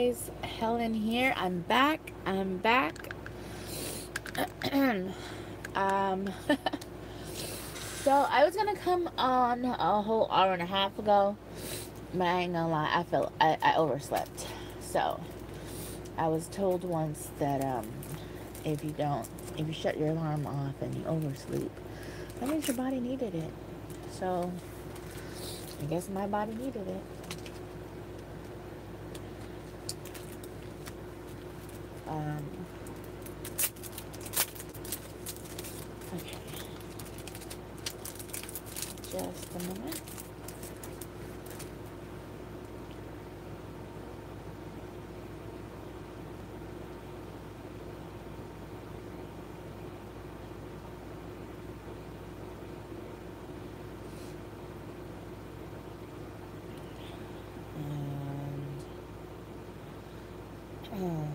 guys Helen here. I'm back. I'm back. Um so I was gonna come on a whole hour and a half ago but I ain't gonna lie I felt I, I overslept. So I was told once that um if you don't if you shut your alarm off and you oversleep that means your body needed it. So I guess my body needed it Um, okay. Just a moment. And, uh,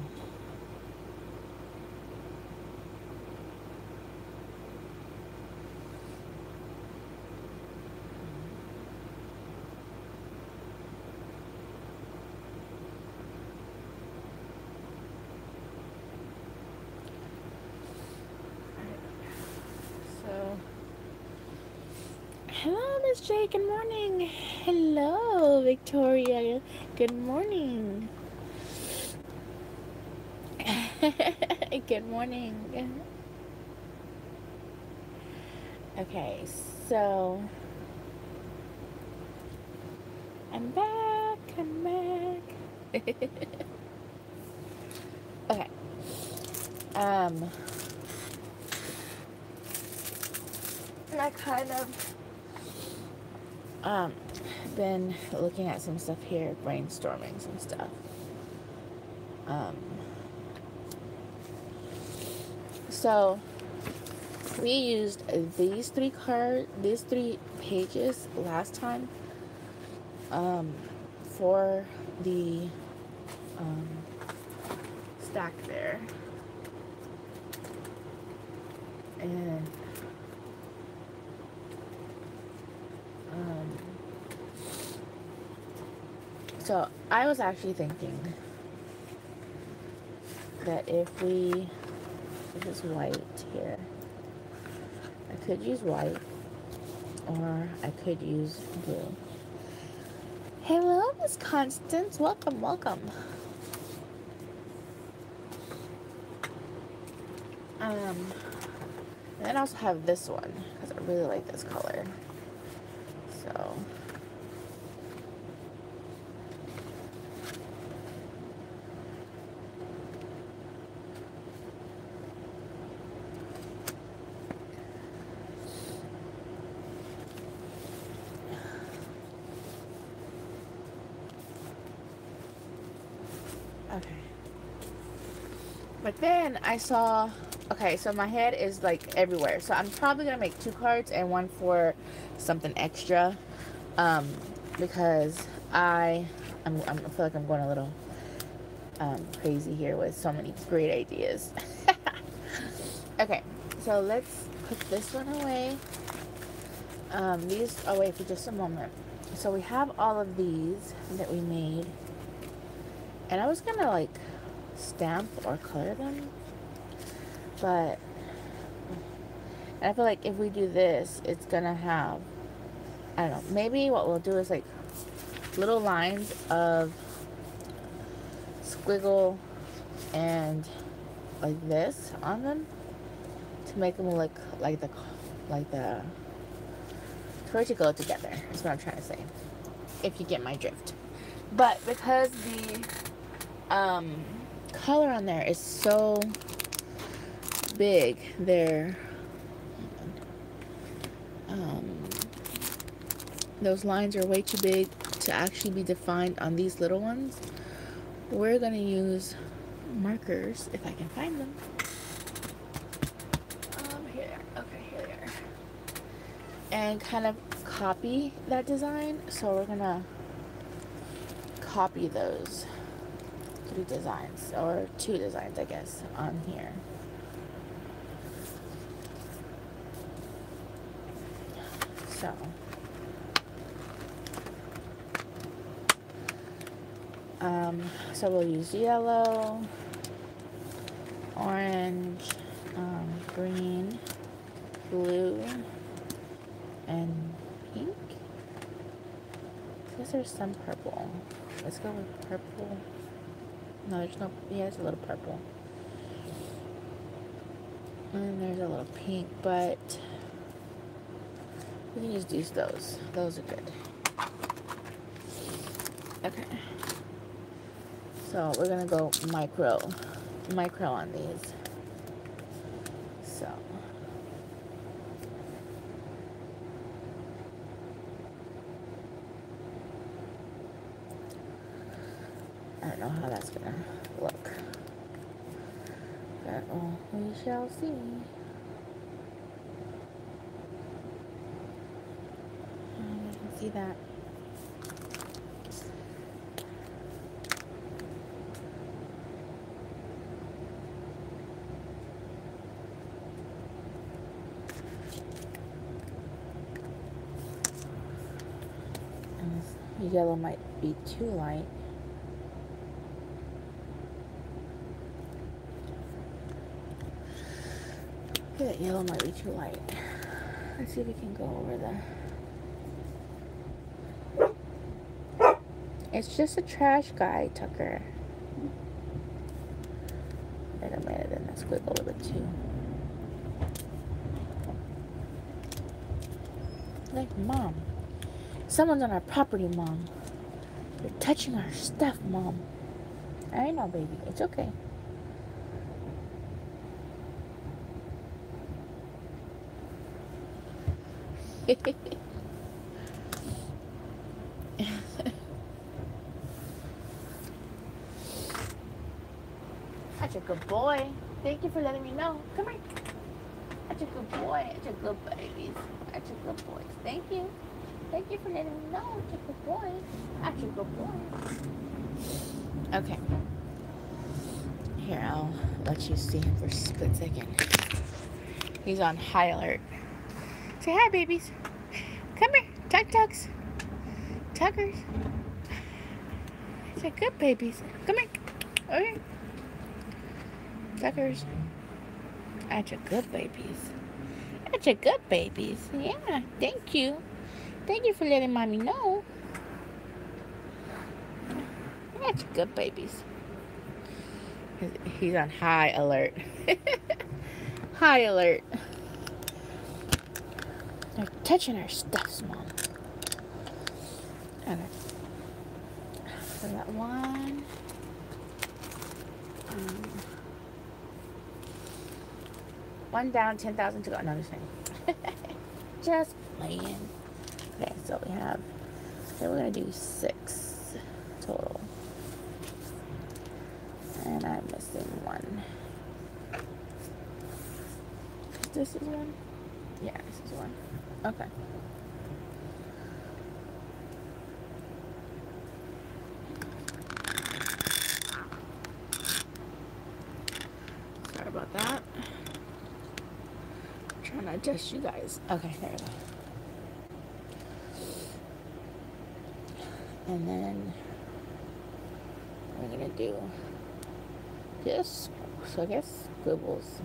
So, hello, Miss J. Good morning. Hello, Victoria. Good morning. Good morning. Okay, so I'm back. I'm back. okay. Um. And I kind of um been looking at some stuff here, brainstorming some stuff. Um so we used these three card these three pages last time um for the um stack there. And Um, so I was actually thinking that if we, if it's white here, I could use white or I could use blue. Hello, Miss Constance. Welcome, welcome. Um, and I also have this one because I really like this color. So. Okay. But then I saw, okay, so my head is like everywhere. So I'm probably going to make two cards and one for something extra. Um, because I, I'm, I'm, I feel like I'm going a little um, crazy here with so many great ideas. okay, so let's put this one away. Um, these away for just a moment. So we have all of these that we made. And I was going to like stamp or color them. But I feel like if we do this, it's to have I don't know. Maybe what we'll do is like little lines of squiggle and like this on them to make them look like the like the for to go together. That's what I'm trying to say. If you get my drift. But because the um, color on there is so big, they're um, those lines are way too big to actually be defined on these little ones. We're going to use markers, if I can find them. Um, here they are. Okay, here they are. And kind of copy that design. So we're going to copy those three designs, or two designs, I guess, on here. So... Um, so we'll use yellow, orange, um, green, blue, and pink. I guess there's some purple. Let's go with purple. No, there's no, yeah, it's a little purple. And there's a little pink, but we can just use those. Those are good. Okay. So we're gonna go micro, micro on these. So. I don't know how that's gonna look. But we shall see. And you can see that. Yellow might be too light. That yellow might be too light. Let's see if we can go over the. It's just a trash guy, Tucker. Wait a minute, let's click a little bit too. Like, mom, someone's on our property, mom. You're touching our stuff, mom. I know, baby. It's okay. That's a good boy. Thank you for letting me know. Come here. That's a good boy. That's a good baby. That's a good boy. Thank you. Thank you for letting me know. That's a good boy. That's a good boy. Okay. Here, I'll let you see him for a split second. He's on high alert. Say hi, babies. Come here. Tuck tucks. Tuckers. Say good babies. Come here. Okay. Tuckers. That's a good babies. That's a good babies. Yeah, thank you. Thank you for letting mommy know. That's good babies. He's on high alert. high alert. Touching our stuffs, Mom. Okay. So that one. Um, one down, 10,000 to go. No, just kidding. just playing. Okay, so we have, okay, we're going to do six total. And I'm missing one. This is one? Yeah, this is one. Okay. Sorry about that. I'm trying to adjust you guys. Okay, there we go. And then we're gonna do this. So I guess squibbles.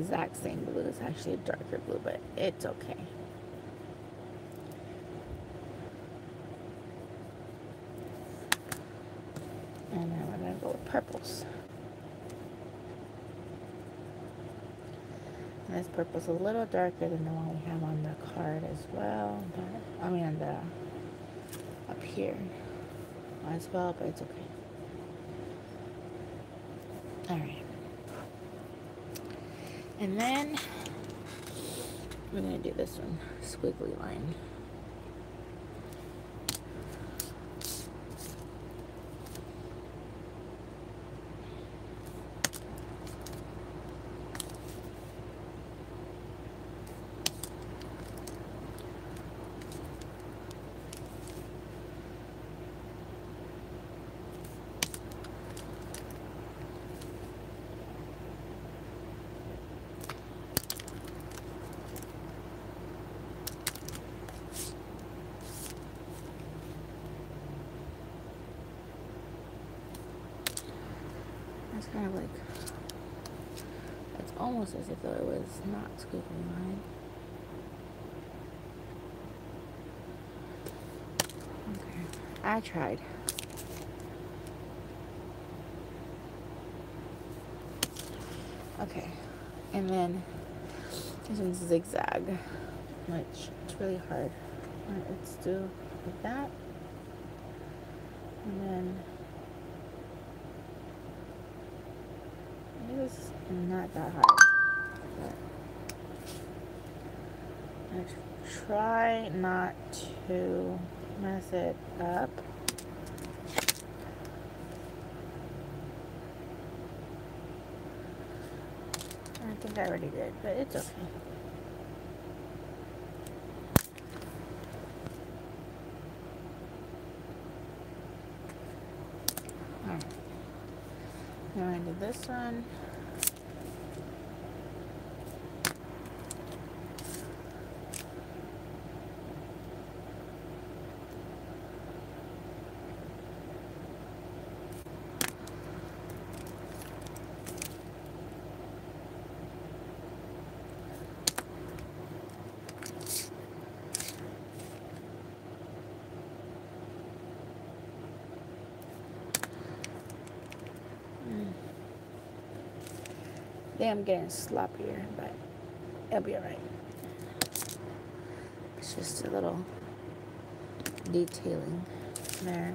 exact same blue. It's actually a darker blue, but it's okay. And then we're going to go with purples. And this purple's a little darker than the one we have on the card as well. But, I mean, on the, up here as well, but it's okay. And then we're going to do this one, squiggly line. It's kind of like, it's almost as was not squiggly line. Okay, I tried. Okay, and then this one's zigzag, which it's really hard. Let's do that, and then It was not that hard. But I try not to mess it up. I think I already did, but it's okay. Alright. Now I did this one. I'm getting sloppier, but it'll be alright. It's just a little detailing there.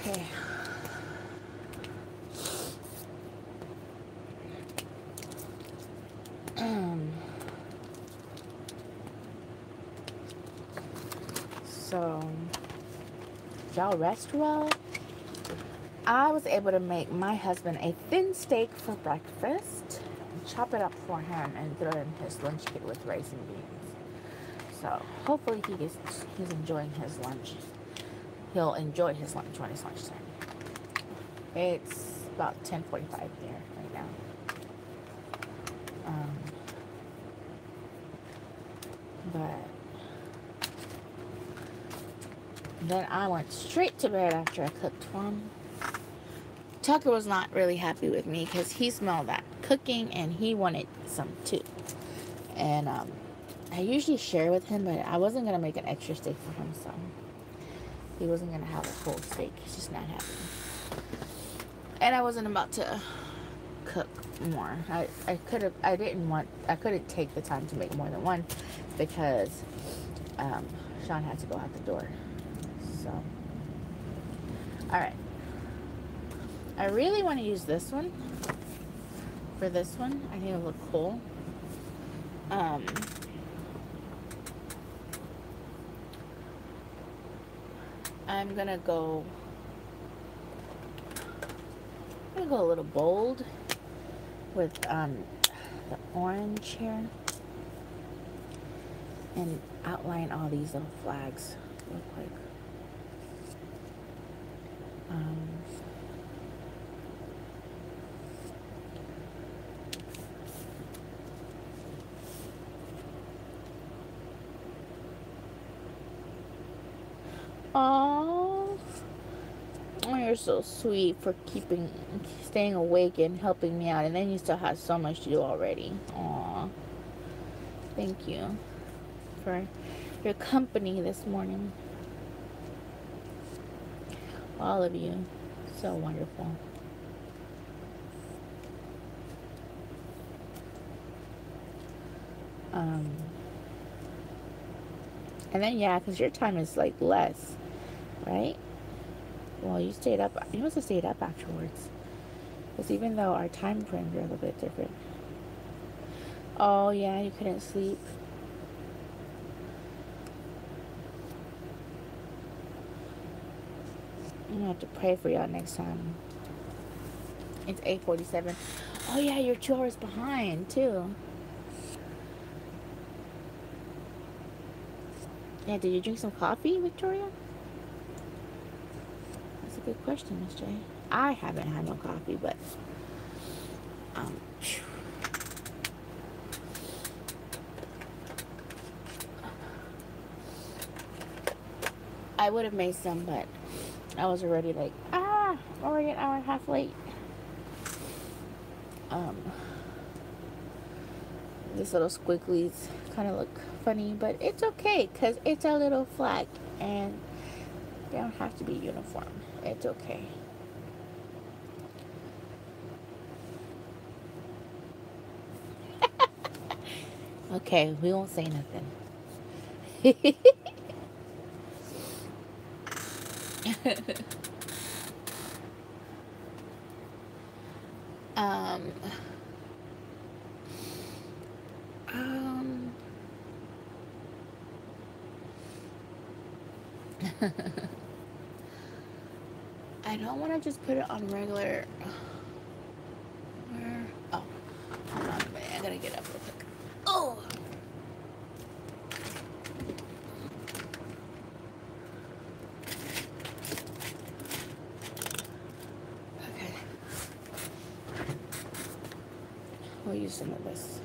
Okay. Um. So, y'all rest well. I was able to make my husband a thin steak for breakfast, chop it up for him, and throw in his lunch kit with and beans. So hopefully he gets he's enjoying his lunch. He'll enjoy his lunch when it's lunchtime. It's about 10:45 here right now. Um, but then I went straight to bed after I cooked for him. Tucker was not really happy with me because he smelled that cooking and he wanted some too. And um, I usually share with him, but I wasn't going to make an extra steak for him, so he wasn't going to have a full steak. He's just not happy. And I wasn't about to cook more. I, I could have, I didn't want, I couldn't take the time to make more than one because um, Sean had to go out the door. All right. I really want to use this one for this one. I think it'll look cool. Um, I'm gonna go. I'm gonna go a little bold with um, the orange here and outline all these little flags real quick. Um, oh, Oh, you're so sweet for keeping, staying awake and helping me out. And then you still have so much to do already. Aw. Thank you for your company this morning. All of you. So wonderful. Um, and then, yeah, because your time is like less, right? Well, you stayed up. You must have stayed up afterwards. Because even though our time frames are a little bit different. Oh, yeah, you couldn't sleep. I'm gonna have to pray for y'all next time. It's 8:47. Oh yeah, you're two hours behind too. Yeah, did you drink some coffee, Victoria? Good question, Miss J. I haven't had no coffee, but um, I would have made some, but I was already like, ah, already an hour and a half late. Um, this little squigglies kind of look funny, but it's okay because it's a little flag and they don't have to be uniform. It's okay. okay, we won't say nothing. um um want to just put it on regular uh, where oh hold on a minute I gotta get up real quick oh okay we'll use some of this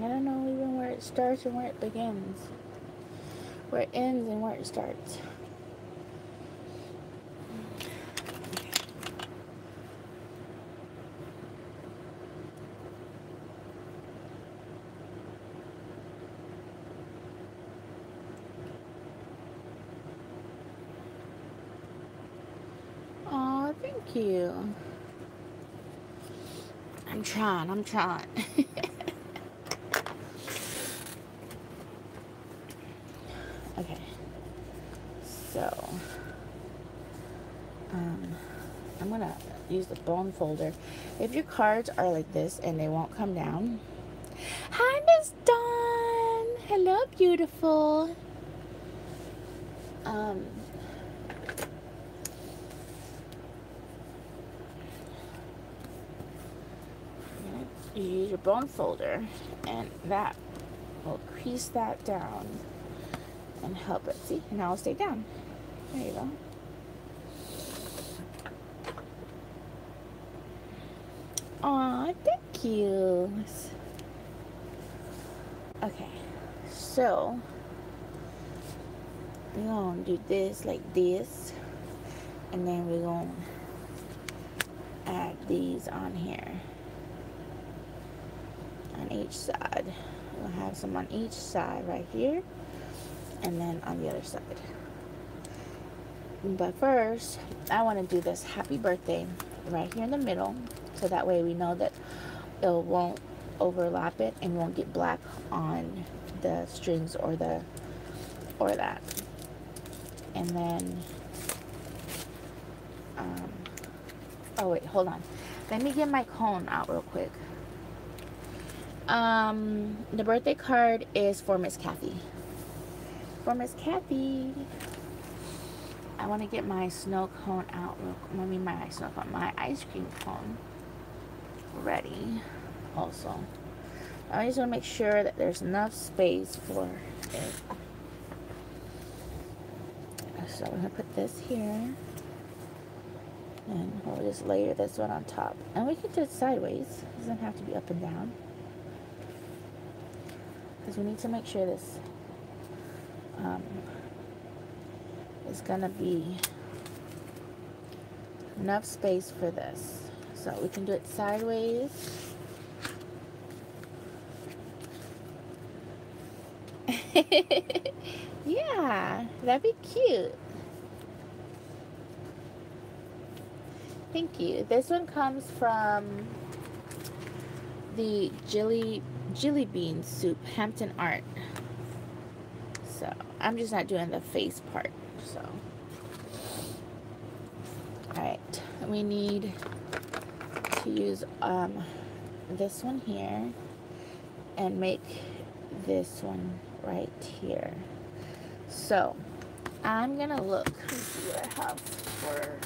I don't know even where it starts and where it begins. Where it ends and where it starts. Oh, thank you. I'm trying, I'm trying. okay. So, um, I'm gonna use the bone folder. If your cards are like this and they won't come down. Hi, Miss Dawn. Hello, beautiful. Um, you use your bone folder and that will crease that down and help it. See, now it'll stay down. There you go. Thank you. Okay, so we're gonna do this like this, and then we're gonna add these on here on each side. We'll have some on each side right here and then on the other side. But first, I want to do this happy birthday right here in the middle so that way we know that it won't overlap it and won't get black on the strings or the or that. And then um, oh wait, hold on. Let me get my cone out real quick. Um, the birthday card is for Miss Kathy. For Miss Kathy. I want to get my snow cone out real. I mean, my snow cone, my ice cream cone ready also. I just want to make sure that there's enough space for it. So I'm going to put this here. And we'll just layer this one on top. And we can do it sideways. It doesn't have to be up and down. because we need to make sure this um, is gonna be enough space for this. So we can do it sideways. yeah, that'd be cute. Thank you. This one comes from the Jilly Jillibean Soup Hampton Art. So I'm just not doing the face part. So alright, we need to use um this one here and make this one right here. So I'm gonna look and see what I have for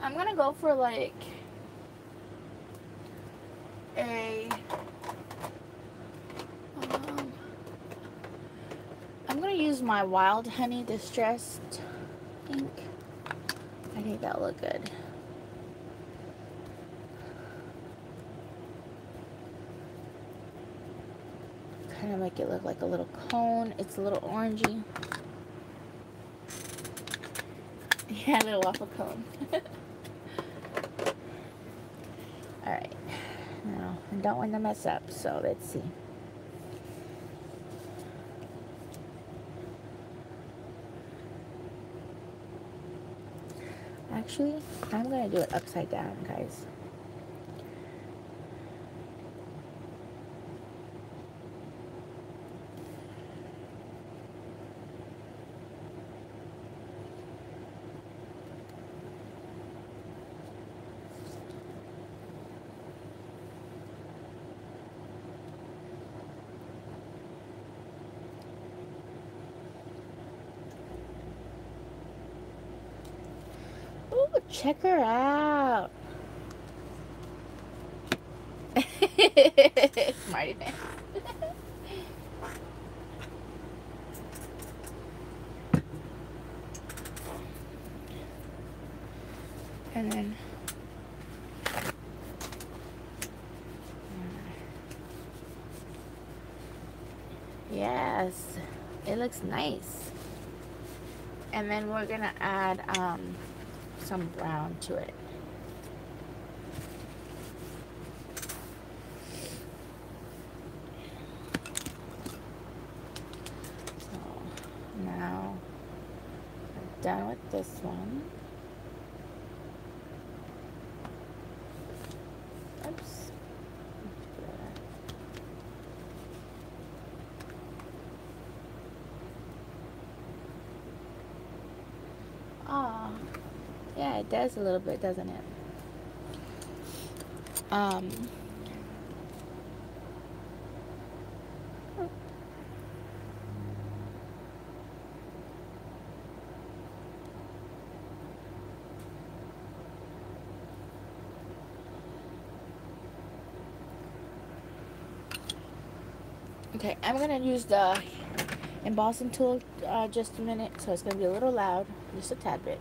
I'm gonna go for like a um, I'm gonna use my wild honey distressed ink I think that'll look good. Kind of make it look like a little cone. It's a little orangey. Yeah a little waffle cone. Alright. Now, I don't want to mess up, so let's see. Actually, I'm going to do it upside down, guys. Check her out. Pants. and then yes it looks nice and then we're gonna add um some brown to it. So now I'm done with this one. Oops. Ah. Yeah, it does a little bit, doesn't it? Um, Okay, I'm gonna use the embossing tool uh, just a minute, so it's gonna be a little loud, just a tad bit.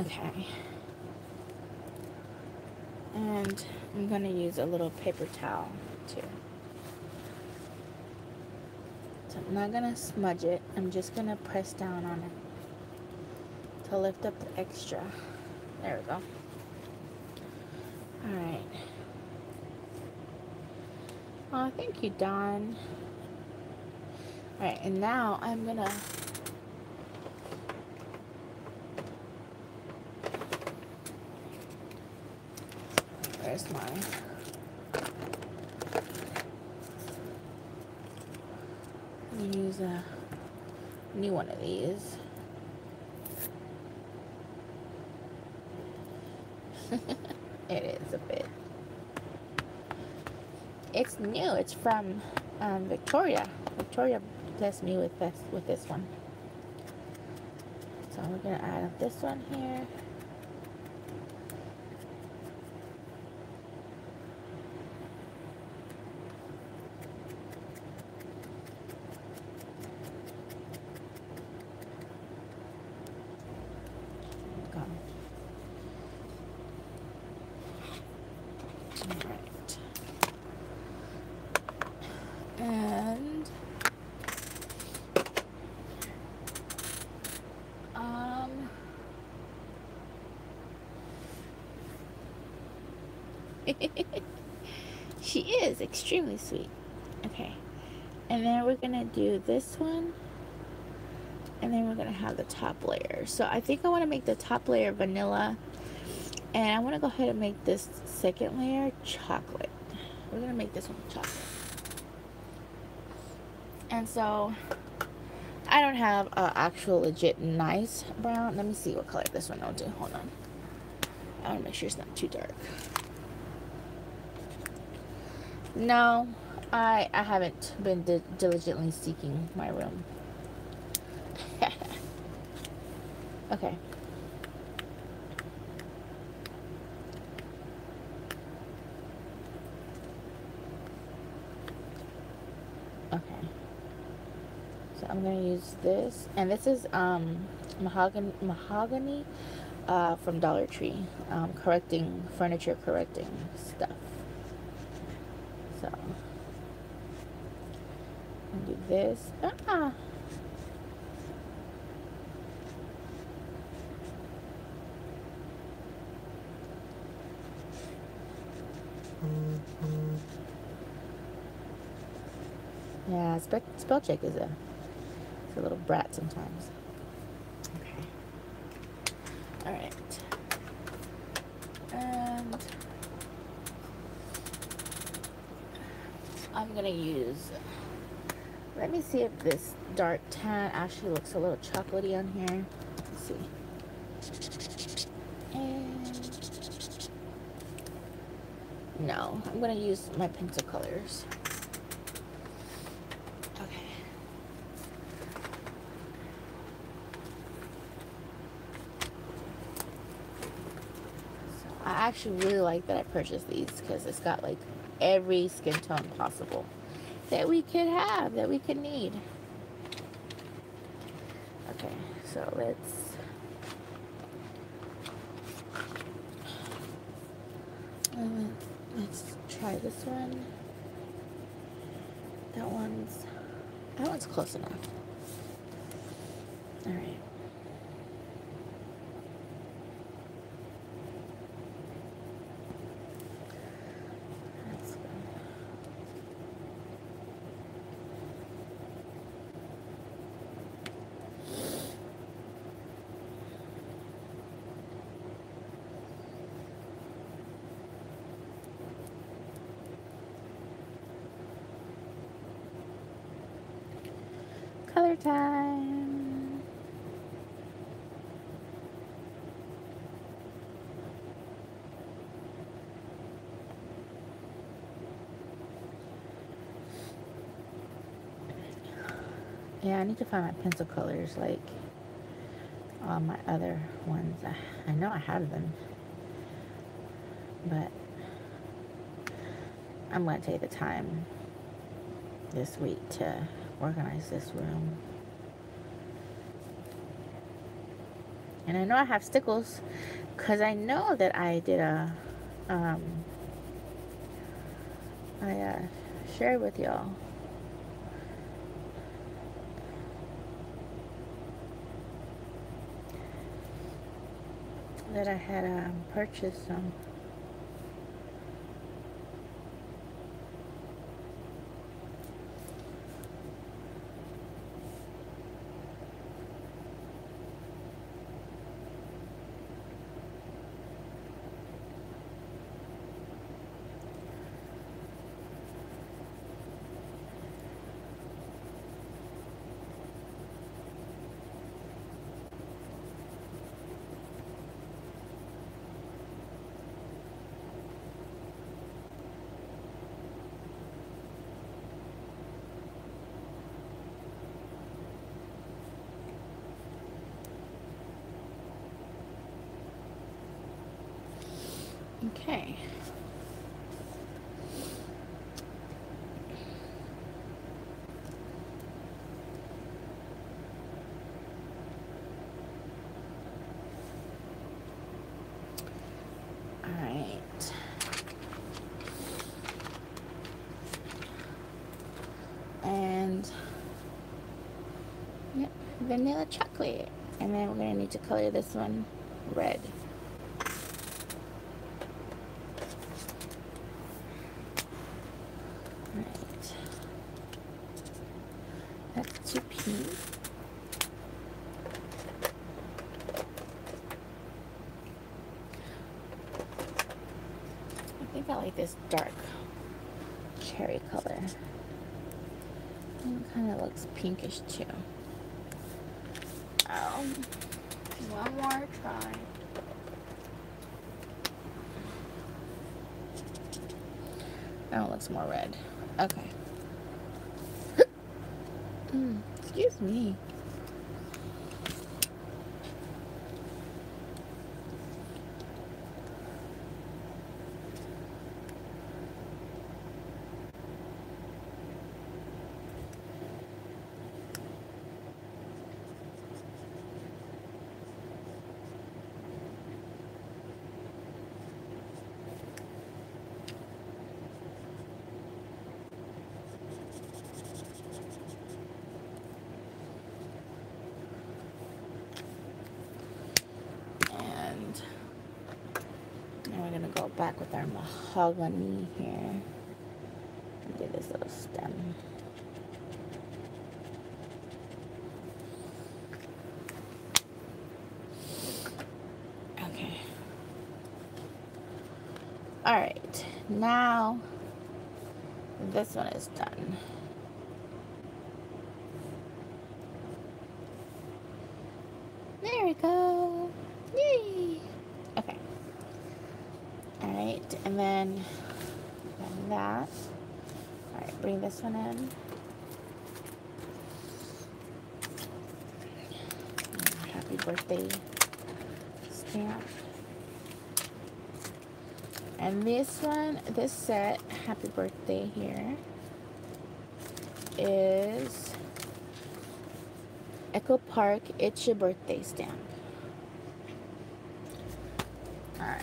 Okay. And I'm going to use a little paper towel too. So I'm not to smudge it. I'm just to press down on it to lift up the extra. There we go. Alright. Oh, thank you, Don. Alright, and now I'm to Where's mine? Use a new one of these. it is a bit. It's new. It's from um, Victoria. Victoria blessed me with this with this one. So we're gonna add this one here. she is extremely sweet. Okay. And then we're going to do this one. And then we're going to have the top layer. So I think I want to make the top layer vanilla. And I want to go ahead and make this second layer chocolate. We're going to make this one chocolate. And so I don't have an actual legit nice brown. Let me see what color this one will do. Hold on. I want to make sure it's not too dark. No, I I haven't been di diligently seeking my room. okay. Okay. So I'm gonna use this, and this is um mahogany mahogany uh, from Dollar Tree, um, correcting furniture correcting stuff. So, this. Ah. Yeah, spell, spell check is a, it's a little brat sometimes. Okay. All right. And I'm gonna use, let me see if this dark tan actually looks a little chocolatey on here. Let's see. And no, I'm gonna use my pencil colors. Okay. I actually really like that I purchased these because it's got like every skin tone possible that we could have, that we could need. Okay, so let's let's try this one. That one's that one's close enough. All right. color time. Yeah, I need to find my pencil colors like all my other ones. I, I know I have them, but I'm going to take the time this week to organize this room. And I know I have stickles because I know that I did a, um, I uh, shared with y'all. That I had um, purchased some vanilla chocolate. And then we're gonna need to color this one red. Right. That's too pink. I think I like this dark cherry color. It kind of looks pinkish too. Oh, one more try. Now it looks more red. Okay. mm, excuse me. And now we're gonna go back with our mahogany here do this little stem. Okay. All right, now this one is done. There we go. Yay. Okay. All right, and then that. All right, bring this one in. Happy birthday stamp. And this one, this set, happy birthday here, is Echo Park, it's your birthday stamp. Alright.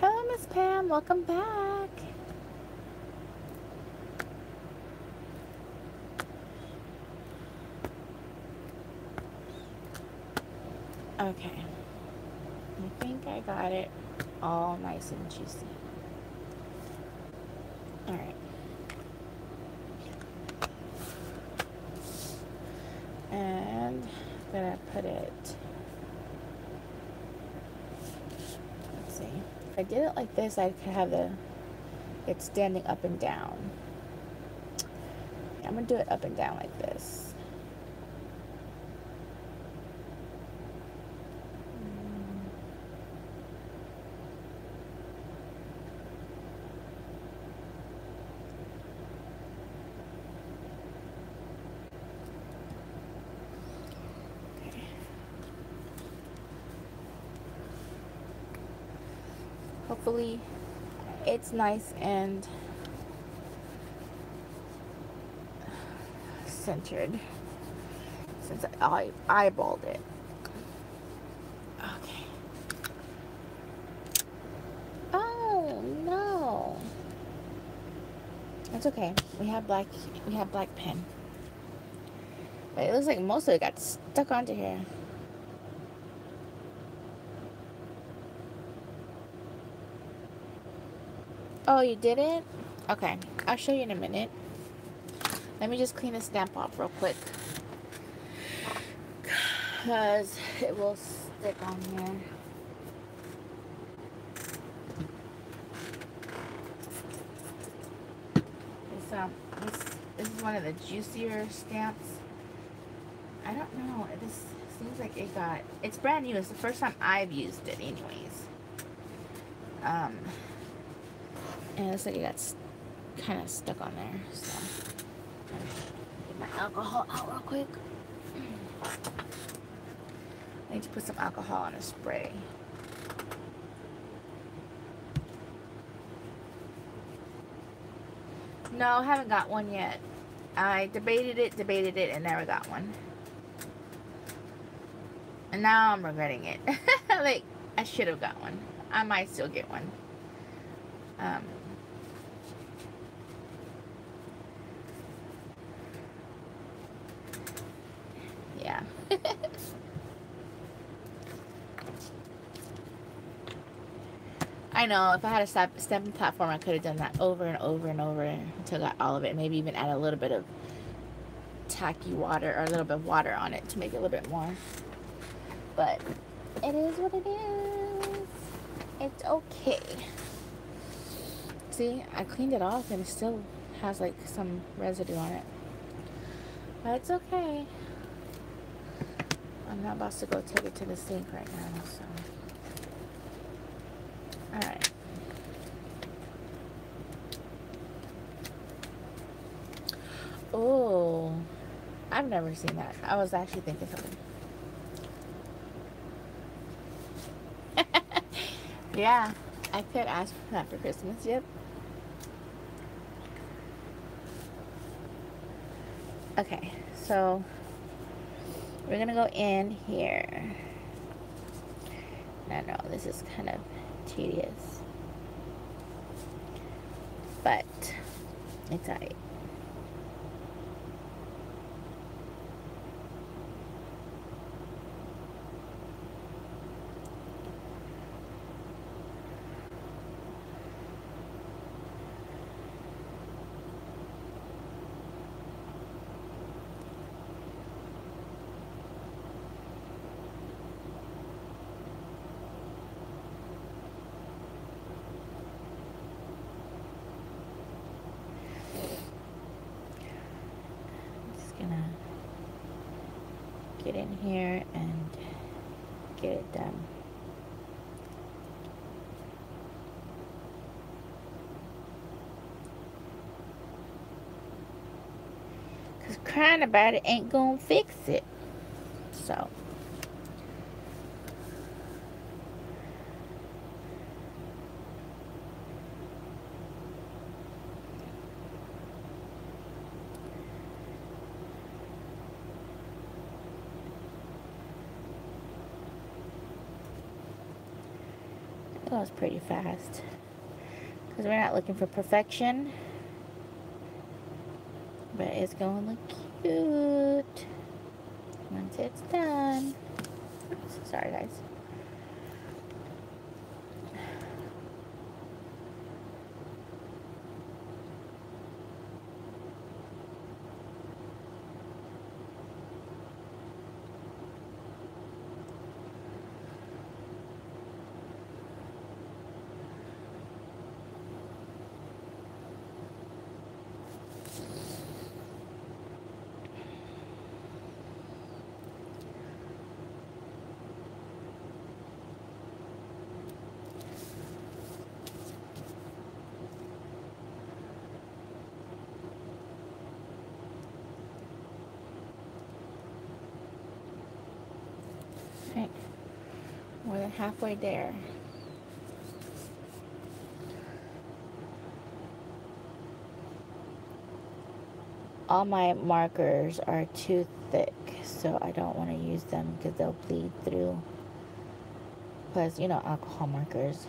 Hello, Miss Pam. Welcome back. Okay. I think I got it all nice and juicy. All right. And I'm gonna put it. Let's see. If I did it like this, I could have the it standing up and down. I'm gonna do it up and down like this. Hopefully, it's nice and centered since I eyeballed it. Okay. Oh no. That's okay. We have black we have black pen. But it looks like most of it got stuck onto here. You didn't? Okay, I'll show you in a minute. Let me just clean the stamp off real quick. Because it will stick on here. This, um, this, this is one of the juicier stamps. I don't know. This seems like it got... It's brand new. It's the first time I've used it anyways. Um, looks like it got kind of stuck on there. So, get my alcohol out real quick. I need to put some alcohol on a spray. No, I haven't got one yet. I debated it, debated it, and never got one. And now I'm regretting it. like, I should have got one. I might still get one. Um, yeah. I know if I had a step, stepping platform, I could have done that over and over and over until I got all of it. Maybe even add a little bit of tacky water or a little bit of water on it to make it a little bit more. But it is what it is. It's okay. See, I cleaned it off and it still has like some residue on it. But it's okay. I'm not about to go take it to the sink right now, so. Alright. Oh, I've never seen that. I was actually thinking something. yeah, I could ask for that for Christmas. Yep. Okay, so we're gonna go in here. I know this is kind of tedious. But it's alright. get in here and get it done. Because crying about it ain't to fix it. So. goes pretty fast. Because we're not looking for perfection. But it's going to look cute. Once it's done. Sorry guys. more than halfway there. All my markers are too thick, so I don't want to use them because they'll bleed through. Plus, you know, alcohol markers.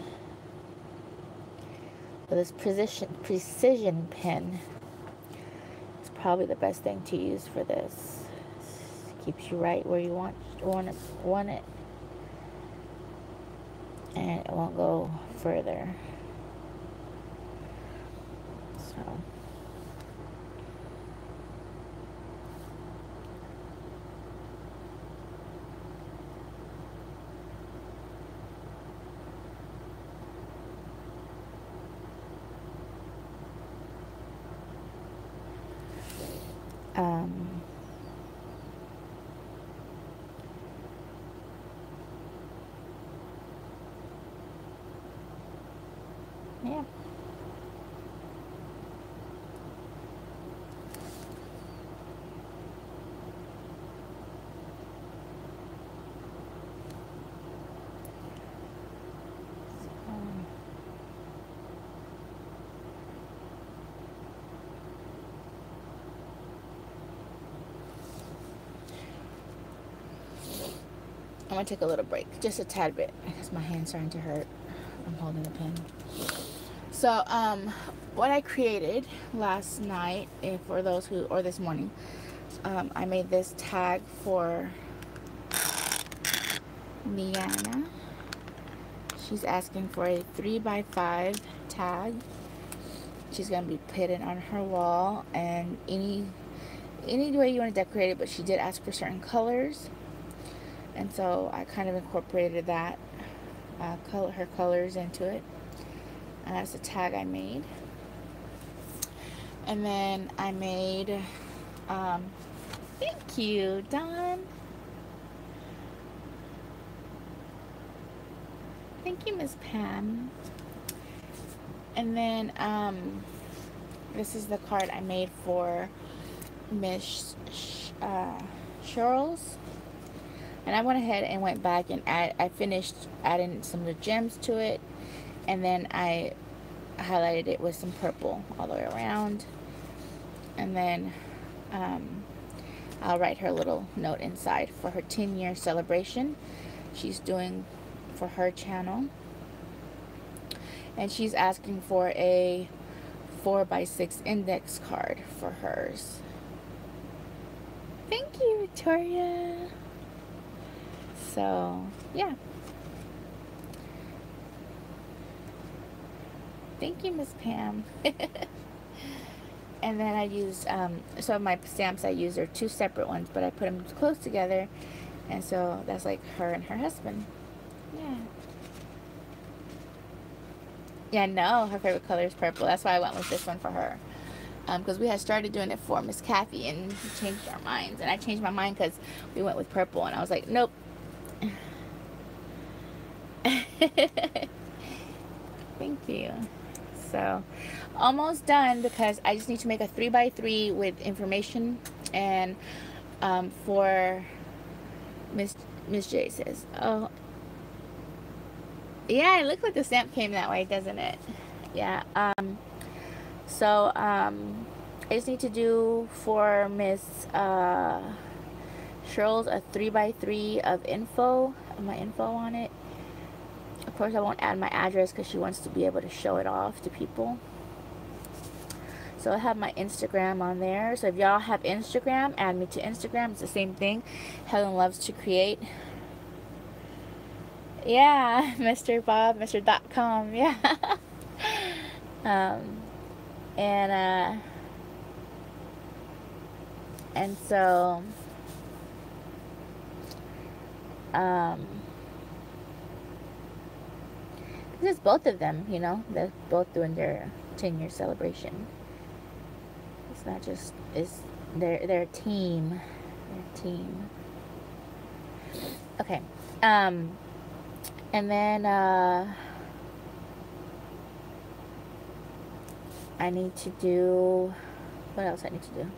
But this precision, precision pen is probably the best thing to use for this. Keeps you right where you want, want, it, want it and it won't go further. So So. Um, yeah. Um, I'm gonna take a little break, just a tad bit, because my hand's starting to hurt. I'm holding the pen. So, um, what I created last night, eh, for those who, or this morning, um, I made this tag for Miana. She's asking for a 3x5 tag. She's going to be pitted on her wall and any any way you want to decorate it, but she did ask for certain colors. And so I kind of incorporated that, uh, color, her colors into it. And that's the tag I made. And then I made, um, thank you, Don. Thank you, Miss Pam. And then um, this is the card I made for Miss uh, Cheryl's. And I went ahead and went back and add, I finished adding some of the gems to it. And then I highlighted it with some purple all the way around. And then um, I'll write her a little note inside for her 10 year celebration. She's doing for her channel. And she's asking for a 4x6 index card for hers. Thank you, Victoria. So, yeah. Thank you, Miss Pam. and then I used, um, so my stamps I used are two separate ones, but I put them close together. And so that's like her and her husband. Yeah. Yeah, no, her favorite color is purple. That's why I went with this one for her. Because um, we had started doing it for Miss Kathy and we changed our minds. And I changed my mind because we went with purple. And I was like, nope. Thank you. So, almost done because I just need to make a 3x3 with information. And um, for Miss Miss J says, oh, yeah, it looks like the stamp came that way, doesn't it? Yeah. Um, so, um, I just need to do for Miss uh, Cheryl's a 3x3 of info, my info on it. Of course, I won't add my address because she wants to be able to show it off to people. So I have my Instagram on there. So if y'all have Instagram, add me to Instagram. It's the same thing. Helen loves to create. Yeah, Mr. Bob, Mr. Dot com. Yeah. um, and uh, and so um, this is both of them. You know, they're both doing their 10 year celebration. It's not just it's they're they're team. They're team. Okay. Um and then uh, I need to do, what else I need to do?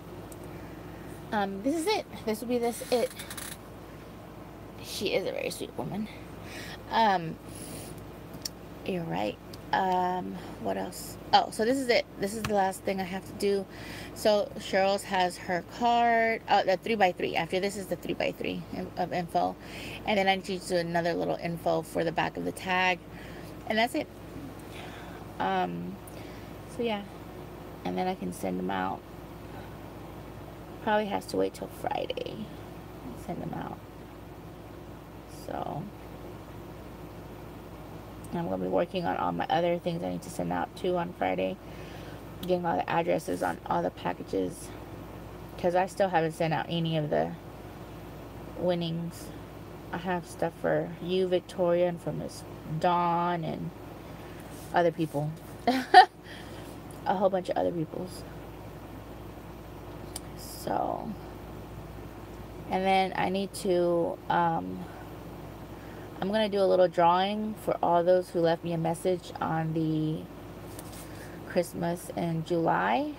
Um, this is it. This will be this it. She is a very sweet woman. Um, you're right. Um what else? Oh so this is it. This is the last thing i have to do. So cheryl's has her card oh the three by three. After this is the three by three of info. And then i need to do another little info for the back of the tag. And that's it. Um so yeah. And then i can send them out. Probably has to wait till friday. Send them out so I'm going to be working on all my other things I need to send out too on Friday. getting all the addresses on all the packages because I still haven't sent out any of the winnings. I have stuff for you, Victoria, and for Miss Dawn and other people. a whole bunch of other people's. So, and then I need to, um, I'm going to do a little drawing for all those who left me a message on the Christmas in July.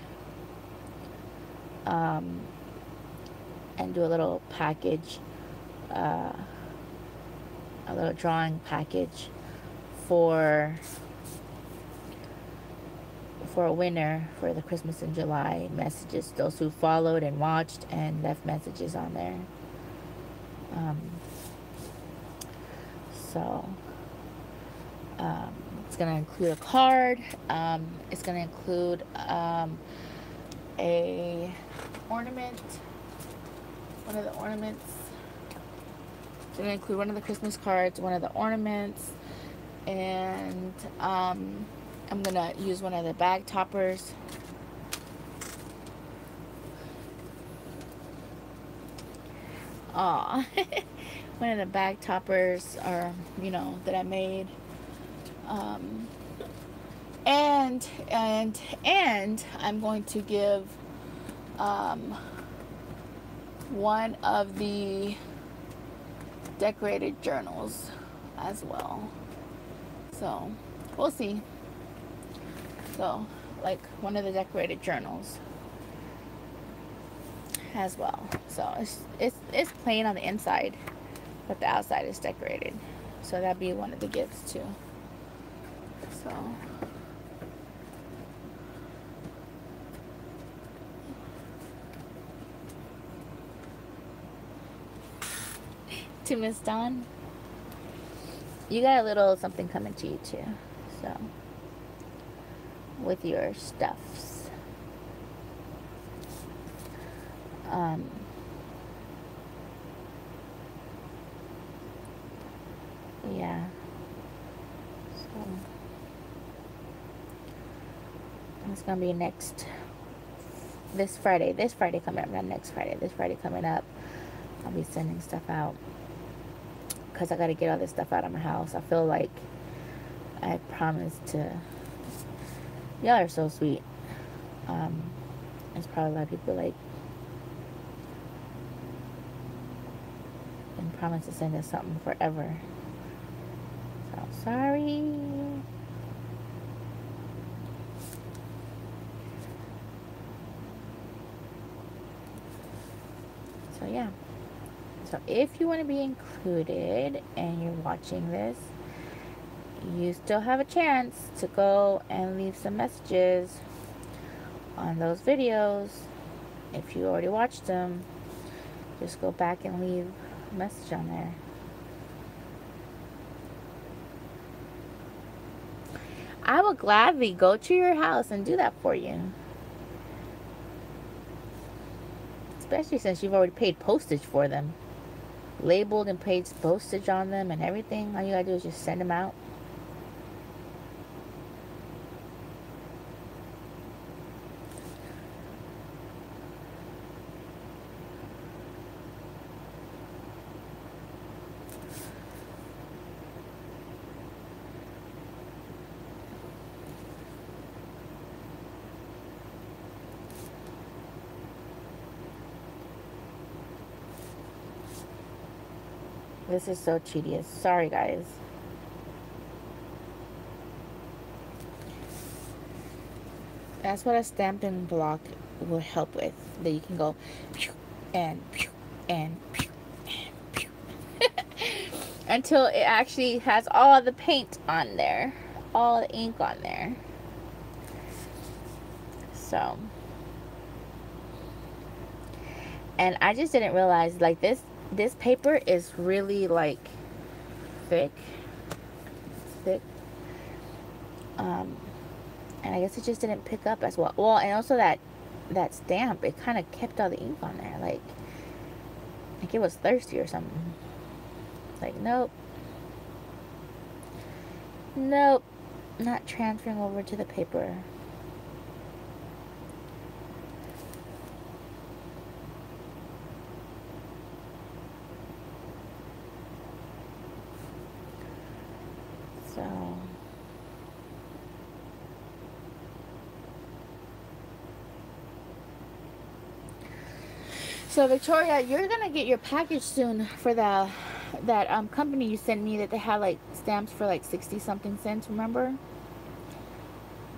Um, and do a little package, uh, a little drawing package for for a winner for the Christmas in July messages. Those who followed and watched and left messages on there. Um, so um, it's going to include a card. Um, it's going to include um, a ornament. One of the ornaments. It's going to include one of the Christmas cards, one of the ornaments, and um, I'm gonna use one of the bag toppers. Aw, one of the bag toppers are, you know, that I made. Um, and, and, and I'm going to give um, one of the decorated journals as well. So, we'll see. So, like one of the decorated journals as well. So it's it's it's plain on the inside, but the outside is decorated. So that'd be one of the gifts too. So. to Miss Dawn. You got a little something coming to you too. So with your stuffs. Um, yeah. So it's gonna be next this Friday. This Friday coming up, not next Friday. This Friday coming up, I'll be sending stuff out because I got to get all this stuff out of my house. I feel like I promised to Y'all are so sweet. Um, there's probably a lot of people like and promise to send us something forever. So sorry. So yeah. So if you want to be included and you're watching this, you still have a chance to go and leave some messages on those videos. If you already watched them, just go back and leave a message on there. I will gladly go to your house and do that for you. Especially since you've already paid postage for them. Labeled and paid postage on them and everything. All you gotta do is just send them out. This is so tedious. Sorry, guys. That's what a stamping block will help with. That you can go and and until it actually has all the paint on there, all the ink on there. So, and I just didn't realize like this this paper is really like thick. Thick. Um and I guess it just didn't pick up as well. Well and also that that stamp it kind of kept all the ink on there. Like like it was thirsty or something. Like nope. Nope. Not transferring over to the paper So Victoria, you're gonna get your package soon for the that um company you sent me that they had like stamps for like sixty something cents. Remember?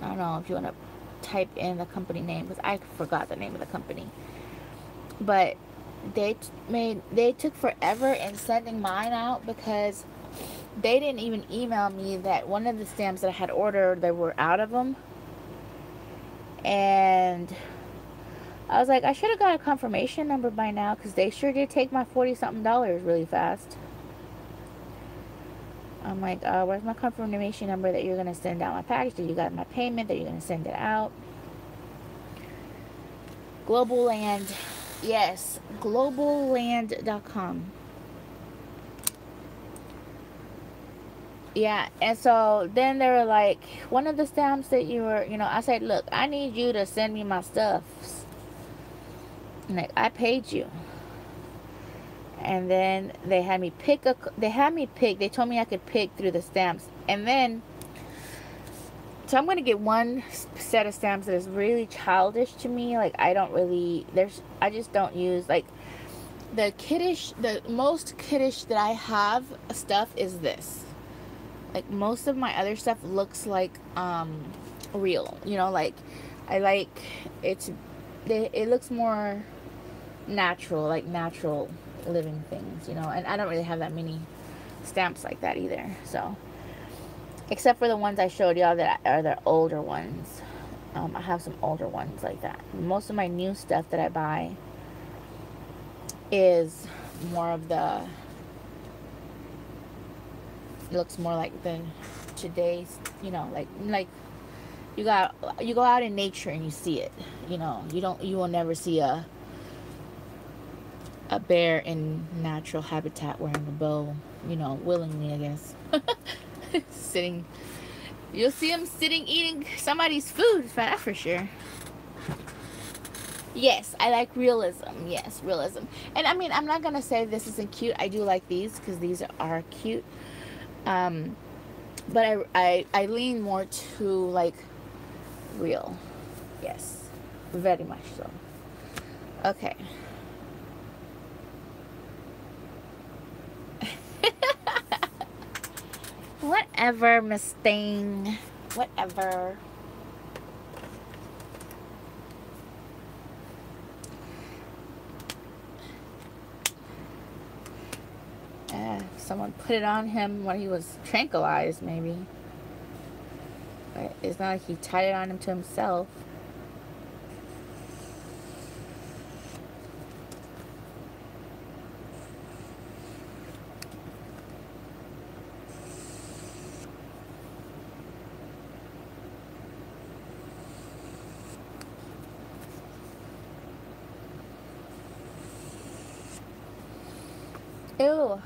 I don't know if you want to type in the company name because I forgot the name of the company. But they made they took forever in sending mine out because they didn't even email me that one of the stamps that I had ordered they were out of them. And I was like, I should have got a confirmation number by now because they sure did take my 40 something dollars really fast. I'm like, uh, where's my confirmation number that you're going to send out my package, that you got my payment, that you're going to send it out? Global Land, yes, globalland.com. Yeah, and so then they were like, one of the stamps that you were, you know, I said, look, I need you to send me my stuff. Like, I paid you. And then they had me pick a they had me pick they told me i could pick through the stamps. And then so i'm going to get one set of stamps that is really childish to me. Like i don't really there's i just don't use like the kiddish the most kiddish that i have stuff is this. Like most of my other stuff looks like um real you know like i like it's it looks more natural like natural living things, you know. And I don't really have that many stamps like that either. So, except for the ones I showed y'all that are the older ones. Um, I have some older ones like that. Most of my new stuff that I buy is more of the looks more like the today's you know like like you got you go out in nature and you see it you know you don't you will never see a a bear in natural habitat wearing a bow, you know, willingly, I guess. sitting. You'll see him sitting eating somebody's food, that for sure. Yes, I like realism. Yes, realism. And I mean, I'm not going to say this isn't cute. I do like these because these are cute. Um, but I, I, I lean more to like real. Yes, very much so. Okay. Whatever, Miss Thing. Whatever. Uh, someone put it on him when he was tranquilized, maybe. But it's not like he tied it on him to himself. Ew.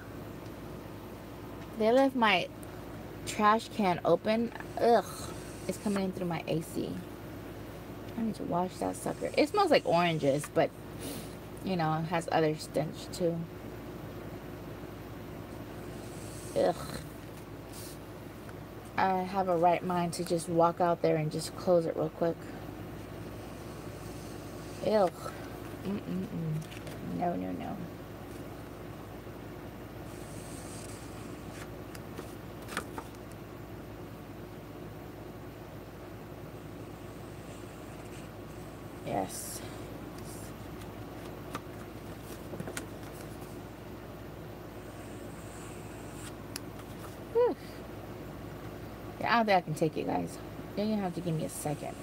They left my trash can open. Ugh. It's coming in through my AC. I need to wash that sucker. It smells like oranges, but, you know, it has other stench too. Ugh. I have a right mind to just walk out there and just close it real quick. Ew. Mm-mm-mm. No, no, no. Yes. Whew. Yeah, I think I can take it, guys. You're gonna have to give me a second.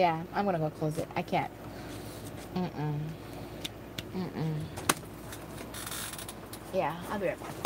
Yeah, I'm gonna go close it. I can't. Mm-mm. Mm-mm. Yeah, I'll be right back.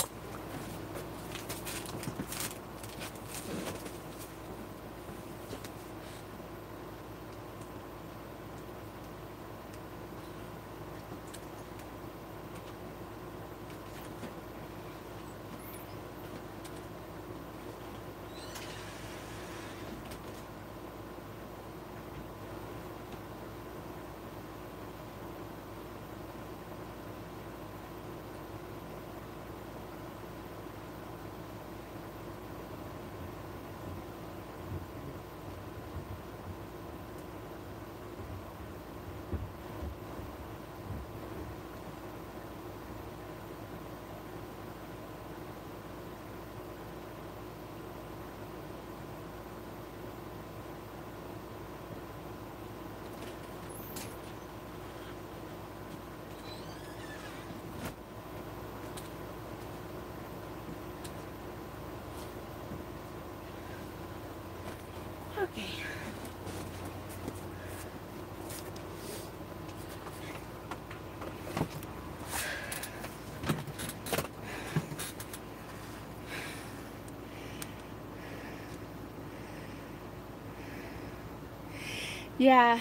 Yeah,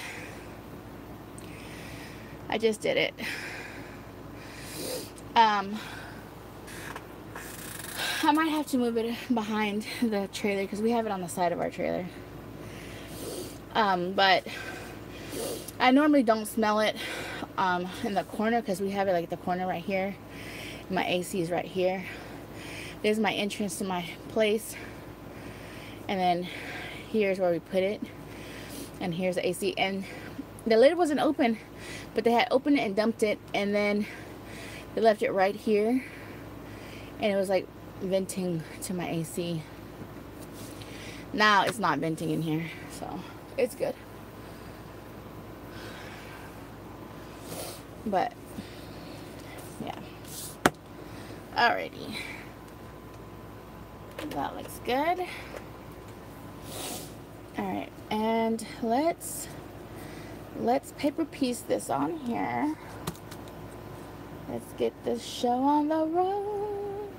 I just did it. Um, I might have to move it behind the trailer because we have it on the side of our trailer. Um, but I normally don't smell it um, in the corner because we have it like the corner right here. My AC is right here. This is my entrance to my place. And then here's where we put it. And here's the AC. And the lid wasn't open, but they had opened it and dumped it. And then they left it right here. And it was like venting to my AC. Now it's not venting in here. So it's good. But yeah. Alrighty. That looks good. Alright, and let's let's paper piece this on here. Let's get this show on the road.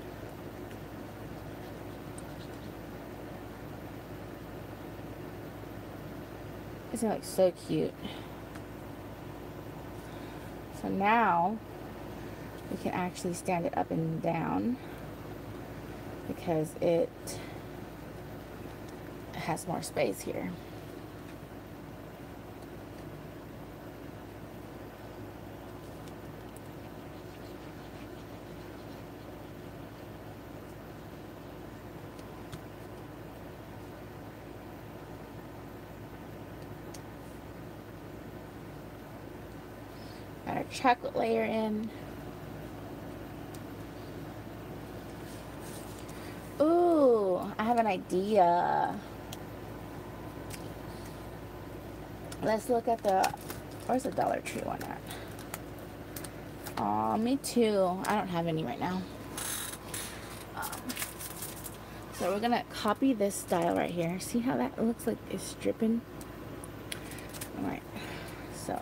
It's gonna look so cute. So now we can actually stand it up and down because it has more space here. our chocolate layer in. Ooh, I have an idea. Let's look at the, where's the Dollar Tree one at? Aw, me too. I don't have any right now. Um, so we're gonna copy this style right here. See how that looks like it's dripping? Alright, so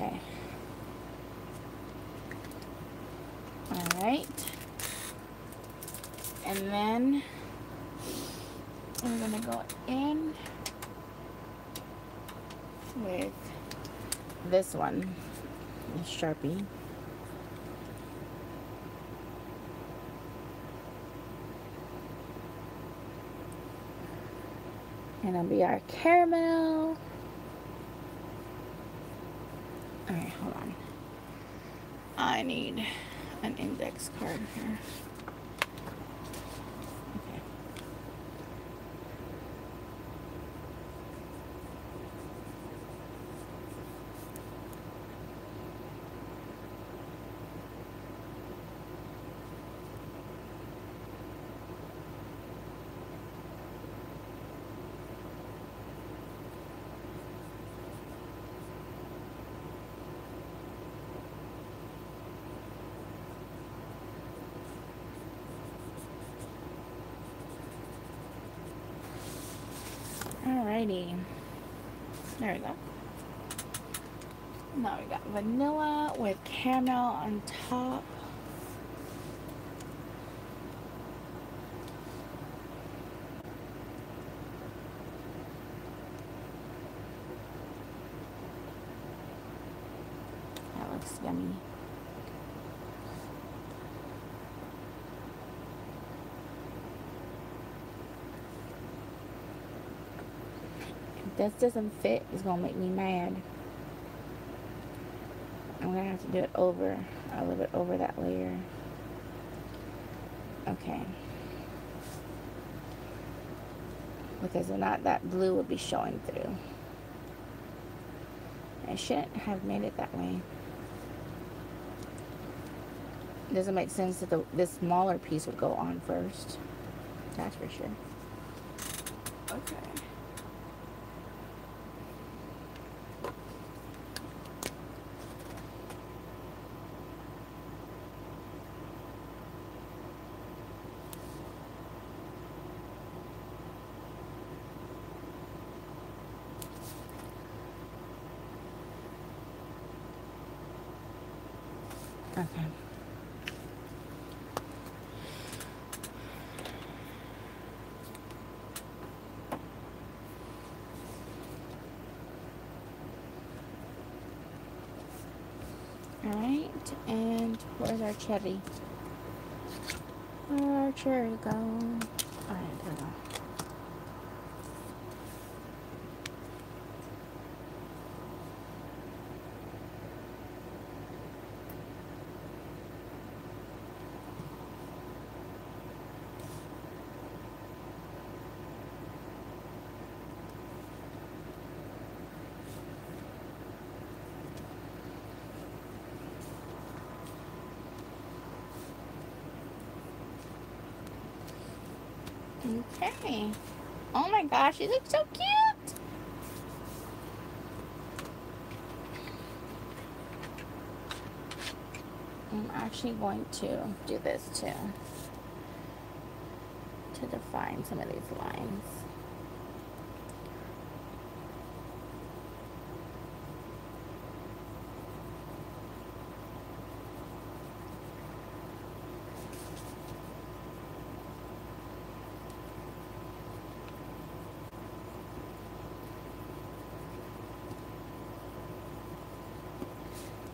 Okay. All right. And then I'm going to go in with this one, Sharpie. And it'll be our caramel. Alright, hold on. I need an index card here. There we go. Now we got vanilla with caramel on top. That looks yummy. This doesn't fit, it's going to make me mad. I'm going to have to do it over, a little bit over that layer. Okay. Because if not, that blue would be showing through. I shouldn't have made it that way. It doesn't make sense that the, this smaller piece would go on first. That's for sure. Okay. Alright, and where's our cherry? Our cherry go? Alright, there we go. Okay. Oh my gosh, you look so cute. I'm actually going to do this too. To define some of these lines.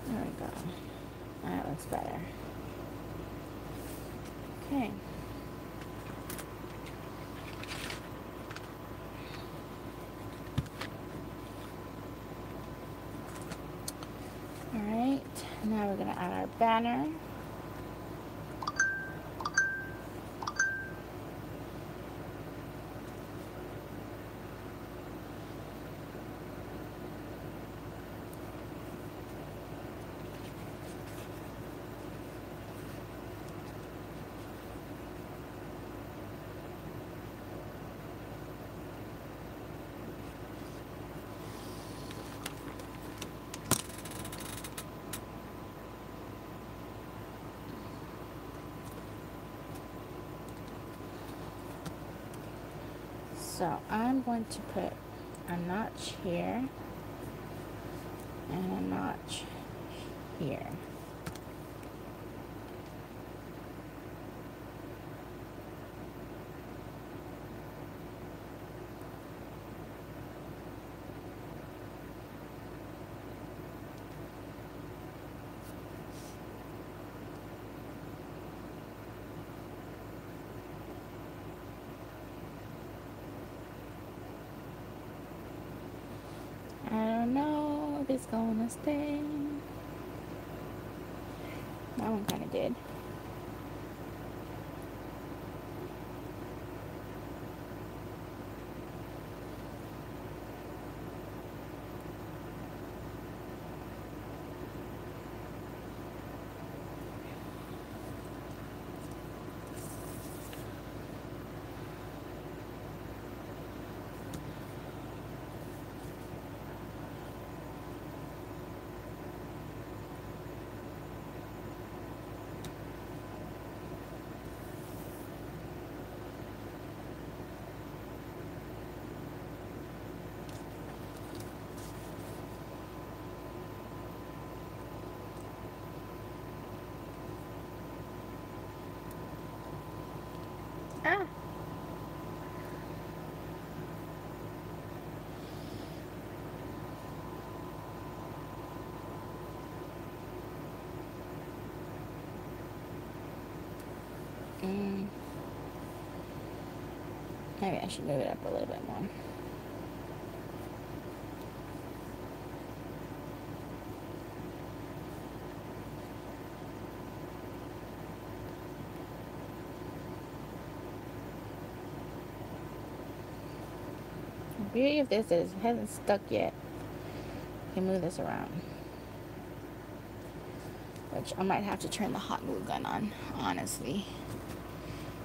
There we go. That looks better. Okay. Alright, now we're going to add our banner. So I'm going to put a notch here and a notch here. I don't it's gonna stay. That one kind of did. Ah. Mm. Maybe I should move it up a little bit more. Beauty of this is it hasn't stuck yet. You can move this around. Which I might have to turn the hot glue gun on, honestly.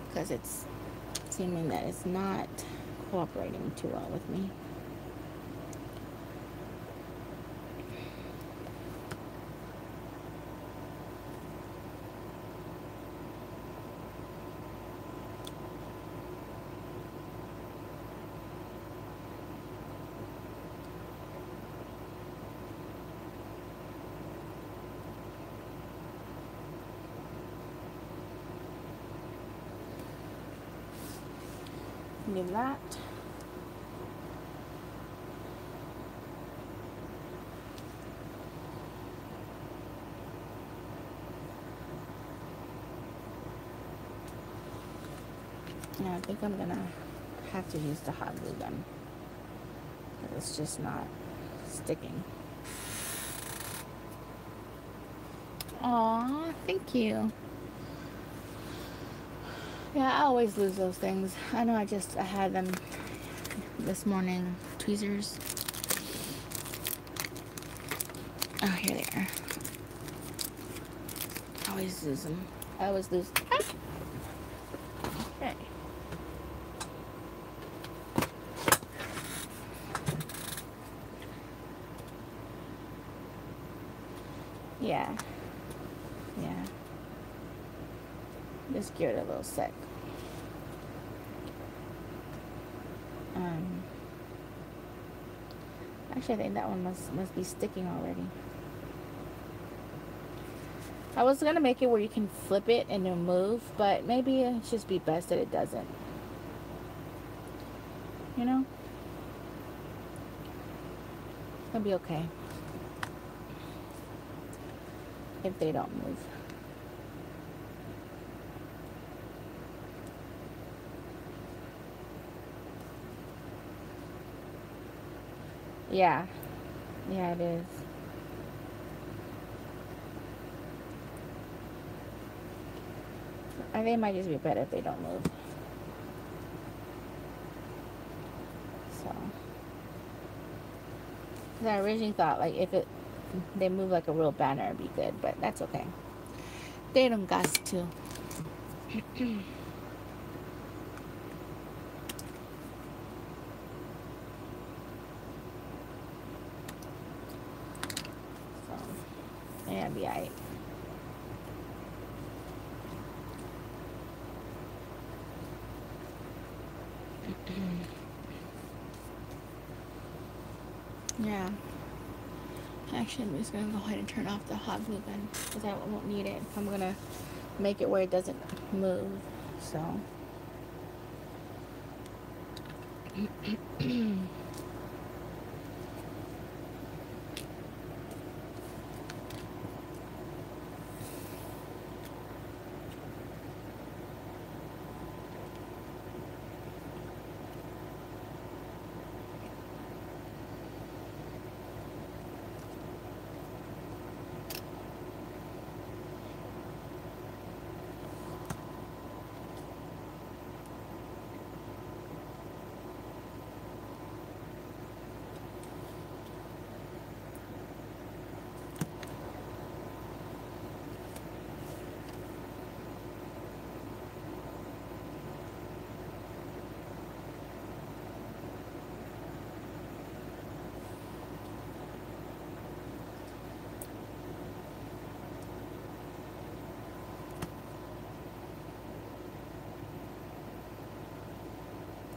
Because it's seeming that it's not cooperating too well with me. Do that. Yeah, I think I'm gonna have to use the hot glue gun. It's just not sticking. Aw, thank you. Yeah, I always lose those things. I know I just I had them this morning. Tweezers. Oh, here they are. I always lose them. I always lose. Okay. Yeah. Yeah. Just give it a little sec. Um, actually, I think that one must must be sticking already. I was gonna make it where you can flip it and it'll move, but maybe it just be best that it doesn't. You know? It'll be okay. If they don't move. Yeah. Yeah, it is. I think it might just be better if they don't move. So. I originally thought like if it they move like a real banner it'd be good, but that's okay. They don't got to. Yeah, be alright. yeah. Just gonna go ahead and turn off the hot glue gun because I won't need it. I'm gonna make it where it doesn't move. So.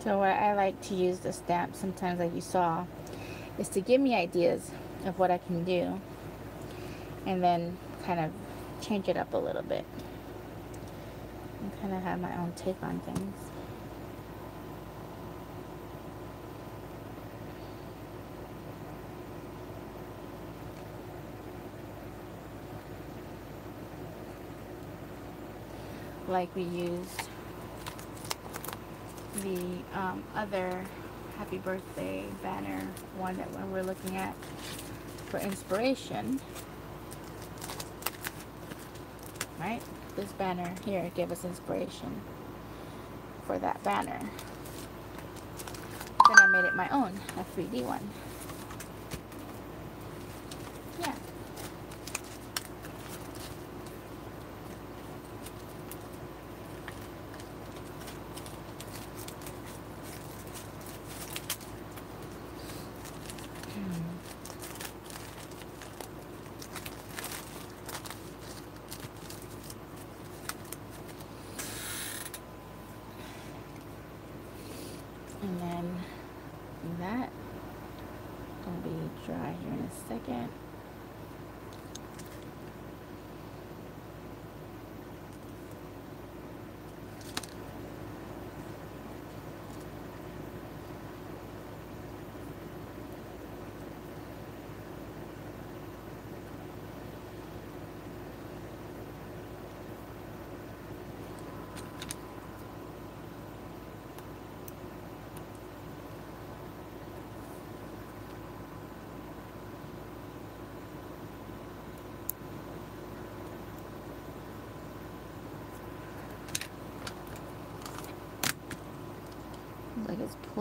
So what I like to use the stamp sometimes like you saw is to give me ideas of what I can do and then kind of change it up a little bit and kind of have my own take on things. Like we used the um, other happy birthday banner one that when we're looking at for inspiration. Right? This banner here gave us inspiration for that banner. Then I made it my own a 3D one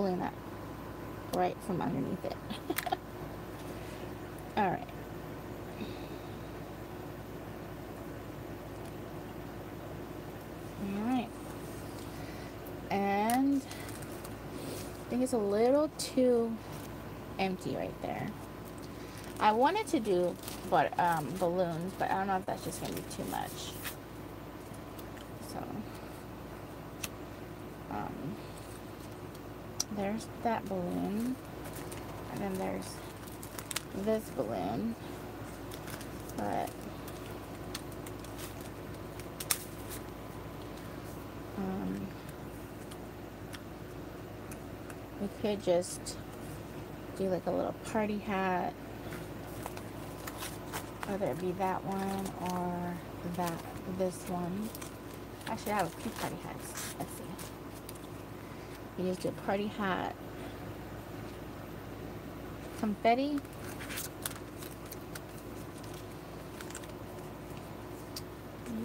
pulling that right from underneath it. Alright. Alright. And I think it's a little too empty right there. I wanted to do but um, balloons, but I don't know if that's just going to be too much. So, um, there's that balloon. And then there's this balloon. But, um, we could just do like a little party hat whether it be that one or that this one actually I have a few party hats let's see you just a party hat confetti.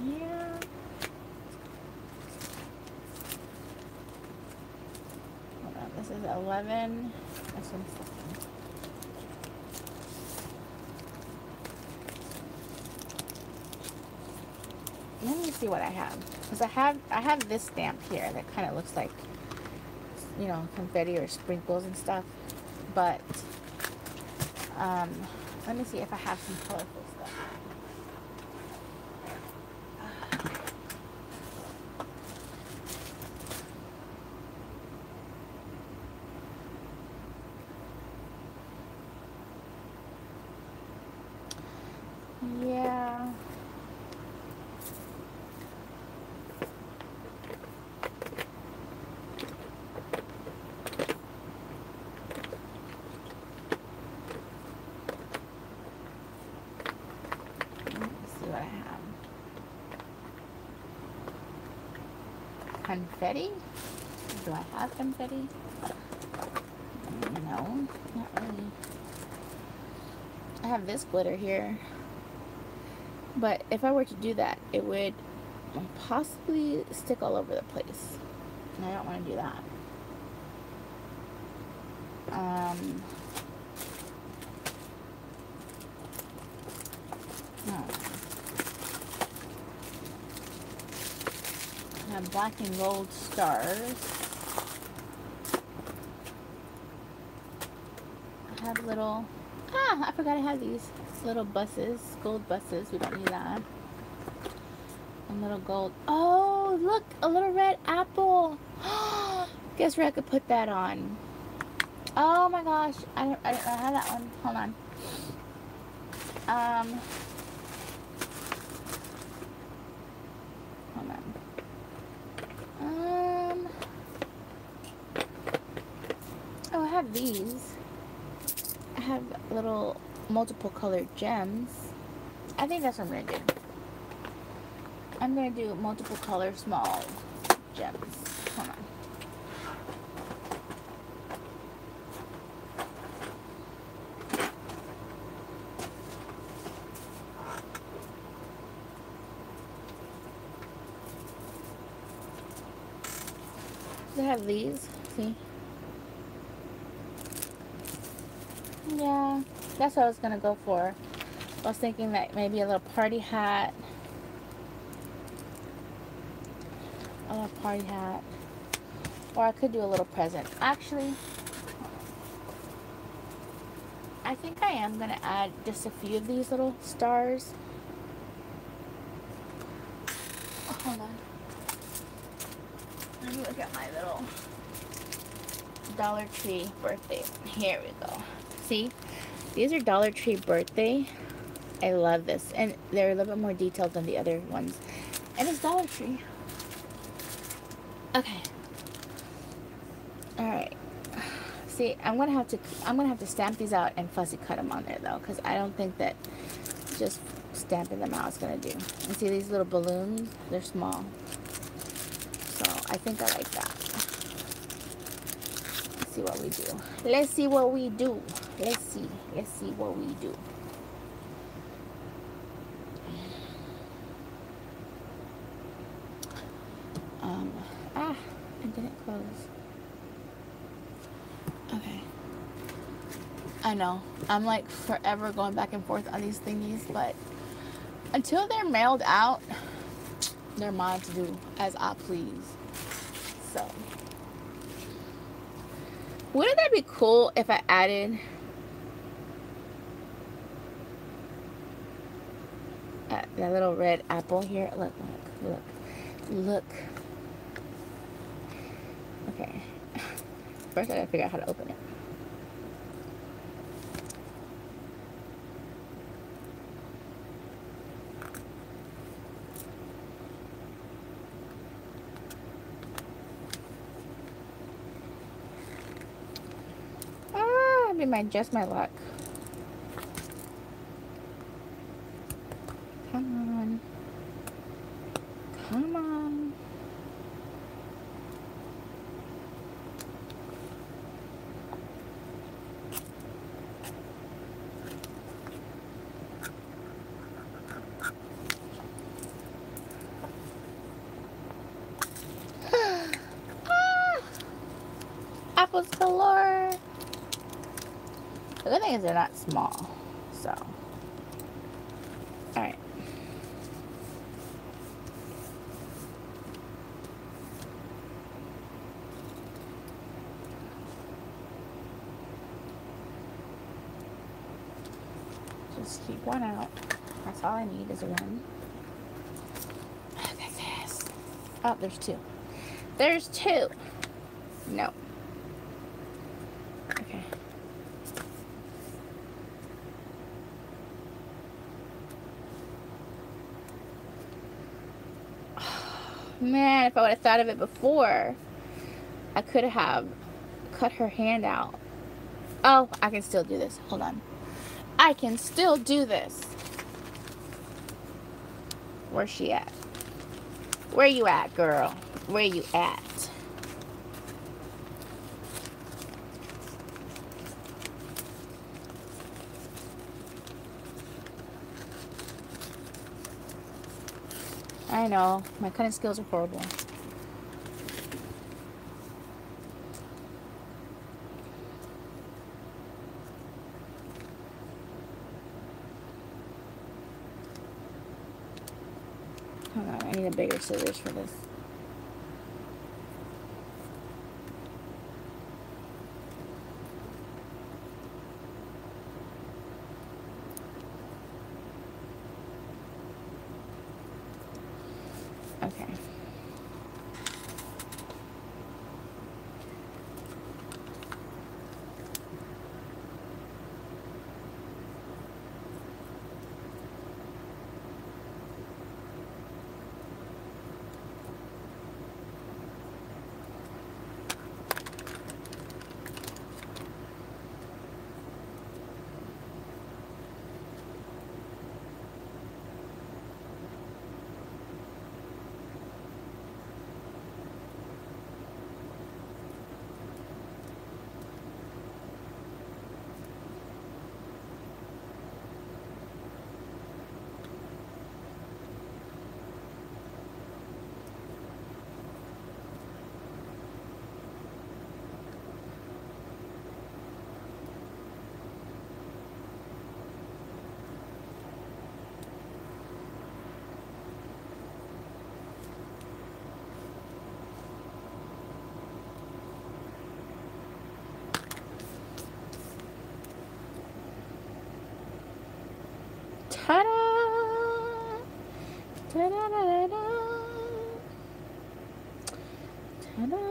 Yeah. Hold on this is 11 this one's let me see what I have. Because I have I have this stamp here that kind of looks like, you know, confetti or sprinkles and stuff. But, um, let me see if I have some colorful stuff. Yeah. Confetti? Do I have confetti? No, not really. I have this glitter here. But if I were to do that, it would possibly stick all over the place. And I don't want to do that. Um, have black and gold stars. I have little, ah, I forgot I have these little buses, gold buses. We don't need that. A little gold. Oh, look, a little red apple. Guess where I could put that on? Oh my gosh, I, I, I have that one. Hold on. Um, have these. I have little multiple colored gems. I think that's what I'm going to do. I'm going to do multiple color small gems. Hold on. They have these. See? Yeah, that's what I was going to go for. I was thinking that maybe a little party hat. A little party hat. Or I could do a little present. Actually, I think I am going to add just a few of these little stars. Oh, hold on. Let me look at my little Dollar Tree birthday. Here we go. See, these are Dollar Tree birthday. I love this. And they're a little bit more detailed than the other ones. And it's Dollar Tree. Okay. Alright. See, I'm gonna have to I'm gonna have to stamp these out and fussy cut them on there though, because I don't think that just stamping them out is gonna do. And see these little balloons? They're small. So I think I like that. Let's see what we do. Let's see what we do let's see let's see what we do um ah it didn't close okay I know. I'm like forever going back and forth on these thingies, but until they're mailed out, they're mine to do as I please. So, wouldn't that be cool if I added that little red apple here? Look, look, look, look. Okay. First, I gotta figure out how to open it. Ah be my just my luck. Come on. Come on. Ah! The good thing is they're not small. So. Alright. Just keep one out. That's all I need is one. Oh, yes. Oh, there's two. There's two. No. Man, if I would have thought of it before, I could have cut her hand out. Oh, I can still do this. Hold on. I can still do this. Where's she at? Where you at, girl? Where you at? I know. My cutting skills are horrible. Hold on, I need a bigger scissors for this. Ta-da! Ta-da-da-da-da! Ta-da!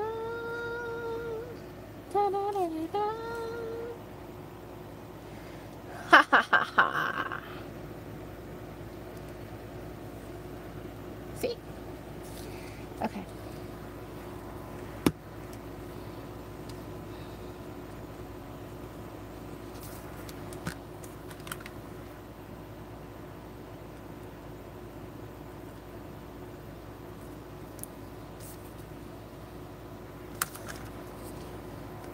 Ta-da-da-da-da!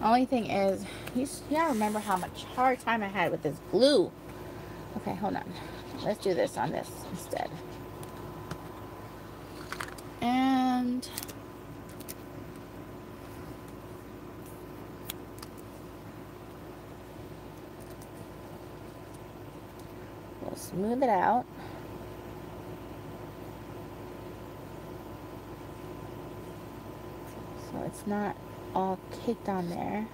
Only thing is, you, gotta remember how much hard time I had with this glue. Okay, hold on. Let's do this on this instead. And we'll smooth it out. So it's not caked on there.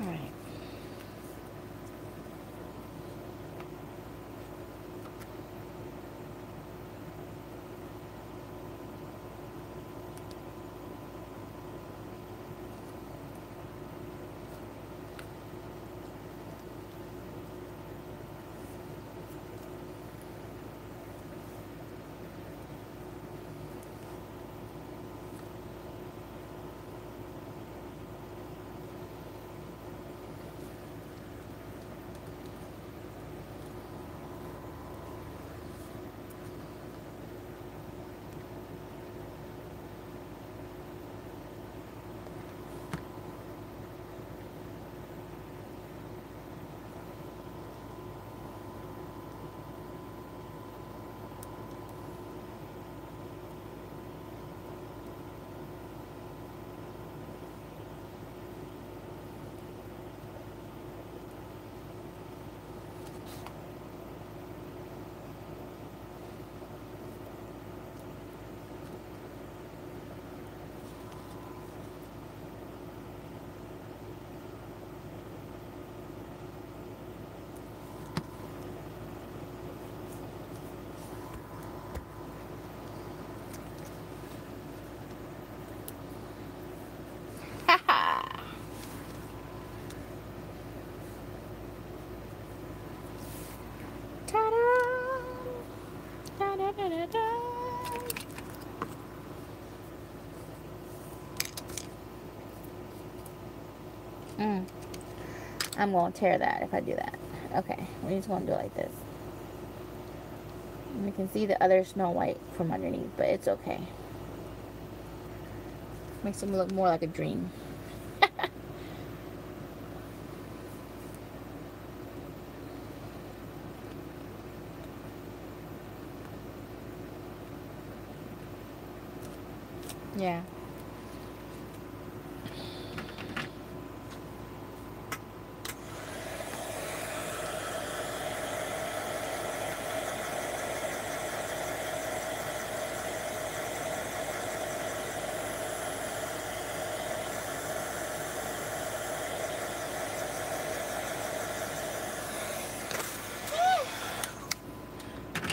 Alright. Mm. I'm going to tear that if I do that. Okay, we're just going to do it like this. And you can see the other Snow White from underneath, but it's okay. Makes him look more like a dream. Yeah.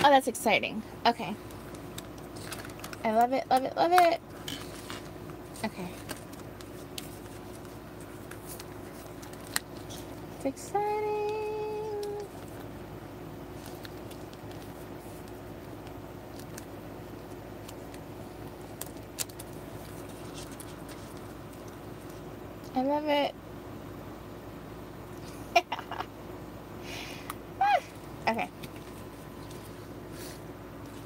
Oh, that's exciting. Okay. I love it, love it, love it. Okay. It's exciting. I love it. okay.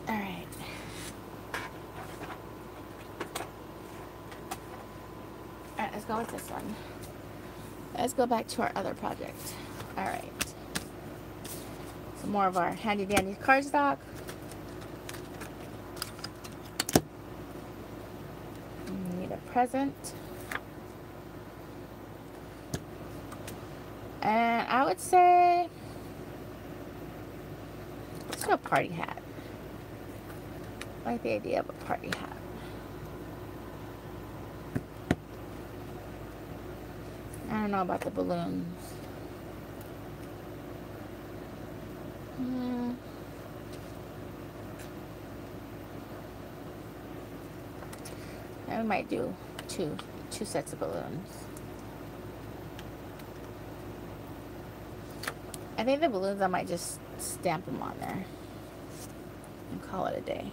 All right. All right, let's go with this one. Let's go back to our other project. All right. Some more of our handy dandy cardstock. Need a present. And I would say, let's do a party hat. I like the idea of a party hat. I don't know about the balloons. Hmm. We might do two, two sets of balloons. I think the balloons, I might just stamp them on there and call it a day.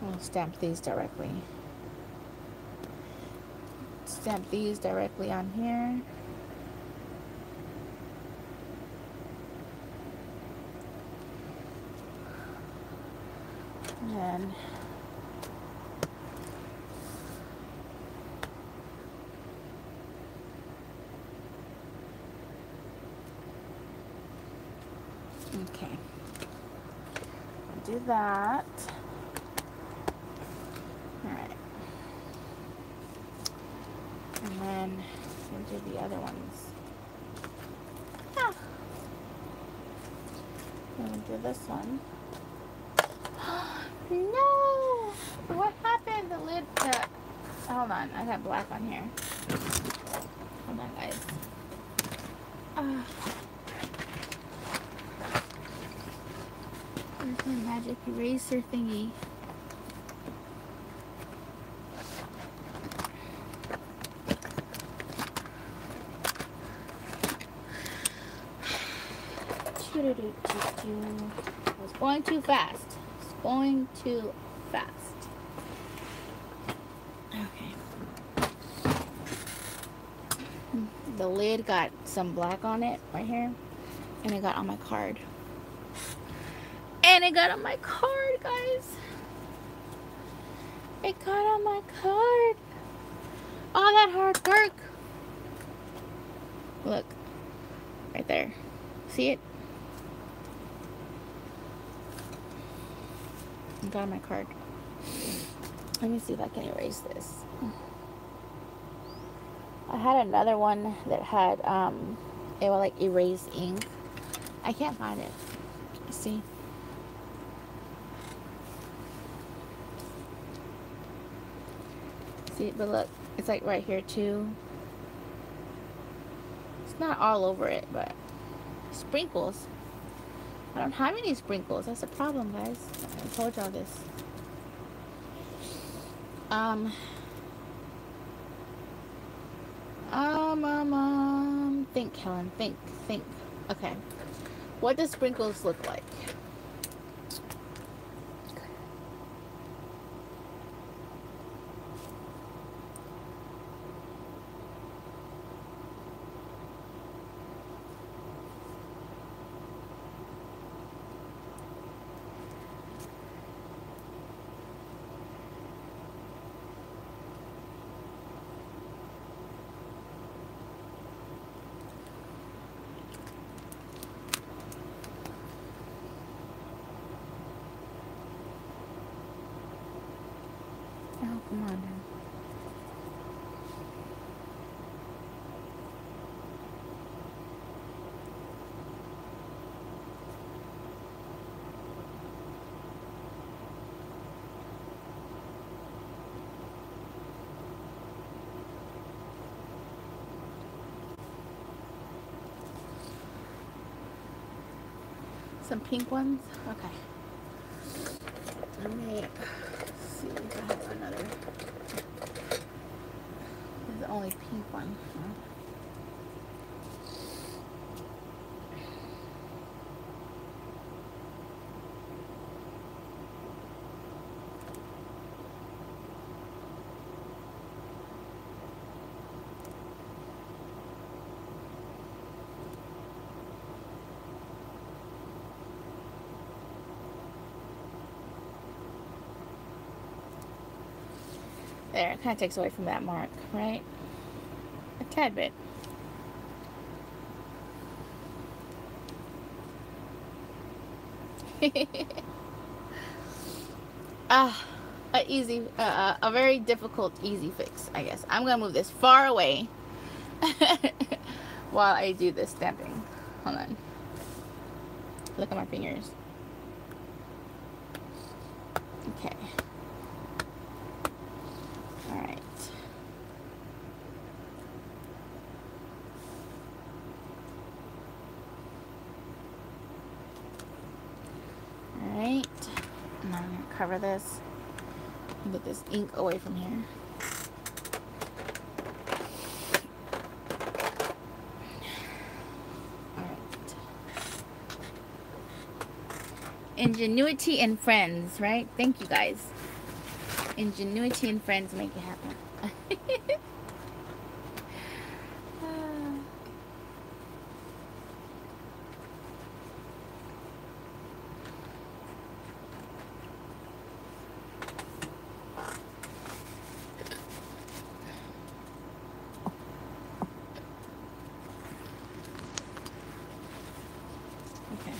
We'll stamp these directly. Stamp these directly on here. And then Okay. do that. And then we'll do the other ones. Ah. Then we'll do this one. no! What happened? The lid, uh, hold on, I got black on here. Hold on, guys. Uh, where's my magic eraser thingy? I was going too fast. It's going too fast. Okay. The lid got some black on it right here. And it got on my card. And it got on my card, guys. It got on my card. All that hard work. Look. Right there. See it? I got on my card. Let me see if I can erase this. I had another one that had, um, it was like erase ink. I can't find it. See? See, but look, it's like right here too. It's not all over it, but sprinkles. I don't have any sprinkles. That's a problem, guys. I told y'all this. Um. Um, um, um. Think, Helen. Think, think. Okay. What does sprinkles look like? Oh, come on now. Some pink ones? Okay. Let me see if I have another. This is the only pink one. huh? There, it kind of takes away from that mark, right? A tad bit. Ah, a easy, uh, a very difficult easy fix, I guess. I'm gonna move this far away while I do this stamping. Hold on. Look at my fingers. Okay. All right. All right. Now Cover this get this ink away from here. Ingenuity and friends, right? Thank you guys. Ingenuity and friends make it happen. Ah. okay.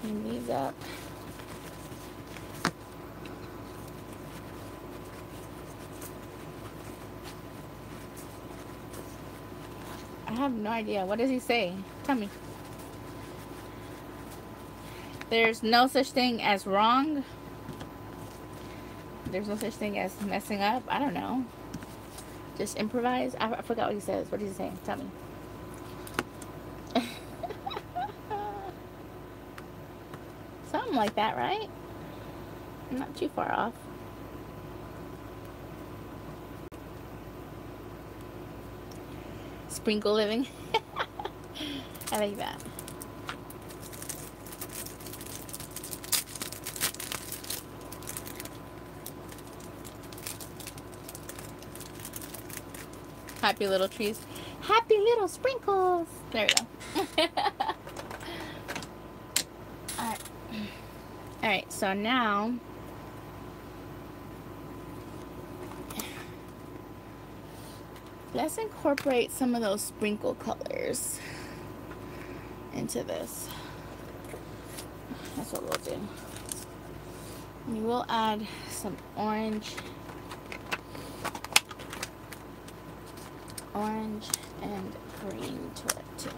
Clean these up. have no idea. What does he say? Tell me. There's no such thing as wrong. There's no such thing as messing up. I don't know. Just improvise. I, I forgot what he says. What does he say? Tell me. Something like that, right? Not too far off. Sprinkle living. I like that. Happy little trees. Happy little sprinkles. There we go. Alright. Alright, so now let's incorporate some of those sprinkle colors into this. That's what we'll do. We will add some orange orange and green to it too.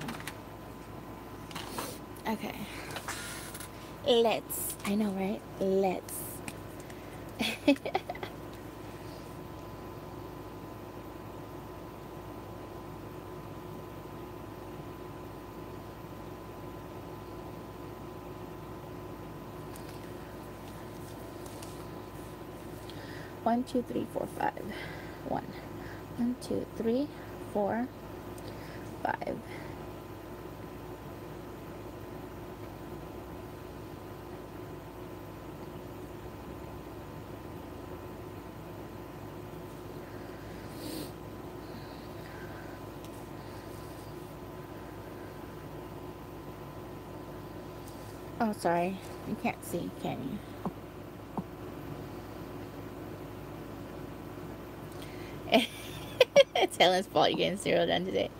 Okay. Let's. I know, right? Let's. One, two, three, four, five. One. One, two, three, four, five. Oh, sorry. You can't see, can you? it's Helen's fault you're getting cereal done today.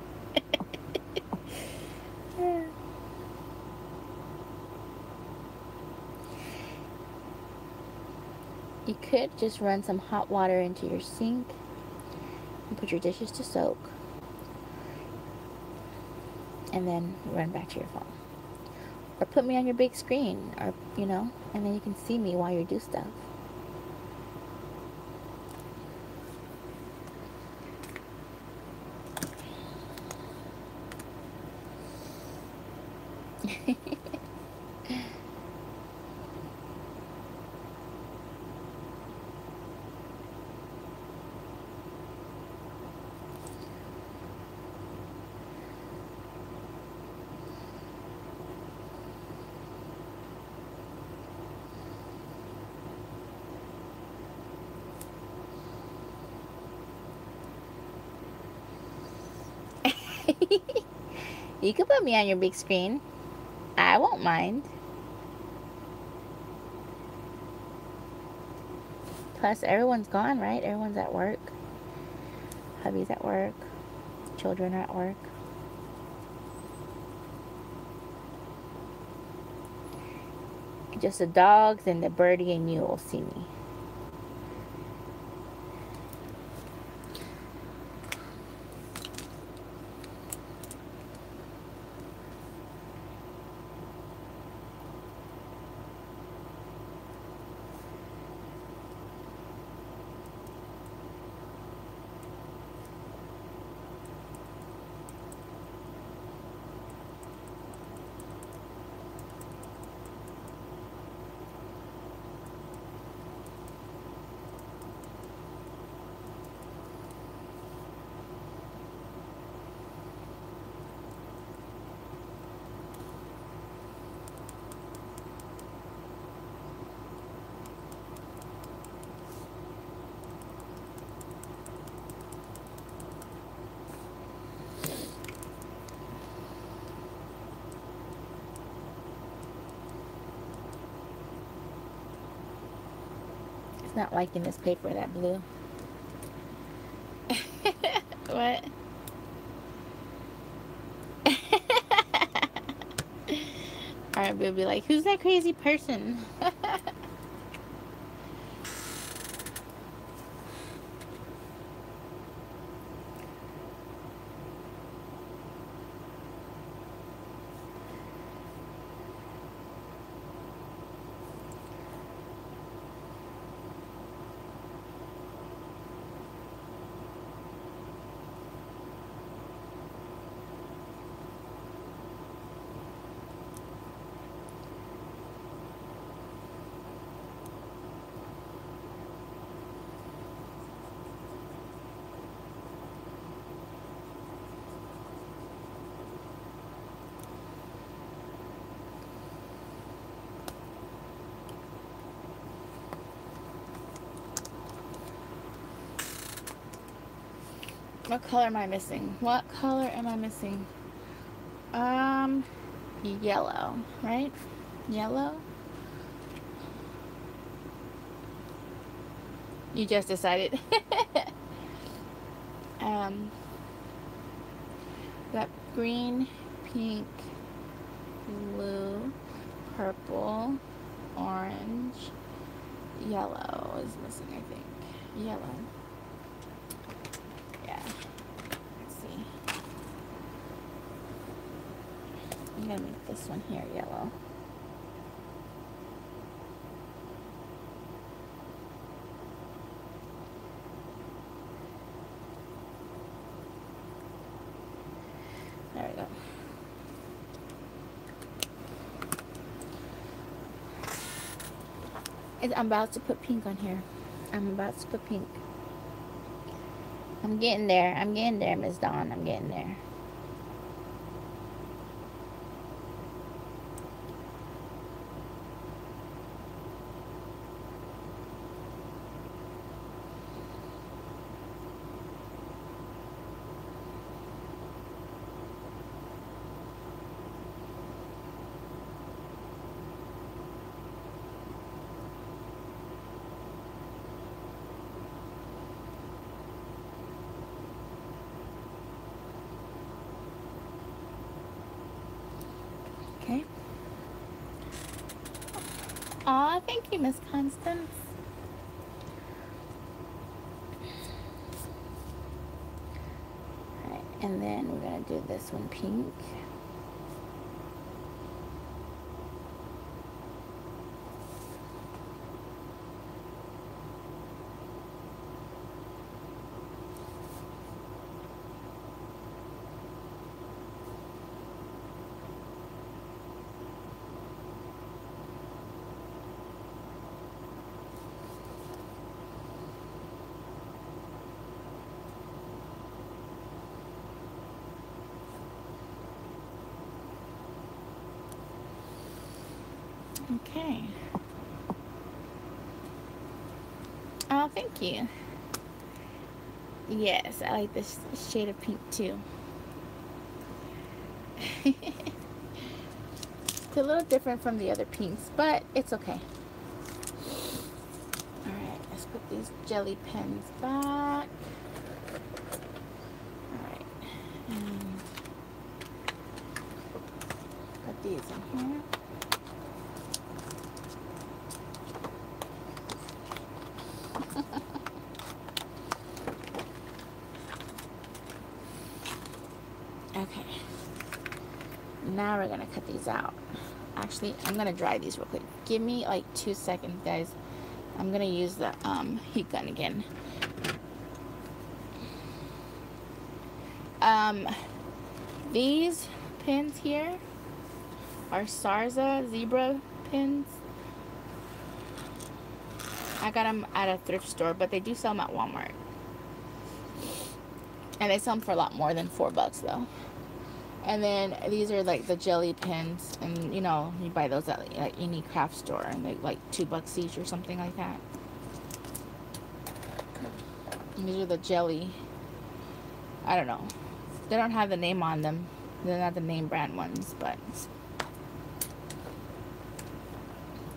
you could just run some hot water into your sink and put your dishes to soak. And then run back to your phone. Or put me on your big screen, or, you know, and then you can see me while you do stuff. you can put me on your big screen. I won't mind. Plus, everyone's gone, right? Everyone's at work. Hubby's at work. Children are at work. Just the dogs and the birdie and you will see me. Not liking this paper, that blue. what? Alright, we'll be like, who's that crazy person? What color am I missing? What color am I missing? Um, yellow, right? Yellow? You just decided. um, got green, pink, blue, purple, orange, yellow is missing, I think. Yellow. Yeah. Let's see. I'm gonna make this one here yellow. There we go. I'm about to put pink on here. I'm about to put pink. I'm getting there. I'm getting there, Miss Dawn. I'm getting there. Okay. Aw, you, Miss Constance. Alright, and then we're gonna do this one pink. Okay. Oh, thank you. Yes, I like this shade of pink too. it's a little different from the other pinks, but it's okay. Alright, let's put these jelly pens back. Alright, and put these in here. Okay. Now we're gonna cut these out. Actually, I'm gonna dry these real quick. Give me like two seconds, guys. I'm gonna use the um, heat gun again. Um, these pins here are Sarza zebra pins. I got them at a thrift store, but they do sell them at Walmart. And they sell them for a lot more than four bucks though. And then these are like the jelly pins, and you know you buy those at like any craft store, and they like two bucks each or something like that. And these are the jelly. I don't know. They don't have the name on them. They're not the name brand ones, but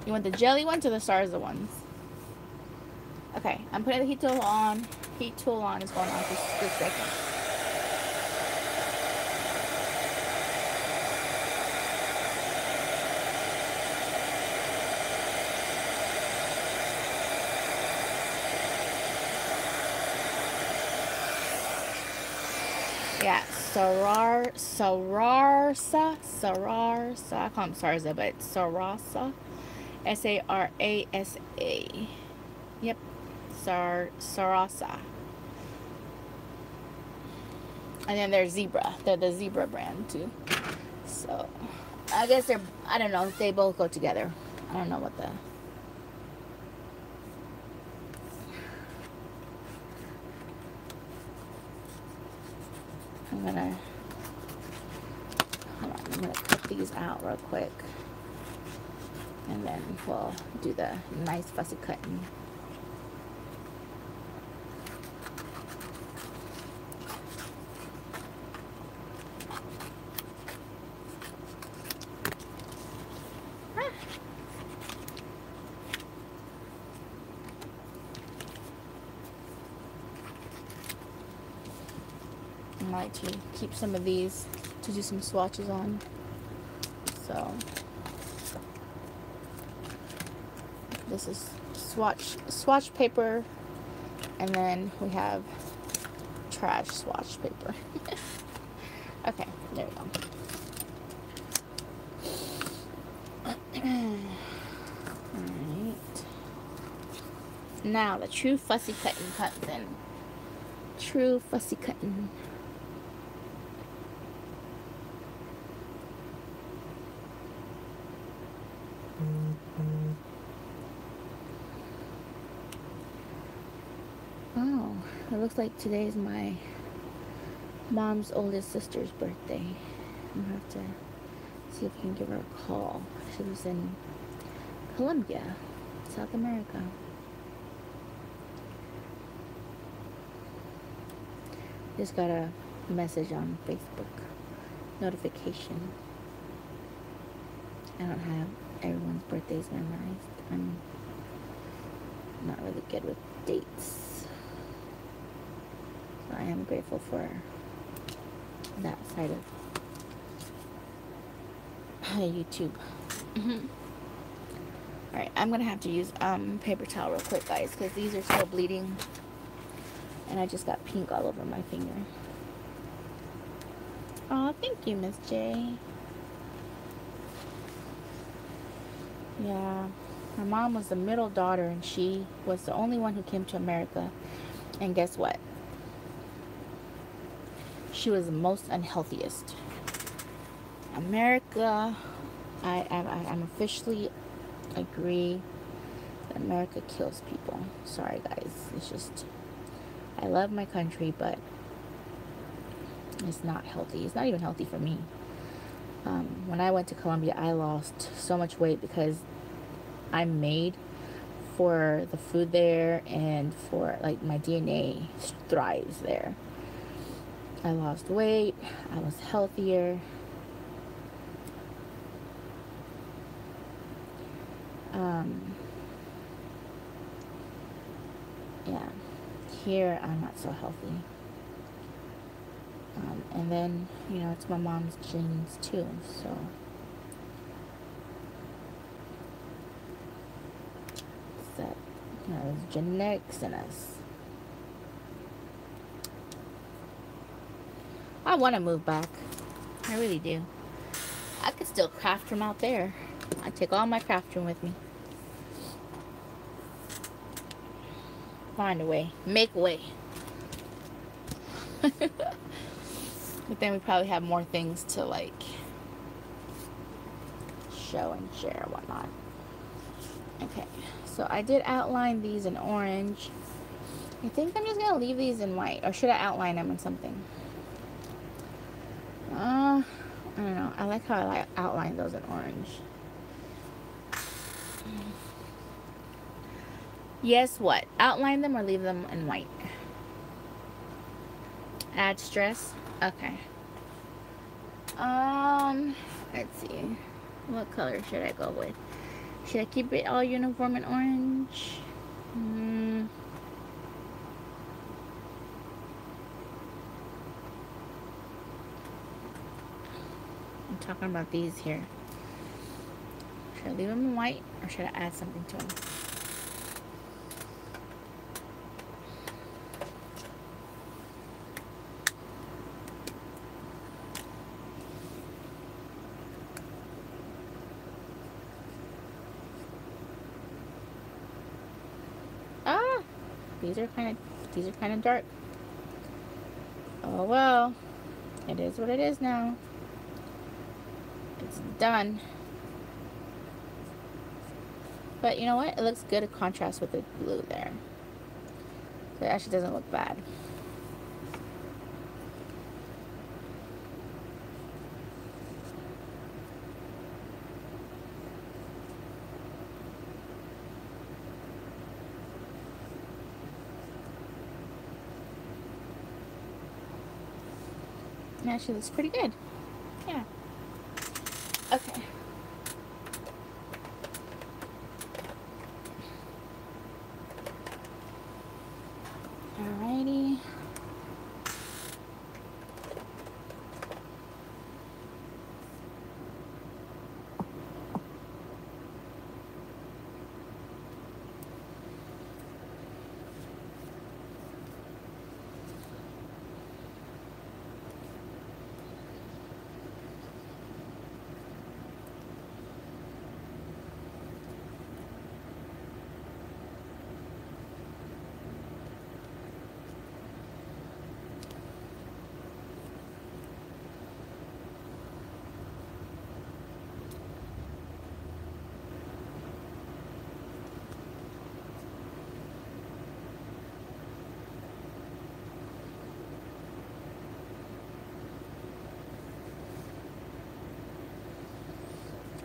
you want the jelly ones or the Sarza ones? Okay, I'm putting the heat tool on. Heat tool on is going on for a second. Yeah, Sarar, Sararsa, Sararsa. I call him Sarza, but Sarasa. S A R A S A. Yep, Sar Sarasa. And then there's Zebra. They're the Zebra brand too. So, I guess they're, I don't know, they both go together. I don't know what the I'm gonna, on, I'm gonna cut these out real quick. And then we'll do the nice fussy cutting. I like to keep some of these to do some swatches on. So this is swatch swatch paper and then we have trash swatch paper. okay, there we go. Alright. Now the true fussy cutting comes in. True fussy cutting. Oh, it looks like today is my mom's oldest sister's birthday. I'm gonna have to see if I can give her a call. She was in Colombia, South America. Just got a message on Facebook notification. I don't have everyone's birthdays memorized. I'm not really good with dates. I am grateful for that side of YouTube. Mm-hmm. Alright, I'm gonna have to use um, paper towel real quick, guys, because these are still bleeding. And I just got pink all over my finger. Oh, thank you, Miss J. Yeah, my mom was the middle daughter, and she was the only one who came to America. And guess what? She was the most unhealthiest. America, I, I, I'm officially agree that America kills people. Sorry, guys. It's just I love my country, but it's not healthy. It's not even healthy for me. Um, when I went to Colombia, I lost so much weight because I'm made for the food there and for like my DNA thrives there. I lost weight, I was healthier. Um, yeah here I'm not so healthy. Um, and then, you know, it's my mom's genes too, so. That, you know, genetics in us. I want to move back. I really do. I could still craft from out there. I take all my craft room with me. find a way. Make way. but then we probably have more things to like show and share and whatnot. Okay, so I did outline these in orange. I think I'm just gonna leave these in white, or should I outline them in something? Uh, I don't know. I like how I like outline those in orange. Yes, what? Outline them or leave them in white? Add stress? Okay. Um, let's see. What color should I go with? Should I keep it all uniform in orange? Hmm. Talking about these here. Should I leave them in white or should I add something to them? Ah! These are kind of these are kind of dark. Oh well. It is what it is now. It's done. But you know what? It looks good in contrast with the blue there. So it actually doesn't look bad. actually looks pretty good. Yeah. Okay. Alrighty.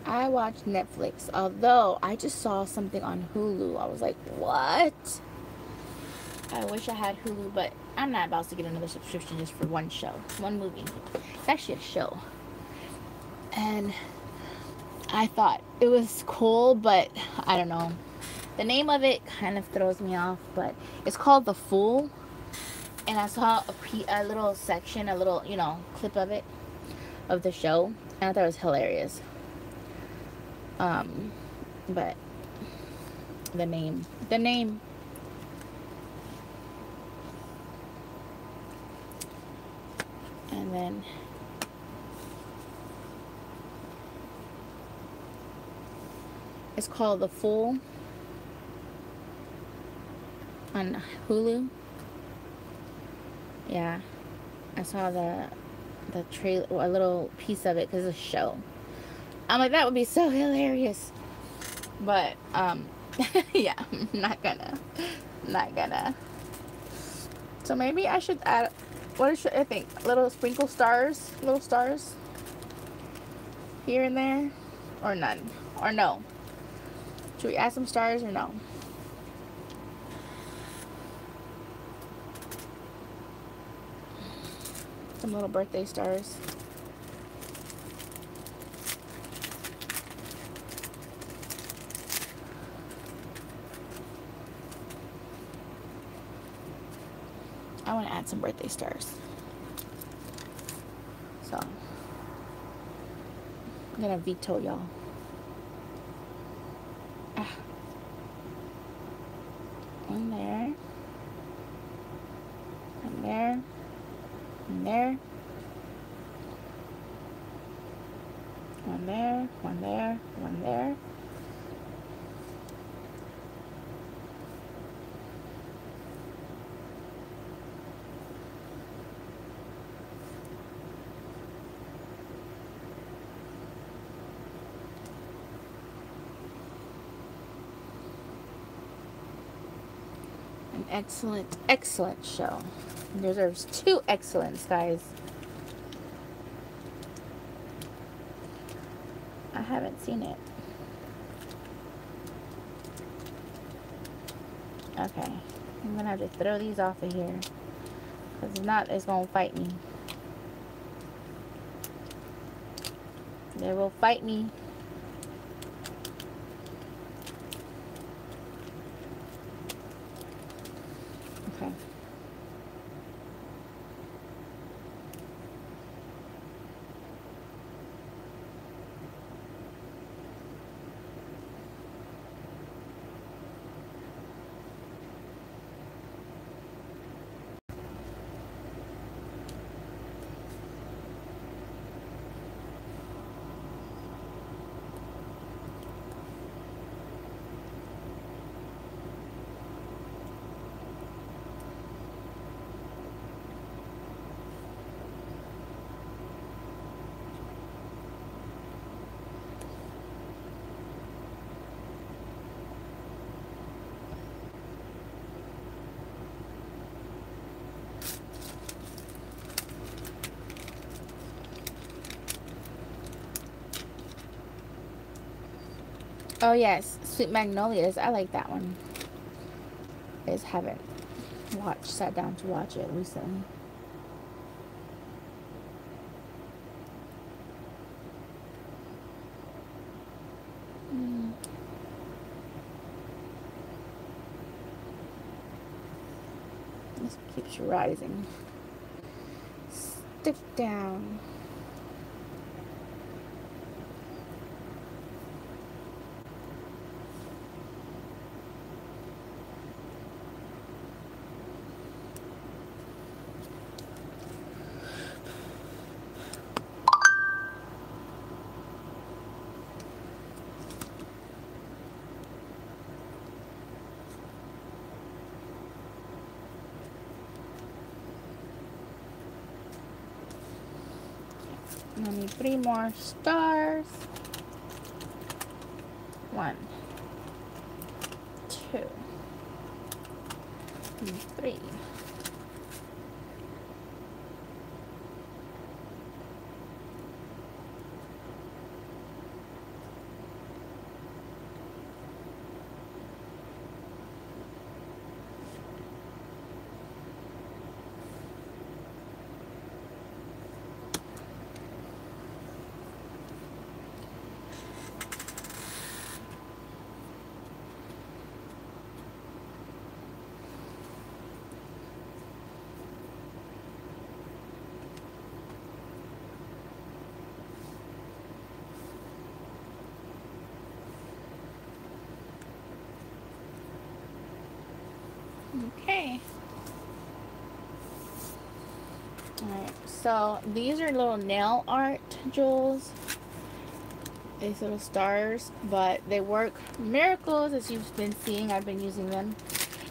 I watch Netflix. Although I just saw something on Hulu. I was like, what? I wish I had Hulu, but I'm not about to get another subscription just for one show, one movie. It's actually a show. And I thought it was cool, but I don't know. The name of it kind of throws me off, but it's called The Fool. And I saw a, a little section, a little, you know, clip of it, of the show. And I thought it was hilarious. Um, but the name, the name and then it's called The Fool on Hulu. Yeah, I saw the the trailer, a little piece of it because it's a show. I'm like, that would be so hilarious. But um, yeah, I'm not gonna, not gonna. So maybe I should add what should I think? Little sprinkle stars, little stars here and there, or none, or no? Should we add some stars or no? Some little birthday stars. I want to add some birthday stars. So, I'm going to veto y'all. Ah. One there. One there. One there. One there. One there. One there. Excellent, excellent show. It deserves two excellents, guys. I haven't seen it. Okay. I'm going to have to throw these off of here. Because if not, it's going to fight me. They will fight me. Oh yes, Sweet Magnolias. I like that one. I just haven't watched, sat down to watch it recently. Mm. This keeps rising. Stick down. Three more stars. So these are little nail art jewels. These little stars, but they work miracles as you've been seeing. I've been using them.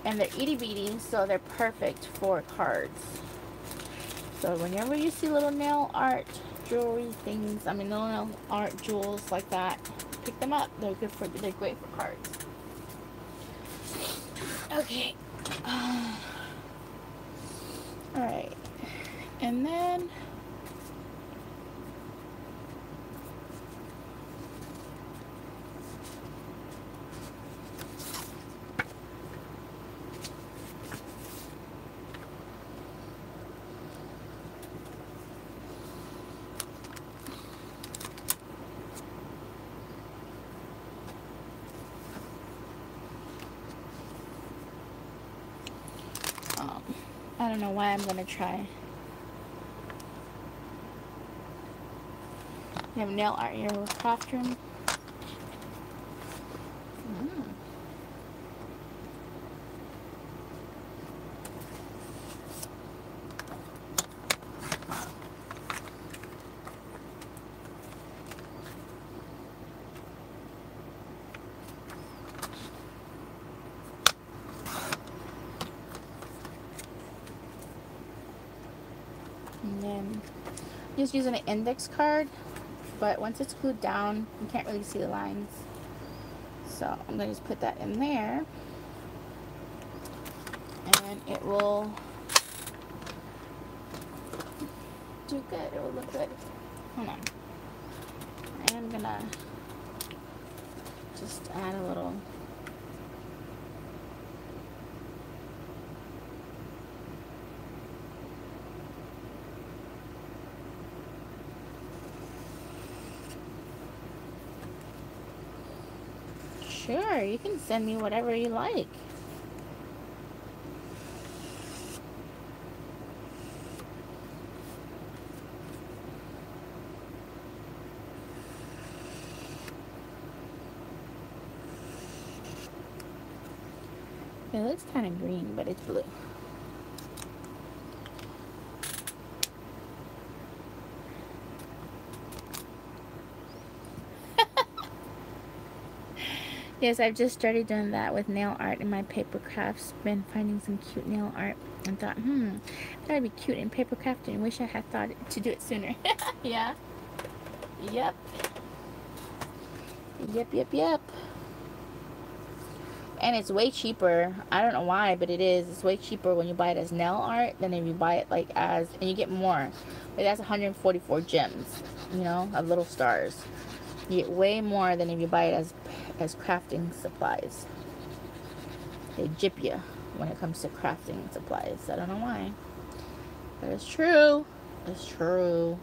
And they're itty bitty, so they're perfect for cards. So whenever you see little nail art jewelry things, I mean little nail art jewels like that, pick them up. They're good for, they're great for cards. Okay. Uh, Alright. And then um, I don't know why I'm gonna try You have nail art in your craft room. Mm. And then just using an index card but once it's glued down you can't really see the lines. So I'm going to just put that in there. And it will do good. It will look good. Hold on. I am gonna just add a little Sure, you can send me whatever you like. It looks kind of green, but it's blue. Yes, I've just started doing that with nail art in my paper crafts. Been finding some cute nail art and thought, hmm, that'd be cute in paper craft and wish I had thought to do it sooner. yeah. Yep. Yep, yep, yep. And it's way cheaper. I don't know why, but it is. It's way cheaper when you buy it as nail art than if you buy it like as, and you get more. Like that's 144 gems, you know, of little stars. You get way more than if you buy it as as crafting supplies. They jip you when it comes to crafting supplies. I don't know why. But it's true. It's true.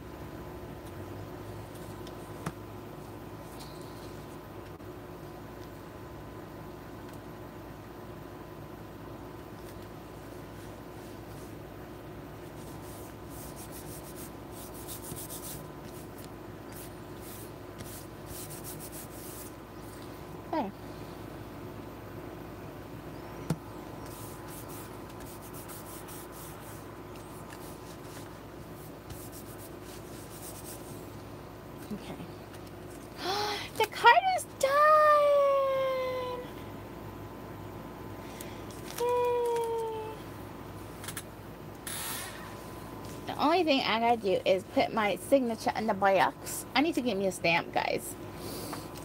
Thing I gotta do is put my signature in the box. I need to get me a stamp, guys.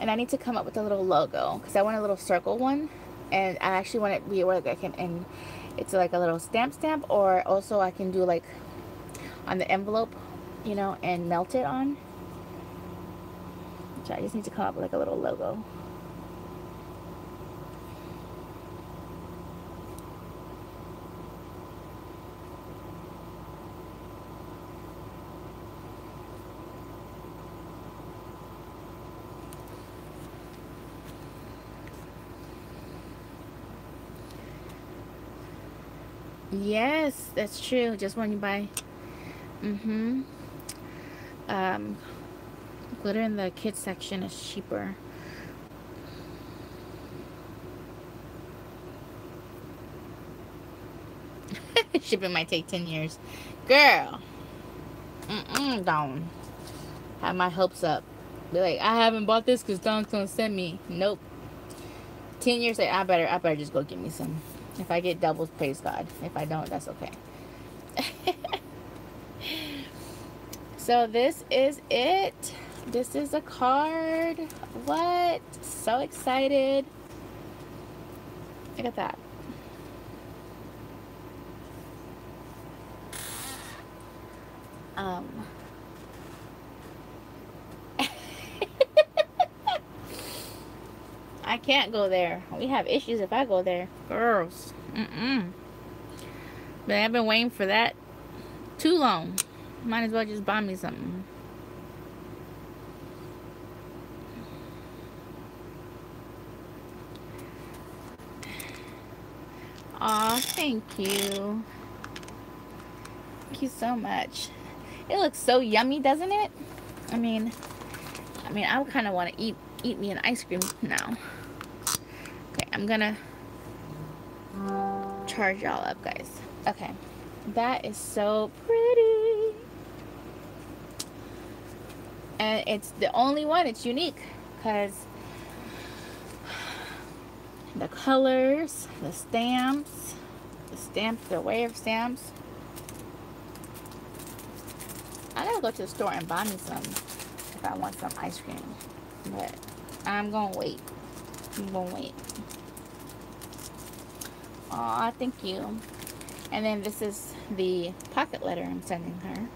And I need to come up with a little logo. Because I want a little circle one. And I actually want it to be where I can, and it's like a little stamp stamp. Or also I can do like on the envelope, you know, and melt it on. So I just need to come up with like a little logo. Yes, that's true. Just when you buy, mm-hmm. Um, glitter in the kids section is cheaper. Shipping might take 10 years. Girl. Mm-mm, don't. Have my hopes up. Be like, I haven't bought this because Don's gonna send me. Nope. 10 years later, I better, I better just go get me some. If I get doubles, praise God. If I don't, that's okay. so this is it. This is a card. What? So excited. Look at that. Um, I can't go there. We have issues if I go there. Girls. Mm-mm. But I've been waiting for that too long. Might as well just buy me something. Aw, thank you. Thank you so much. It looks so yummy, doesn't it? I mean, I mean, I kind of want to eat eat me an ice cream now. I'm gonna charge y'all up, guys. Okay, that is so pretty. And it's the only one, it's unique because the colors, the stamps, the stamps, the way of stamps. I gotta go to the store and buy me some if I want some ice cream. But I'm gonna wait. I'm gonna wait. Aw, thank you. And then this is the pocket letter I'm sending her.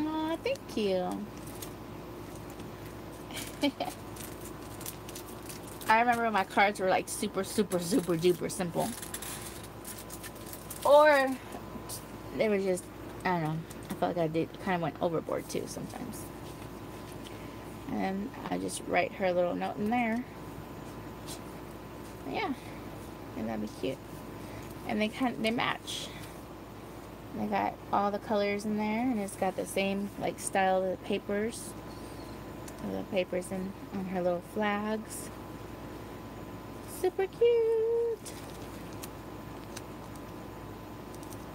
Aw, thank you. I remember my cards were like super, super, super duper simple. Or they were just, I don't know. I felt like I did kind of went overboard too sometimes. And I just write her a little note in there. Yeah. And that'd be cute. And they kind of, they match. They got all the colors in there and it's got the same like style of the papers. The papers in on her little flags. Super cute.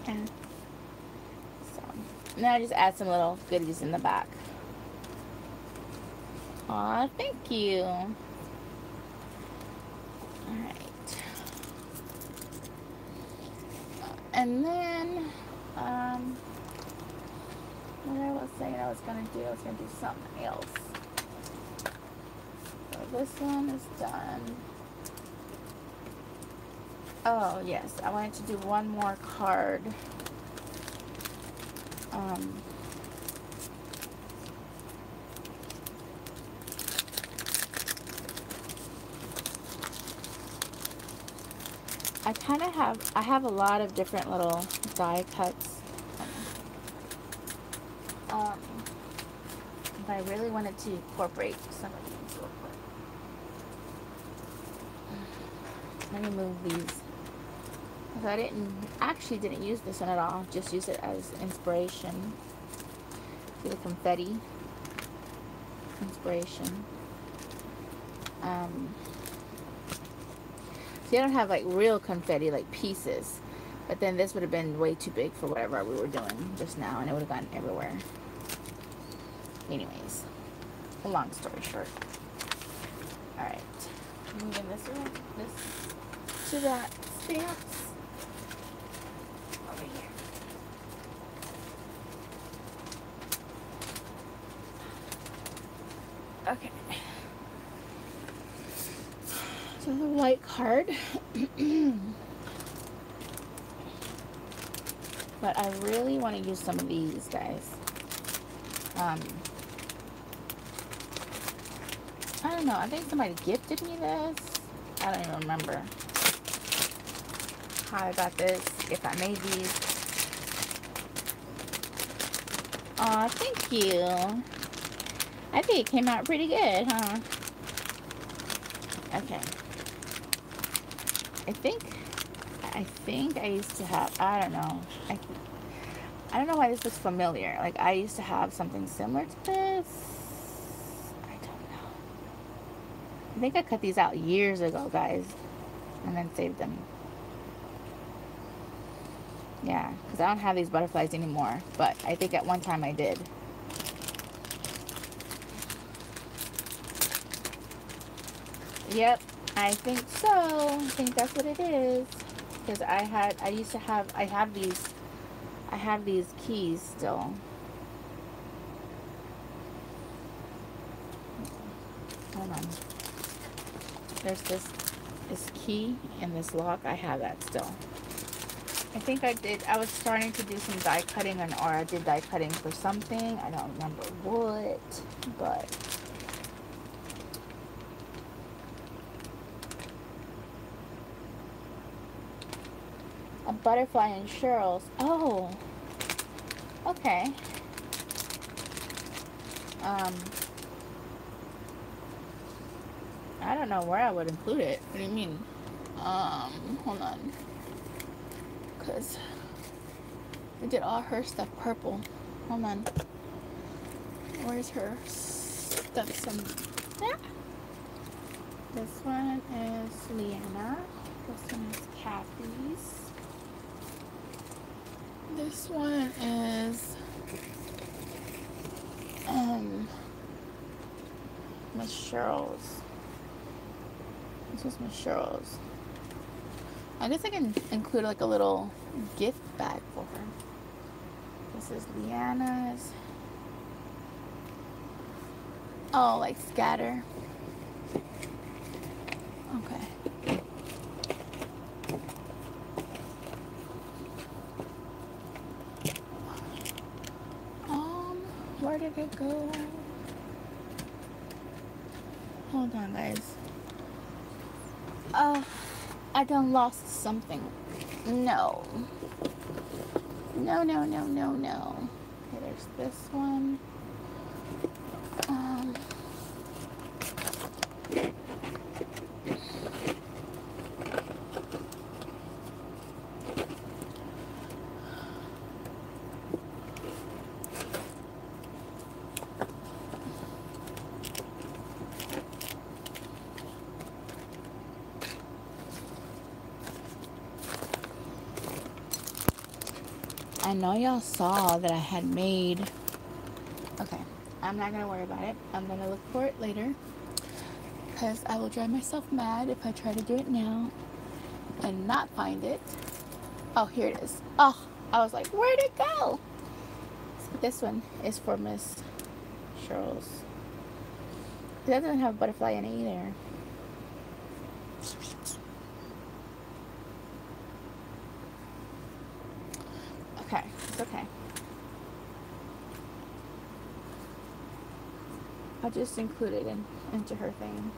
And so now I just add some little goodies in the back. Aw, thank you. Alright. And then, um, what I was saying I was going to do, I was going to do something else. So this one is done. Oh, yes. I wanted to do one more card. Um, I kind of have, I have a lot of different little die cuts. Um, but I really wanted to incorporate some of these real quick. Let me move these. Because I didn't, actually didn't use this one at all. Just use it as inspiration. See the confetti. Inspiration. Um, I don't have like real confetti, like pieces. But then this would have been way too big for whatever we were doing just now, and it would have gone everywhere. Anyways, long story short. Alright, moving this this to that stamps. Over here. Okay. White card. but I really want to use some of these guys. Um, I don't know. I think somebody gifted me this. I don't even remember how I got this. If I made these. Aw, thank you. I think it came out pretty good, huh? Okay. I think, I think I used to have, I don't know. I, I don't know why this looks familiar. Like, I used to have something similar to this. I don't know. I think I cut these out years ago, guys. And then saved them. Yeah, because I don't have these butterflies anymore. But I think at one time I did. Yep, I think so. I think that's what it is. Because I had, I used to have, I have these, I have these keys still. Hold on. There's this, this key and this lock. I have that still. I think I did, I was starting to do some die cutting and or I did die cutting for something. I don't remember what, but butterfly and Cheryl's. Oh, okay. Um, I don't know where I would include it. What do you mean? Um, hold on. Because I did all her stuff purple. Hold on. Where's her stuff? Some. Yeah. This one is Leanna. This one is Kathy's. This one is um Miss Cheryl's. This is Miss Cheryl's. I guess I can include like a little gift bag for her. This is Leanna's. Oh, like scatter. Okay. Um, where go? Hold on, guys. Oh. I done lost something. No. No, no, no, no, no. Okay, there's this one. Know y'all saw that I had made. Okay, I'm not gonna worry about it. I'm gonna look for it later. Because I will drive myself mad if I try to do it now and not find it. Oh, here it is. Oh, I was like, where'd it go? This one is for Miss Cheryl's. It doesn't have butterfly in it either. okay. It's okay. Just include it in, into her thing.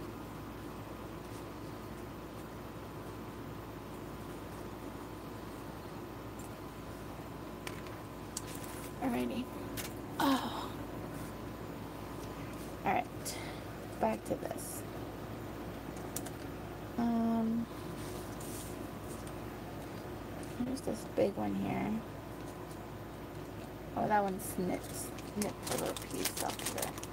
Alrighty. Oh. Alright. Back to this. Um. There's this big one here. Oh, that one snips, snipped a little piece off there. There's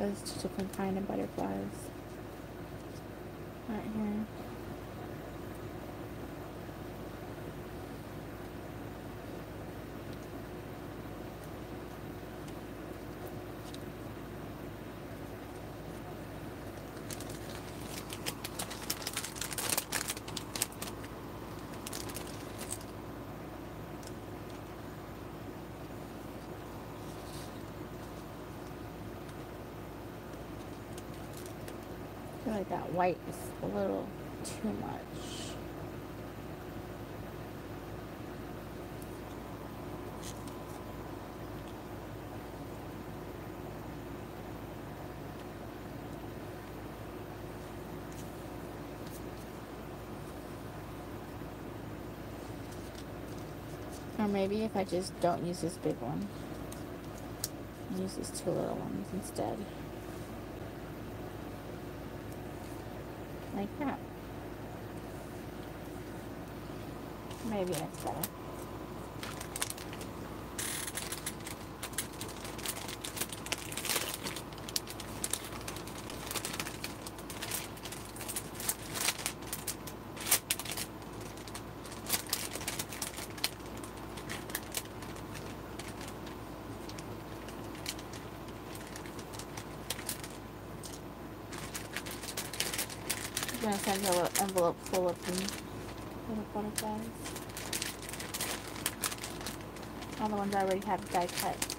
two different kind of butterflies. Right here. I feel like that white is a little too much. Or maybe if I just don't use this big one, use these two little ones instead. Like that. Maybe that's better. Send you an envelope full of them little butterflies. All the ones I already have die cut.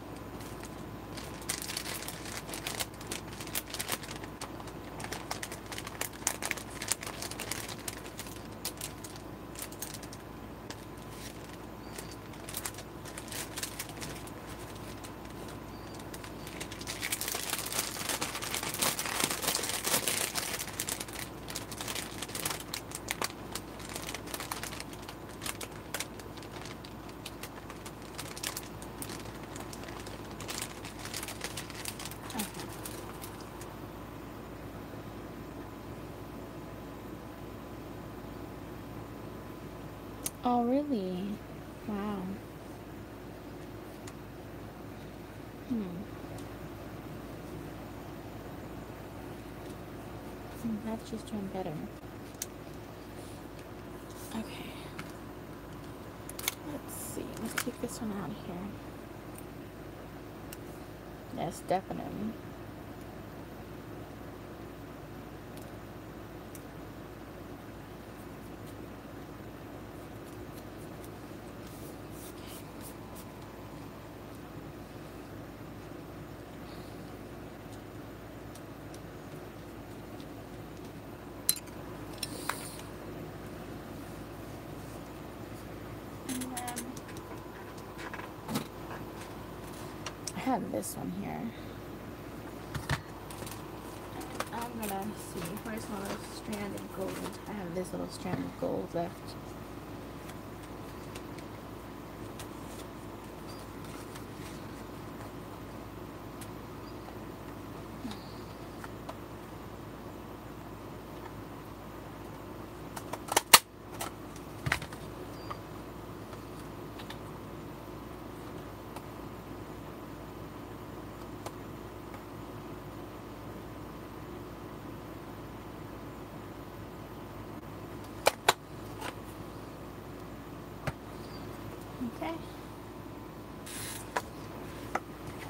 Oh, really? Wow. Hmm. That's doing better. Okay. Let's see. Let's take this one out of here. Yes, definitely. have this one here. I'm gonna see. Where's my little strand of gold? I have this little strand of gold left.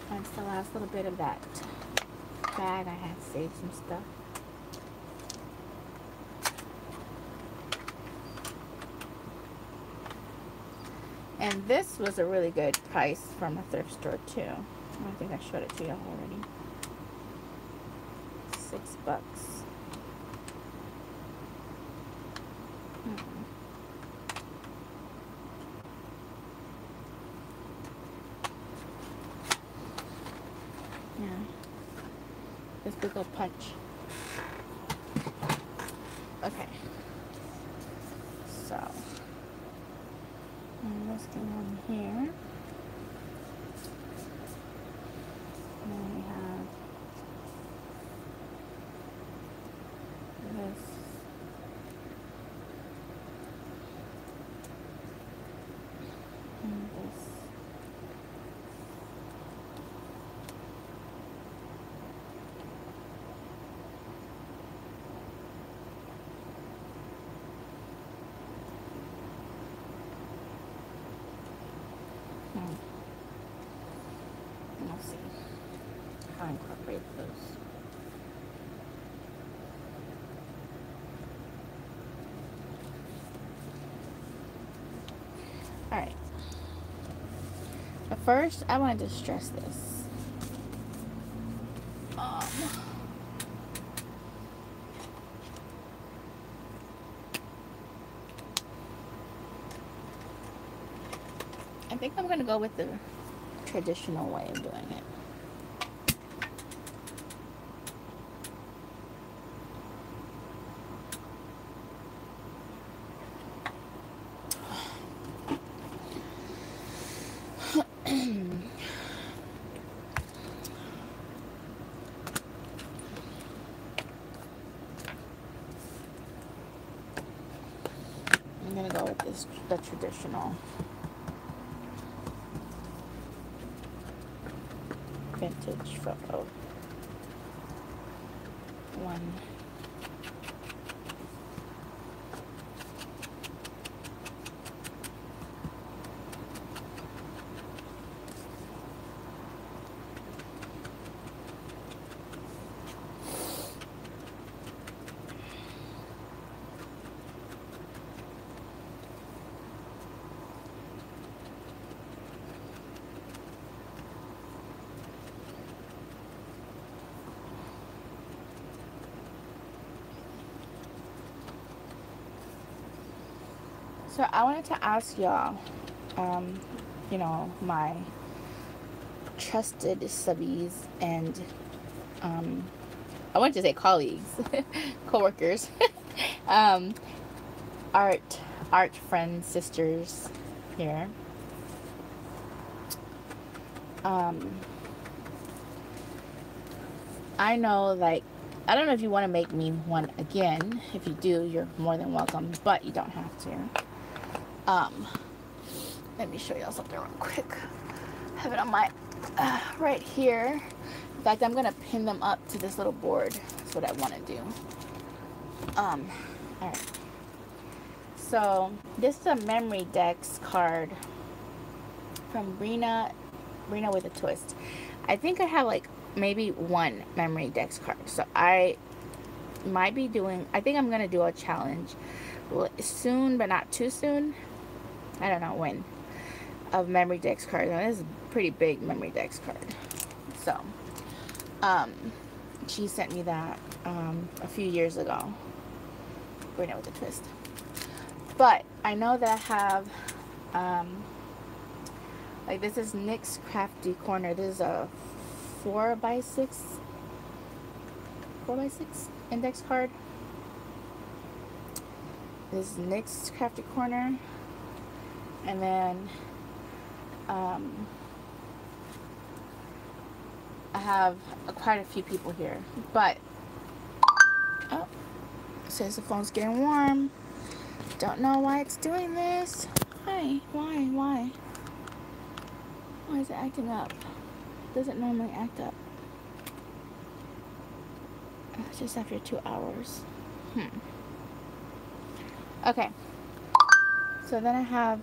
That's the last little bit of that bag. I had saved some stuff. And this was a really good price from a thrift store too. I think I showed it to you already. Six bucks. big old punch. Okay. So, and this thing on here. And we have this and this. incorporate those. Alright. But first, I want to distress this. Um, I think I'm going to go with the traditional way of doing it. I'm gonna go with this the traditional. Vintage photo one. So I wanted to ask y'all, um, you know, my trusted subbies and um, I wanted to say colleagues, co-workers, um, art, art friends, sisters here. Um, I know, like, I don't know if you want to make me one again. If you do, you're more than welcome, but you don't have to. Um, let me show y'all something real quick. I have it on my, uh, right here. In fact, I'm going to pin them up to this little board. That's what I want to do. Um, alright. So, this is a Memory-Dex card from Rena, Rena with a twist. I think I have like maybe one Memory-Dex card. So I might be doing, I think I'm going to do a challenge soon, but not too soon. I don't know when, of Memory-Dex cards. Now, this is a pretty big Memory-Dex card. So, um, she sent me that um, a few years ago. Rena with a twist. But I know that I have, um, like this is Nick's Crafty Corner. This is a 4 by 6 4 by 6 index card. This is NYX Crafty Corner and then um, I have quite a few people here but oh says the phone's getting warm. Don't know why it's doing this. Why why why? Why is it acting up? Doesn't normally act up. It's just after two hours. Hmm. Okay. So then I have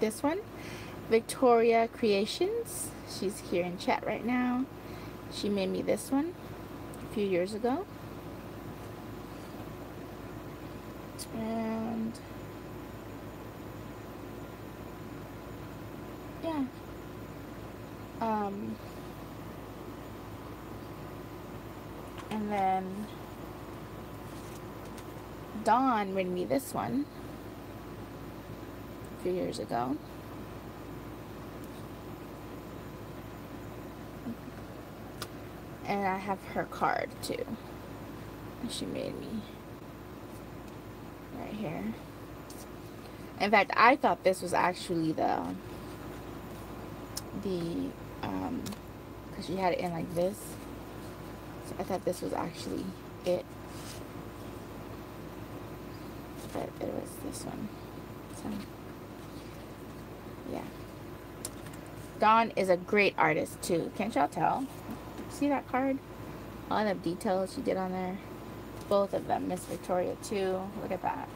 this one, Victoria Creations. She's here in chat right now. She made me this one a few years ago. And yeah. Um, and then Dawn made me this one few years ago. And I have her card too. She made me right here. In fact, I thought this was actually the the um because she had it in like this. So I thought this was actually it. But it was this one. So yeah. Dawn is a great artist too. Can't y'all tell? See that card? All the details she did on there. Both of them. Miss Victoria too. Look at that.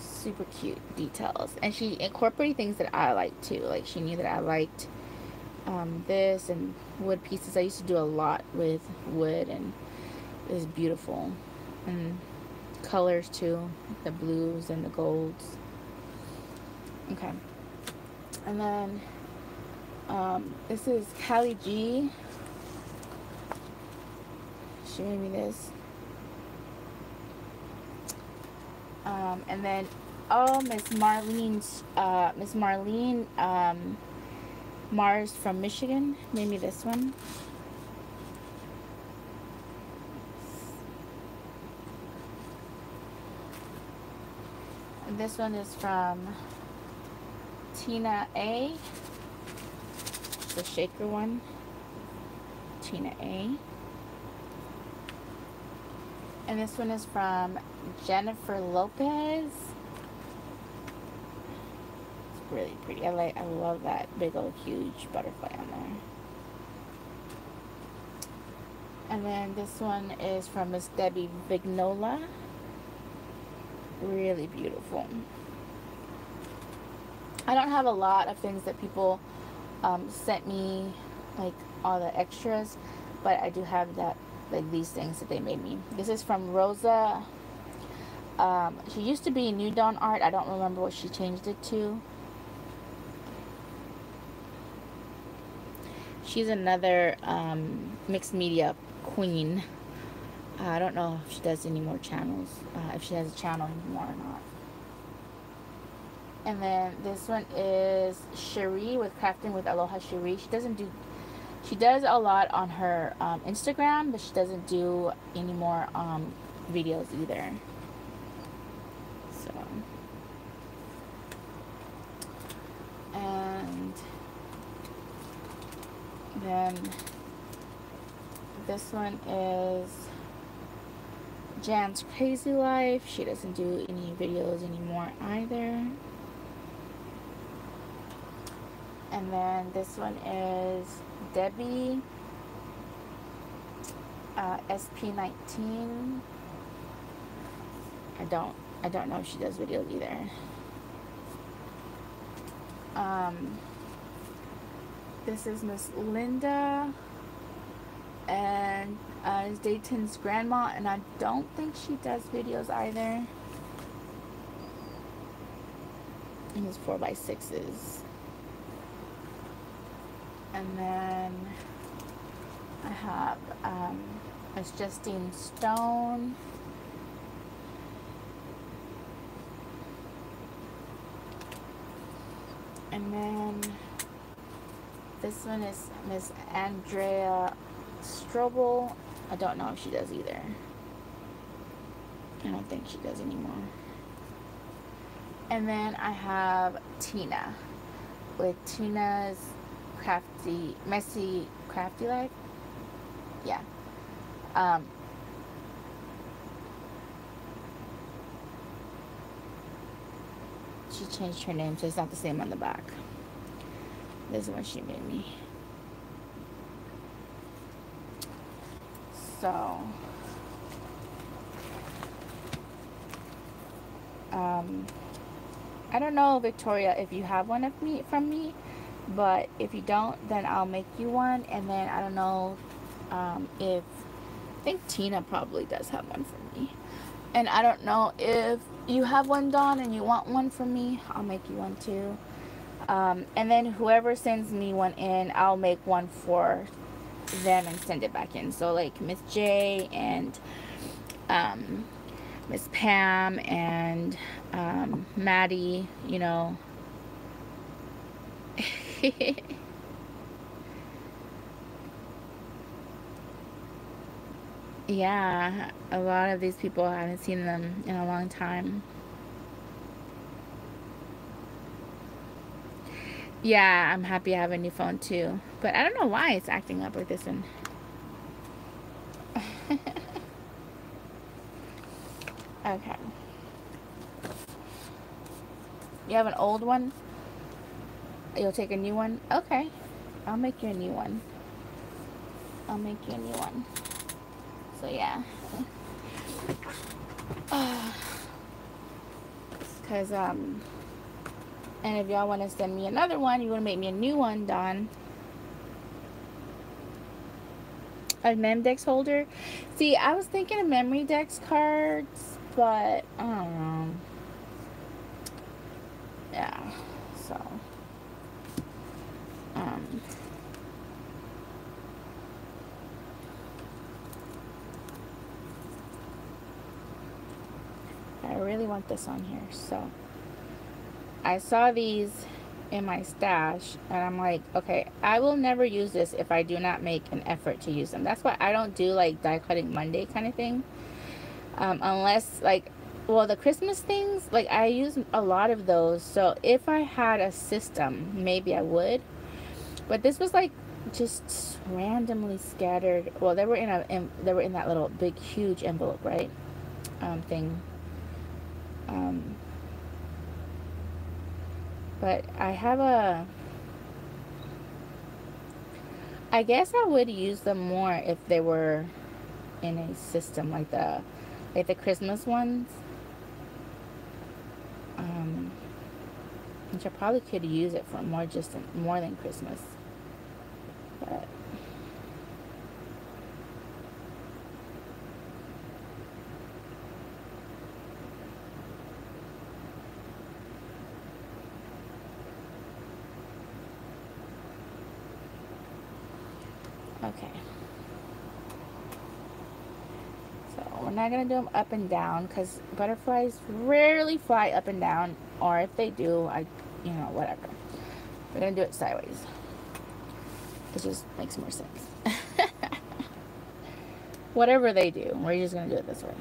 Super cute details. And she incorporated things that I like too. Like she knew that I liked um, this and wood pieces. I used to do a lot with wood and it's beautiful. And colors too. The blues and the golds. Okay. And then um, this is Callie G. She made me this. Um, and then, oh, Miss Marlene's, uh, Miss Marlene um, Mars from Michigan made me this one. And this one is from Tina A. The shaker one. Tina A. And this one is from Jennifer Lopez. It's really pretty. I like, I love that big old huge butterfly on there. And then this one is from Miss Debbie Vignola. Really beautiful. I don't have a lot of things that people um, sent me, like all the extras, but I do have that, like these things that they made me. This is from Rosa. Um, she used to be New Dawn Art. I don't remember what she changed it to. She's another um, mixed media queen. Uh, I don't know if she does any more channels, uh, if she has a channel anymore or not. And then this one is Cherie with Crafting with Aloha Cherie. She doesn't do, she does a lot on her um, Instagram, but she doesn't do any more um, videos either. So, and then this one is Jan's Crazy Life. She doesn't do any videos anymore either. And then this one is Debbie uh, SP19. I don't I don't know if she does videos either. Um, this is Miss Linda and uh, is Dayton's grandma, and I don't think she does videos either. And it's four by sixes. And then I have um, Miss Justine Stone. And then this one is Miss Andrea Strobel. I don't know if she does either. I don't think she does anymore. And then I have Tina with Tina's crafty, messy, crafty life. Yeah. Um, she changed her name, so it's not the same on the back. This is what she made me. So, um, I don't know, Victoria, if you have one of me from me, but if you don't, then I'll make you one. And then I don't know um, if I think Tina probably does have one for me. And I don't know if you have one, Dawn, and you want one from me, I'll make you one too. Um, and then whoever sends me one in, I'll make one for them and send it back in. So like Miss J and um, Miss Pam and um, Maddie, you know. yeah, a lot of these people I haven't seen them in a long time. Yeah, I'm happy I have a new phone too. But I don't know why it's acting up like this one. okay. You have an old one? You'll take a new one? Okay. I'll make you a new one. I'll make you a new one. So yeah. Because, um... And if y'all want to send me another one, you want to make me a new one, Dawn. A Memdex holder. See, I was thinking of memory dex cards, but I don't know. Yeah. Um. I really want this on here, so. I saw these in my stash and I'm like, okay, I will never use this if I do not make an effort to use them. That's why I don't do like die cutting Monday kind of thing. Um, unless like, well, the Christmas things, like I use a lot of those. So if I had a system, maybe I would. But this was like just randomly scattered. Well, they were in a, in, they were in that little big, huge envelope, right? Um, thing. Um, But I have a. I guess I would use them more if they were in a system like the like the Christmas ones. Um, which I probably could use it for more just more than Christmas. But Okay. So we're not going to do them up and down because butterflies rarely fly up and down. Or if they do, I, you know, whatever. We're going to do it sideways. It just makes more sense. whatever they do, we're just going to do it this way.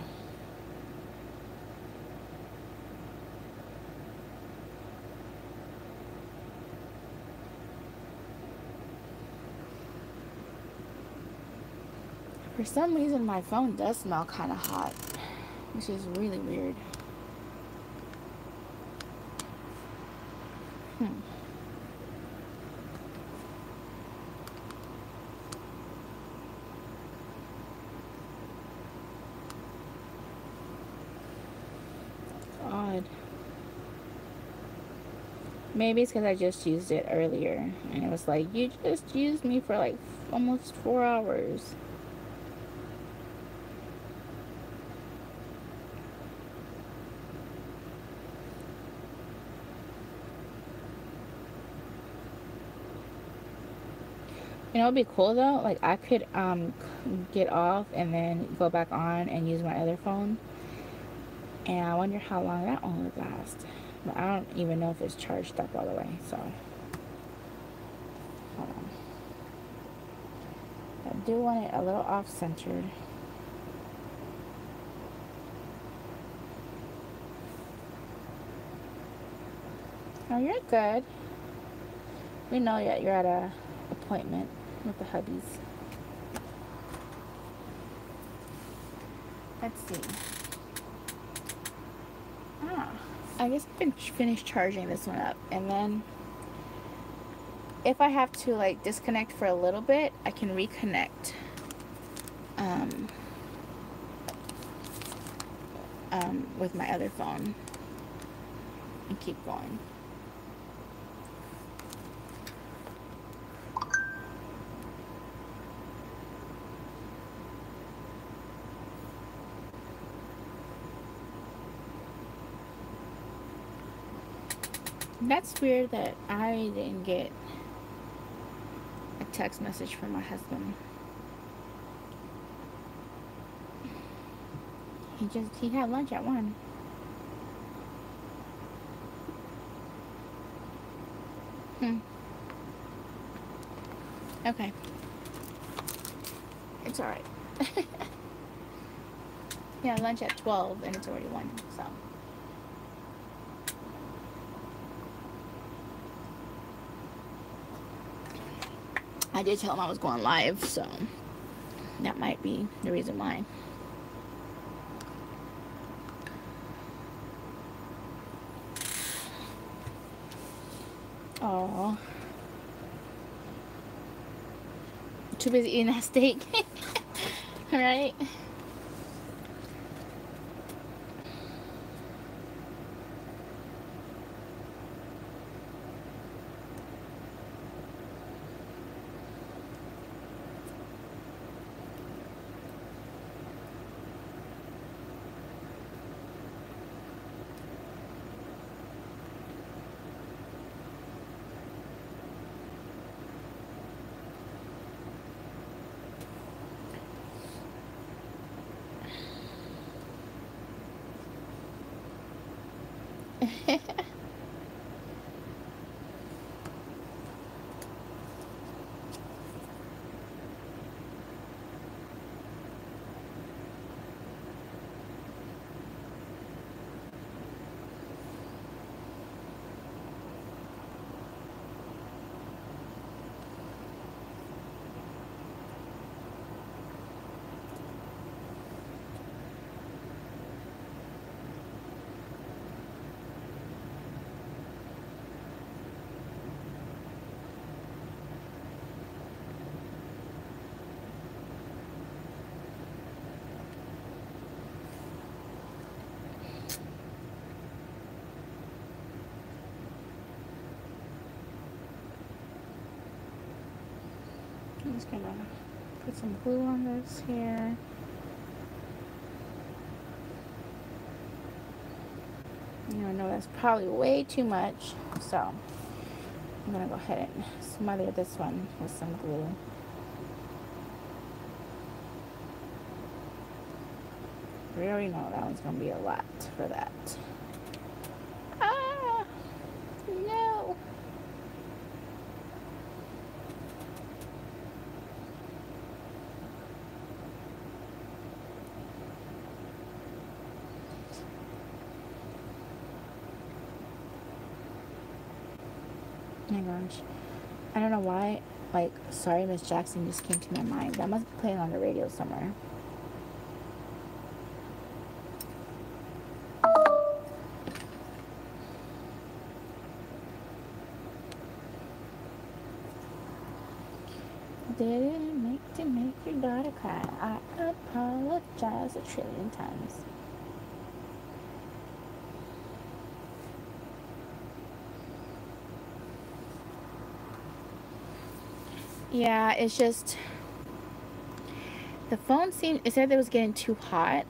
For some reason, my phone does smell kind of hot, which is really weird. Hmm. Maybe it's because I just used it earlier. And it was like, you just used me for like almost four hours. You know, it'd be cool though. Like I could um get off and then go back on and use my other phone. And I wonder how long that one would last. But I don't even know if it's charged up all the way. So, hold on. I do want it a little off-centered. Oh, you're good. We know that you're at a appointment with the hubbies. Let's see. Ah, I guess I can finish charging this one up and then if I have to like disconnect for a little bit, I can reconnect um, um, with my other phone and keep going. That's weird that I didn't get a text message from my husband. He just, he had lunch at 1. Hmm. Okay. It's alright. yeah, lunch at 12 and it's already 1, so. I did tell him I was going live, so that might be the reason why. Oh, too busy eating that steak. All some glue on this here. You know, that's probably way too much, so I'm gonna go ahead and smother this one with some glue. We already know that one's gonna be a lot for that. Ah, no. Oh my gosh. I don't know why, like, Sorry Miss Jackson just came to my mind. That must be playing on the radio somewhere. Didn't make to make your daughter cry. I apologize a trillion times. Yeah, it's just the phone seemed it said it was getting too hot.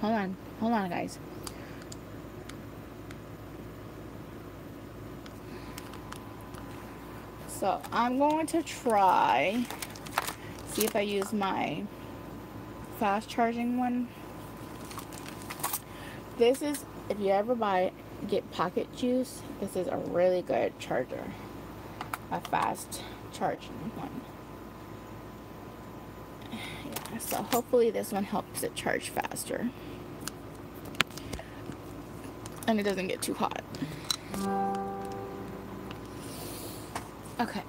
Hold on. Hold on, guys. So, I'm going to try see if I use my fast charging one. This is if you ever buy get pocket juice, this is a really good charger a fast charging one. Yeah, so hopefully this one helps it charge faster. And it doesn't get too hot. Okay.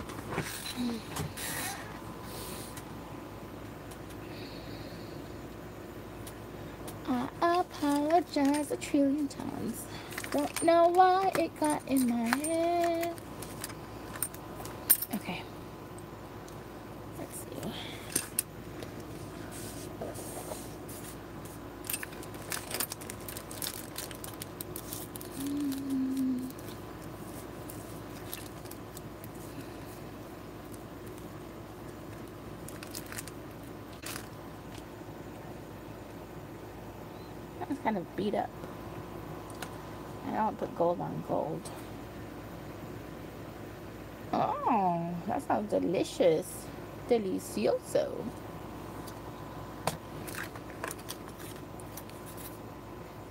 I apologize a trillion times. Don't know why it got in my head. kind of beat up. I don't put gold on gold. Oh, that sounds delicious. Delicioso.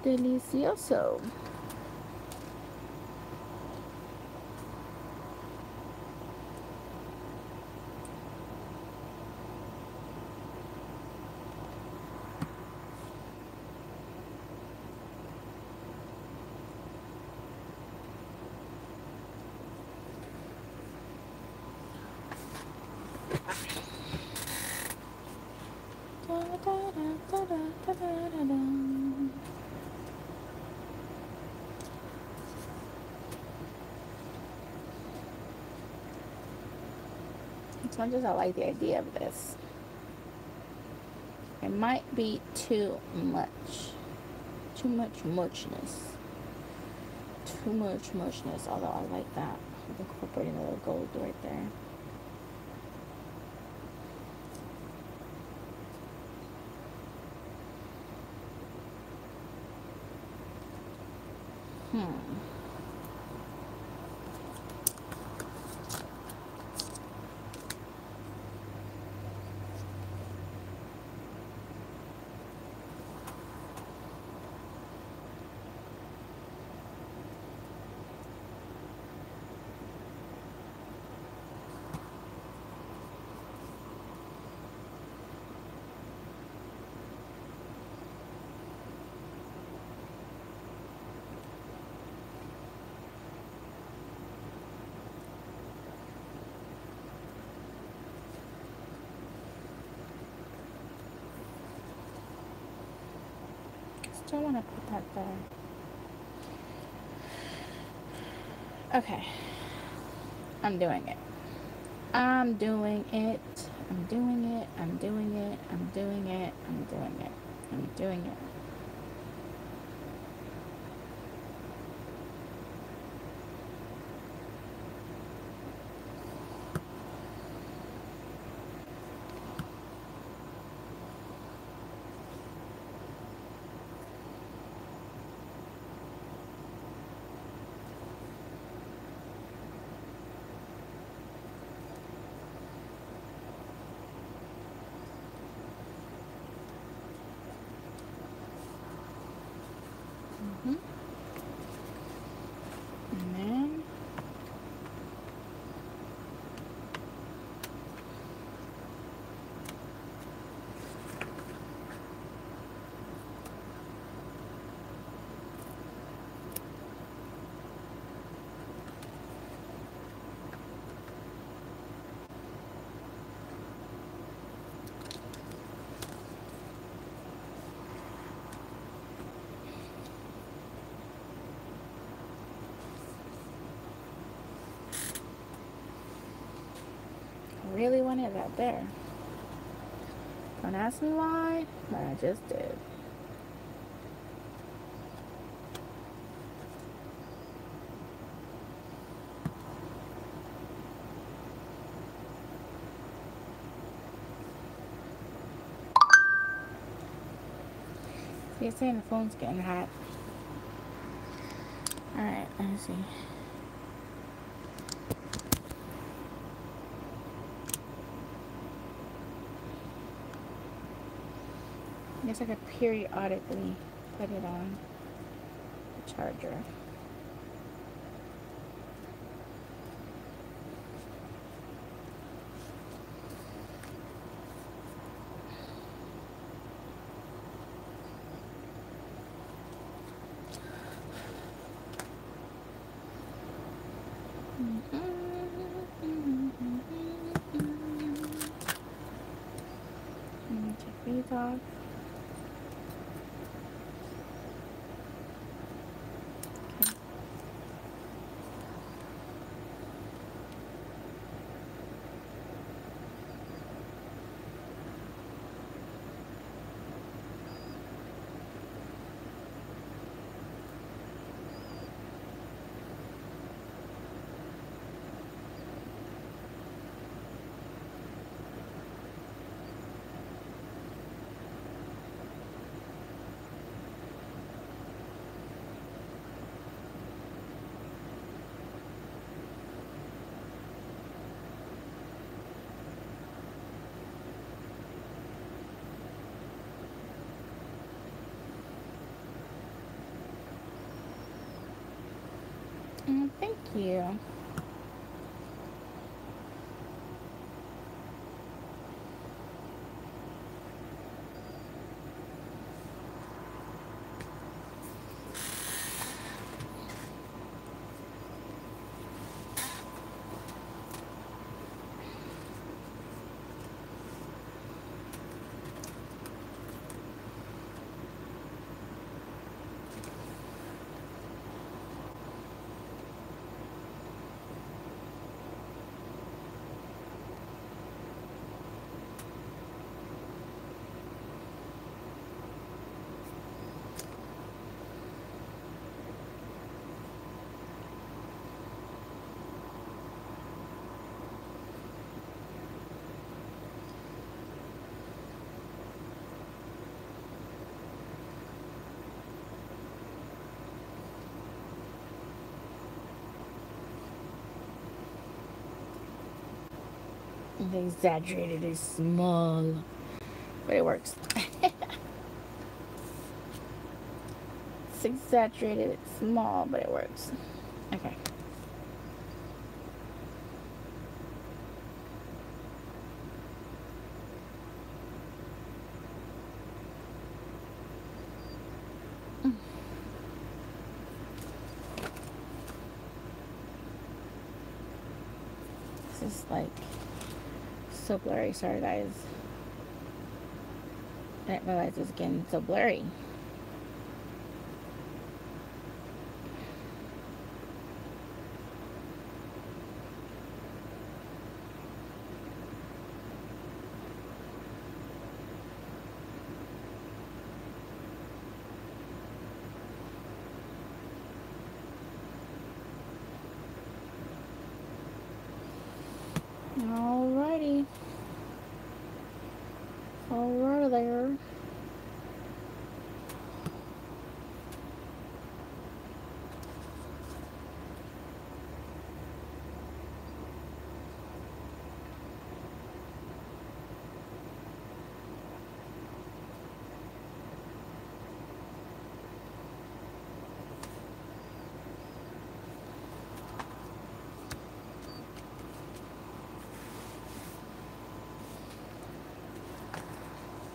Delicioso. As much as I like the idea of this, it might be too much. Too much muchness. Too much muchness, although I like that. Incorporating a little gold right there. Hmm. still want to Okay. I'm doing it. I'm doing it. I'm doing it. I'm doing it. I'm doing it. I'm doing it. I'm doing it. Mm-hmm. And then really wanted that there. Don't ask me why, but I just did. You're saying the phone's getting hot. Alright, let me see. I guess I could periodically put it on the charger. Check these off. Mm, thank you. They exaggerated it's small, but it works. it's exaggerated it's small, but it works. Okay. This is like so blurry. Sorry, guys. I didn't realize it was getting so blurry. Alrighty. Alright there.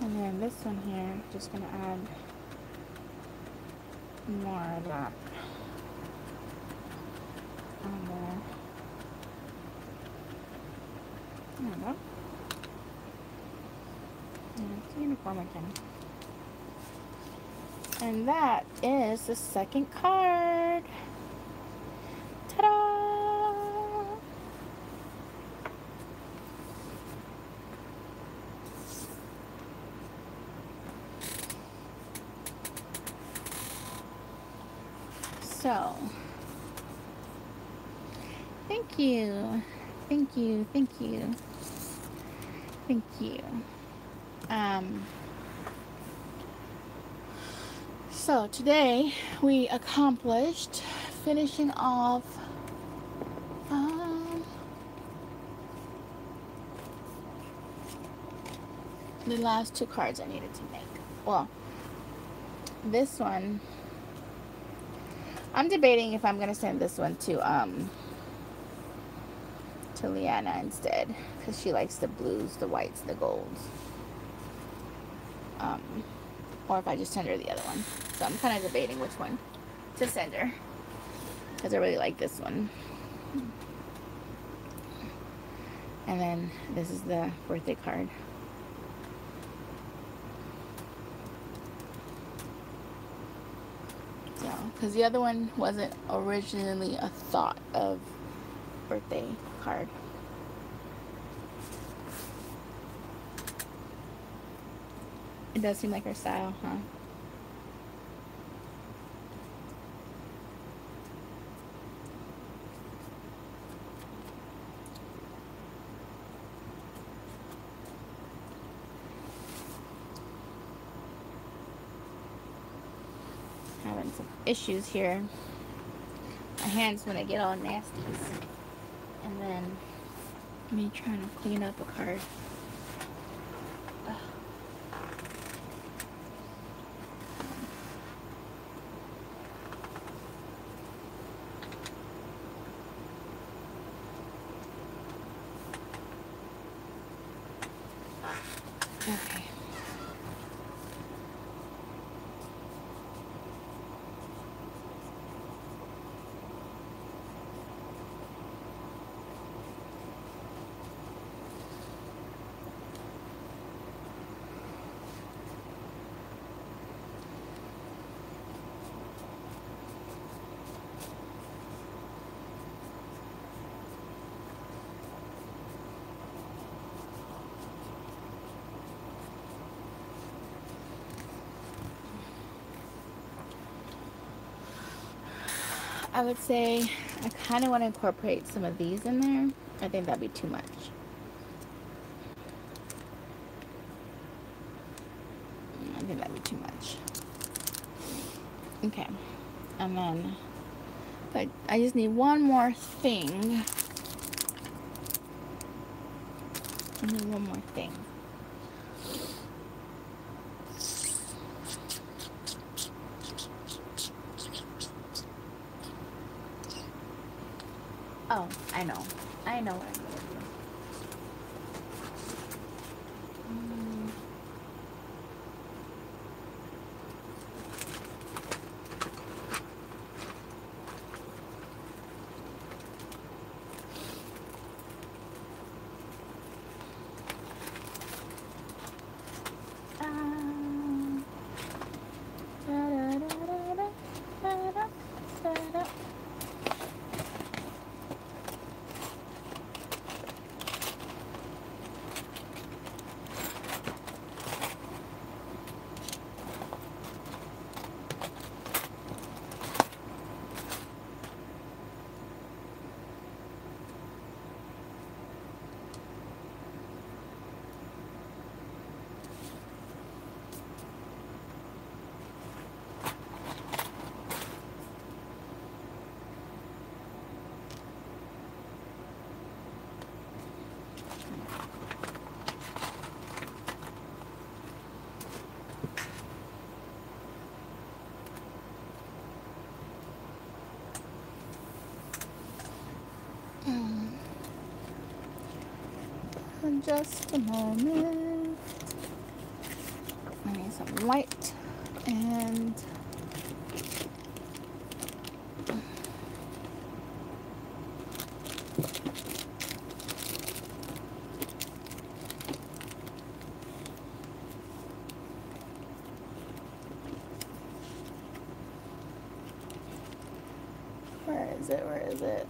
And then this one here, just gonna add more of that on there. There we go. And it's uniform again. And that is the second card. Ta-da! So, thank you, thank you, thank you, thank you. Um, so today we accomplished finishing off um, the last two cards I needed to make. Well, this one, I'm debating if I'm going to send this one to, um, to Leanna instead. Because she likes the blues, the whites, the golds. Um, or if I just send her the other one. So I'm kind of debating which one to send her. Because I really like this one. And then this is the birthday card. So, because the other one wasn't originally a thought of birthday card. It does seem like her style, huh? Having some issues here. My hands when I get all nasties. And then me trying to clean up a card. I would say I kind of want to incorporate some of these in there. I think that'd be too much. Mm, I think that'd be too much. Okay. And then, but I just need one more thing. I need one more thing. Oh, I know. I know what I'm gonna do. Mm. Um, da-da-da-da-da, da-da, da-da. Mm. Just a moment. I need some light and Where is it? Where is it?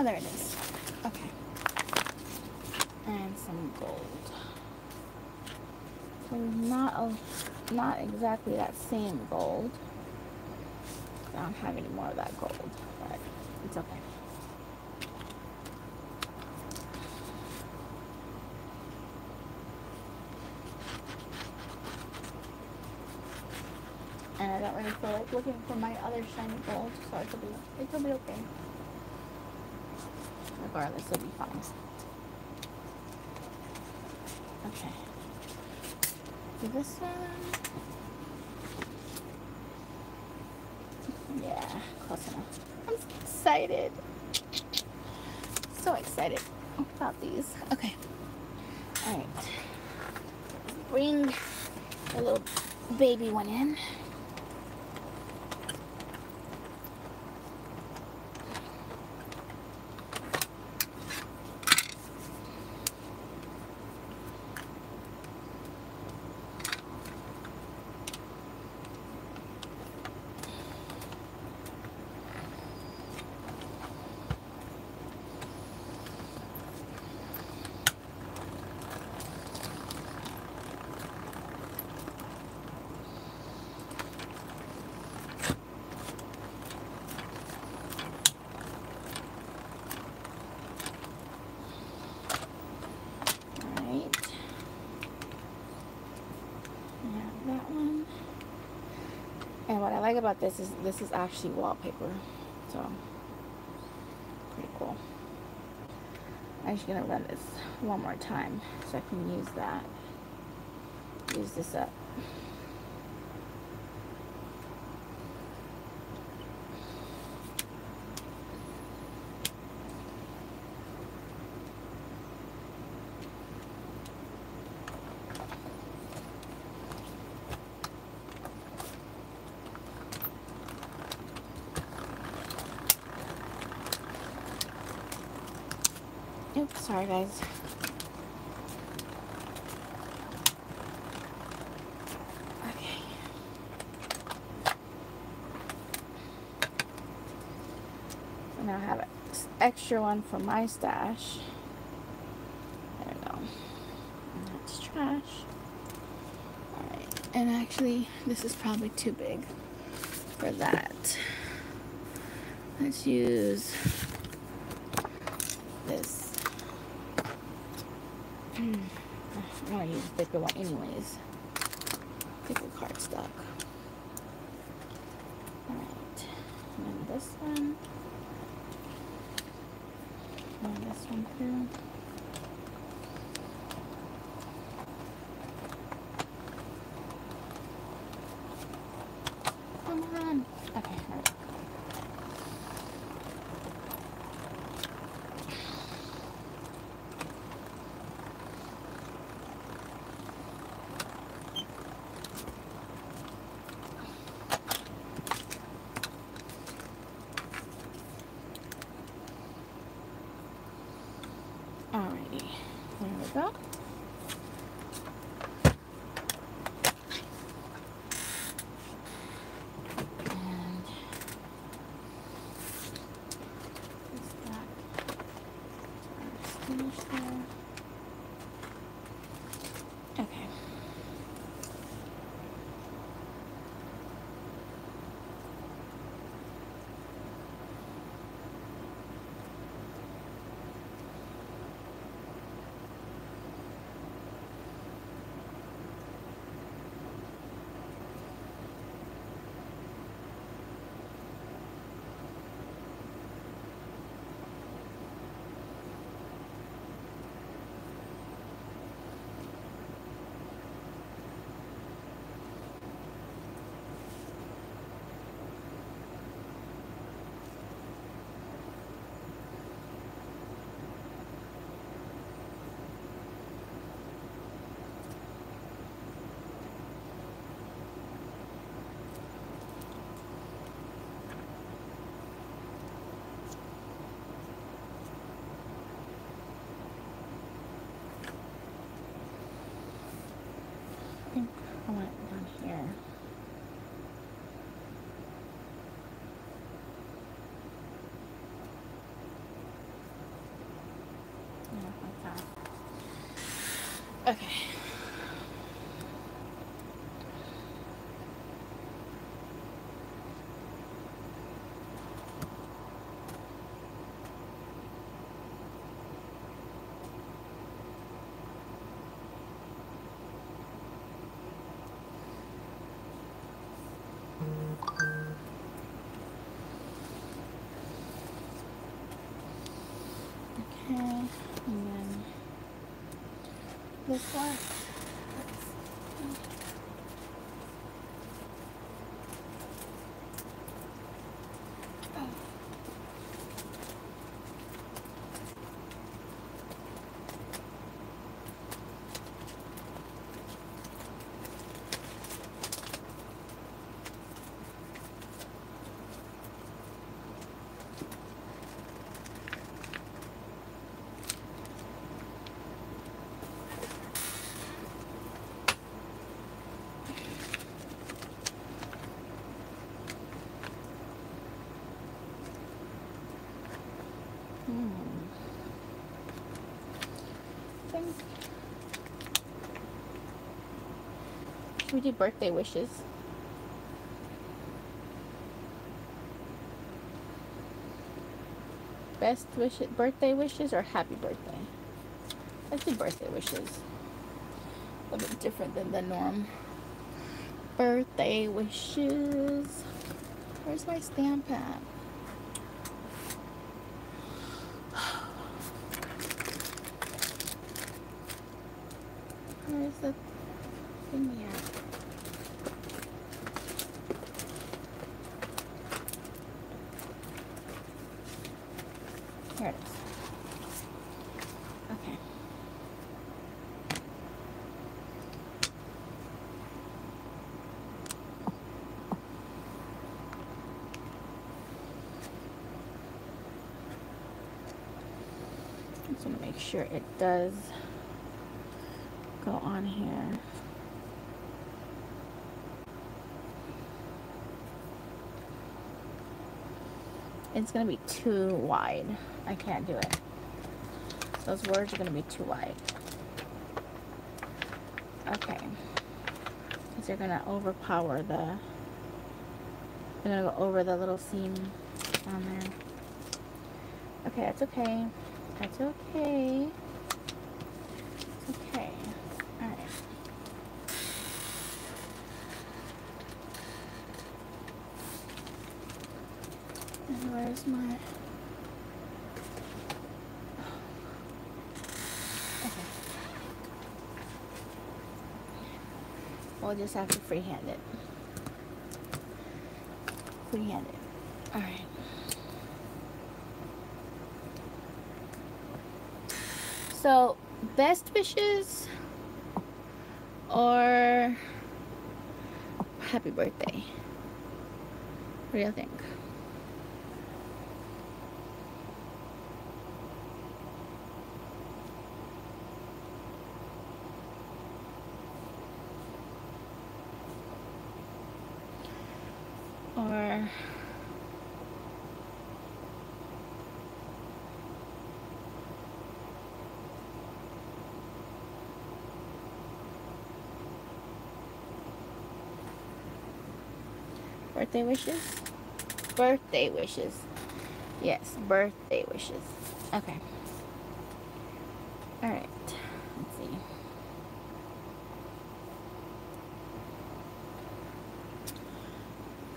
Oh, there it is. Okay. And some gold. So not a, not exactly that same gold. I don't have any more of that gold, but it's okay. And I don't really feel like looking for my other shiny gold, so it could be it could be okay regardless, it'll be fine. Okay. Do this one. Yeah, close enough. I'm excited. So excited about these. Okay. Alright. Bring the little baby one in. And what I like about this is this is actually wallpaper. So, pretty cool. I'm just to run this one more time so I can use that. Use this up. Oops, sorry guys. Okay. So now I have an extra one for my stash. There we go. That's trash. Alright, and actually, this is probably too big for that. Let's use this. Hmm, I'm gonna use a thicker one anyways. Thicker cardstock. Alright. And this one. This one too. Okay. Okay, and then this one. Hmm. Think- Should we do birthday wishes? Best wishes, birthday wishes, or happy birthday? Let's do birthday wishes. A little bit different than the norm. Birthday wishes. Where's my stamp at? Where's the thing at? Here it is. Okay. Just want to make sure it does go on here. It's gonna be too wide. I can't do it. Those words are gonna be too wide. Okay. Because they're gonna overpower the. They're gonna go over the little seam on there. Okay, that's okay. That's okay. It's okay. Alright. And where's my... Okay. We'll just have to freehand it. Freehand it. Alright. So, best wishes or happy birthday? What do you think? Or birthday wishes? Birthday wishes. Yes, birthday wishes. Okay. Alright. Let's see.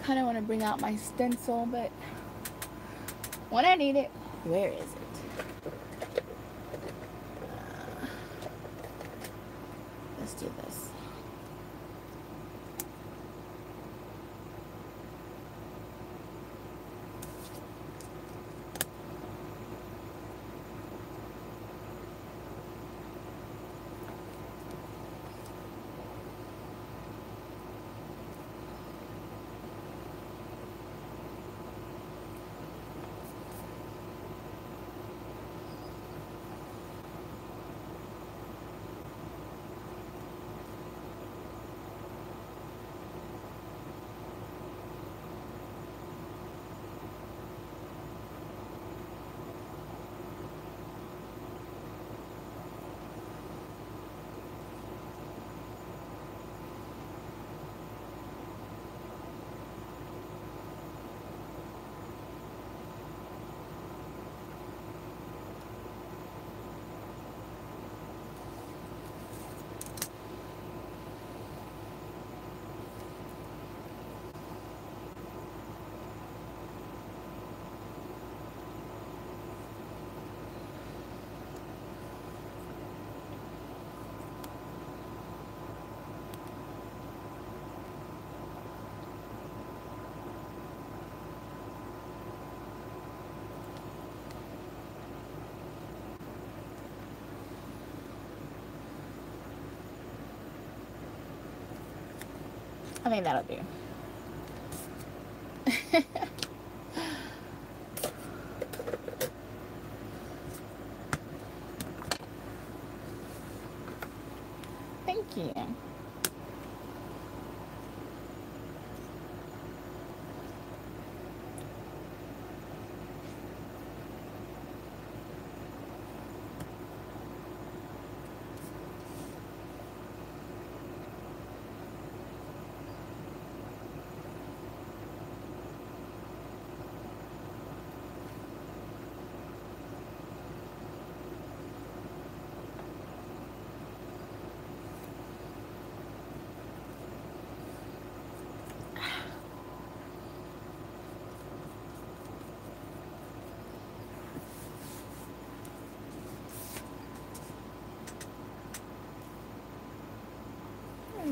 Kind of want to bring out my stencil, but when I need it, where is it? I think that'll do. Thank you.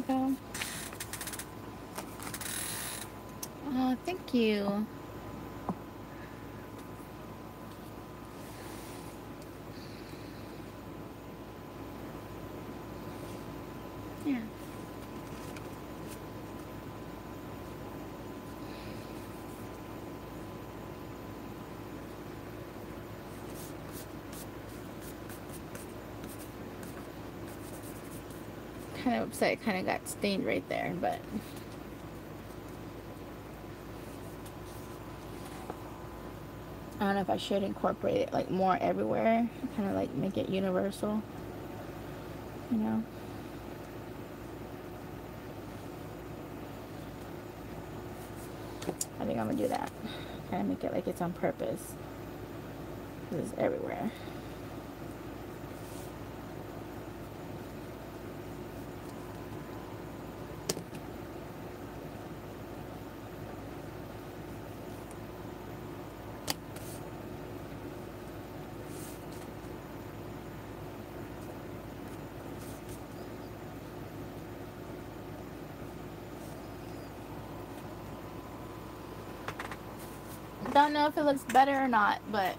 Go. Oh, thank you. Yeah. Kind of upset, it kind of got stained right there, but. I don't know if I should incorporate it like more everywhere, kind of like make it universal, you know. I think I'm gonna do that. Kind of make it like it's on purpose. It's everywhere. Don't know if it looks better or not, but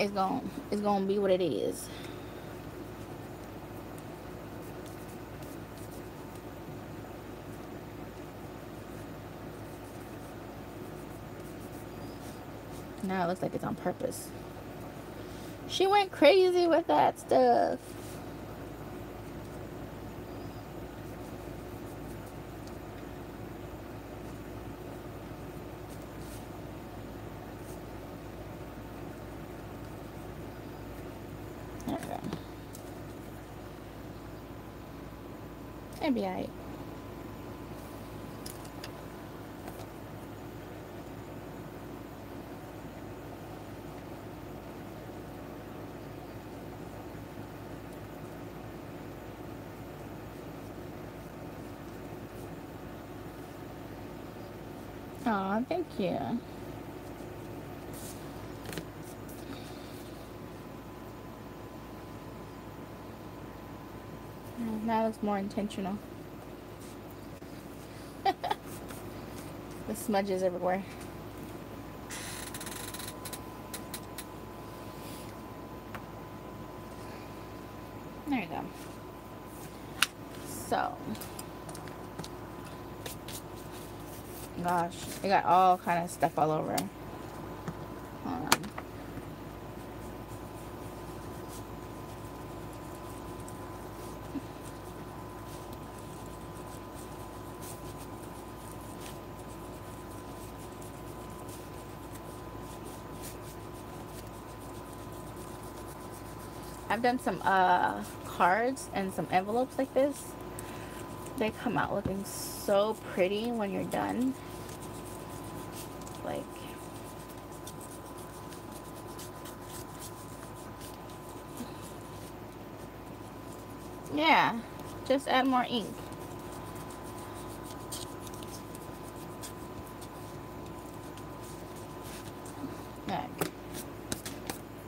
it's going to it's gonna be what it is. Now it looks like it's on purpose. She went crazy with that stuff. There we go. It'd be alright. Mm, That looks more intentional. the smudges everywhere. There you go. So, gosh, it got all kind of stuff all over. On. I've done some uh, cards and some envelopes like this. They come out looking so pretty when you're done. Like, yeah, just add more ink. Like,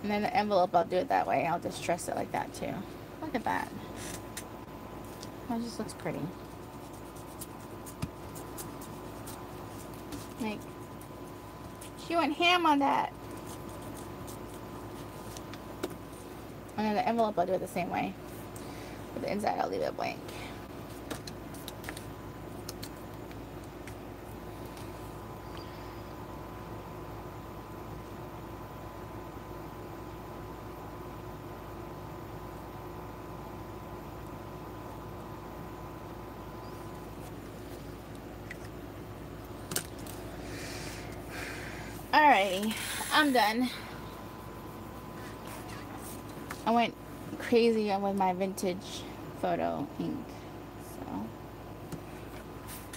and then the envelope, I'll do it that way. I'll just dress it like that too. Look at that. That just looks pretty. Like, she went ham on that. And then the envelope, I'll do it the same way the inside, I'll leave it blank. Alrighty, I'm done. I went crazy with my vintage photo ink.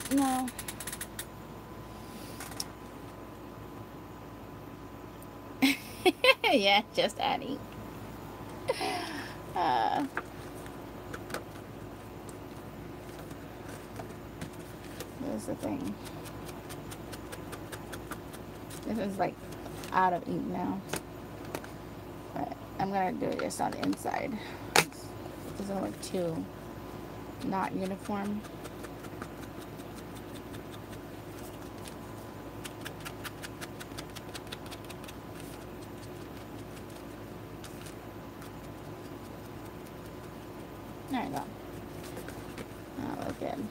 So, no. yeah, just adding. Uh, here's the thing. This is like out of ink now. But I'm gonna do just on the inside. Doesn't look too not uniform. There you go. That look good.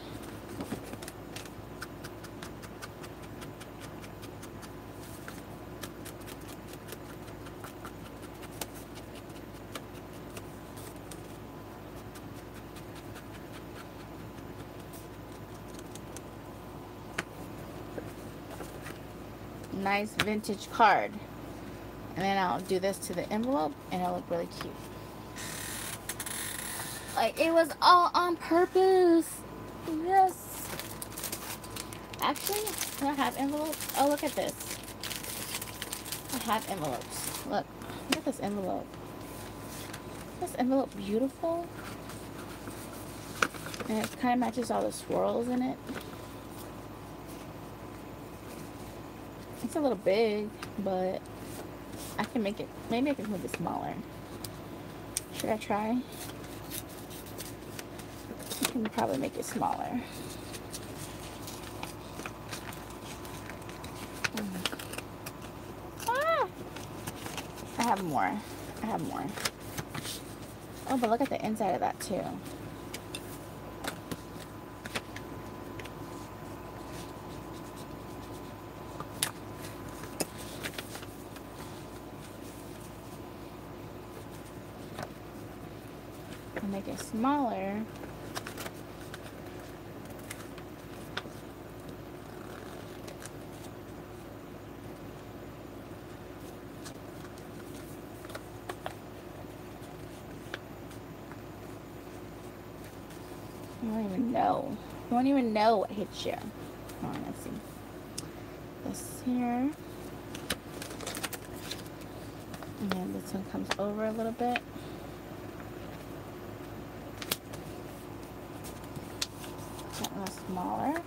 Nice vintage card. And then I'll do this to the envelope and it'll look really cute. Like it was all on purpose. Yes. Actually, do I have envelopes? Oh, look at this. I have envelopes. Look, look at this envelope. This envelope beautiful? And it kind of matches all the swirls in it. It's a little big, but I can make it, maybe I can make it smaller. Should I try? I can probably make it smaller. Ah! I have more. I have more. Oh, but look at the inside of that too. make it smaller. You don't even know. You won't even know what hits you. On, let's see. This here. And then this one comes over a little bit. smaller.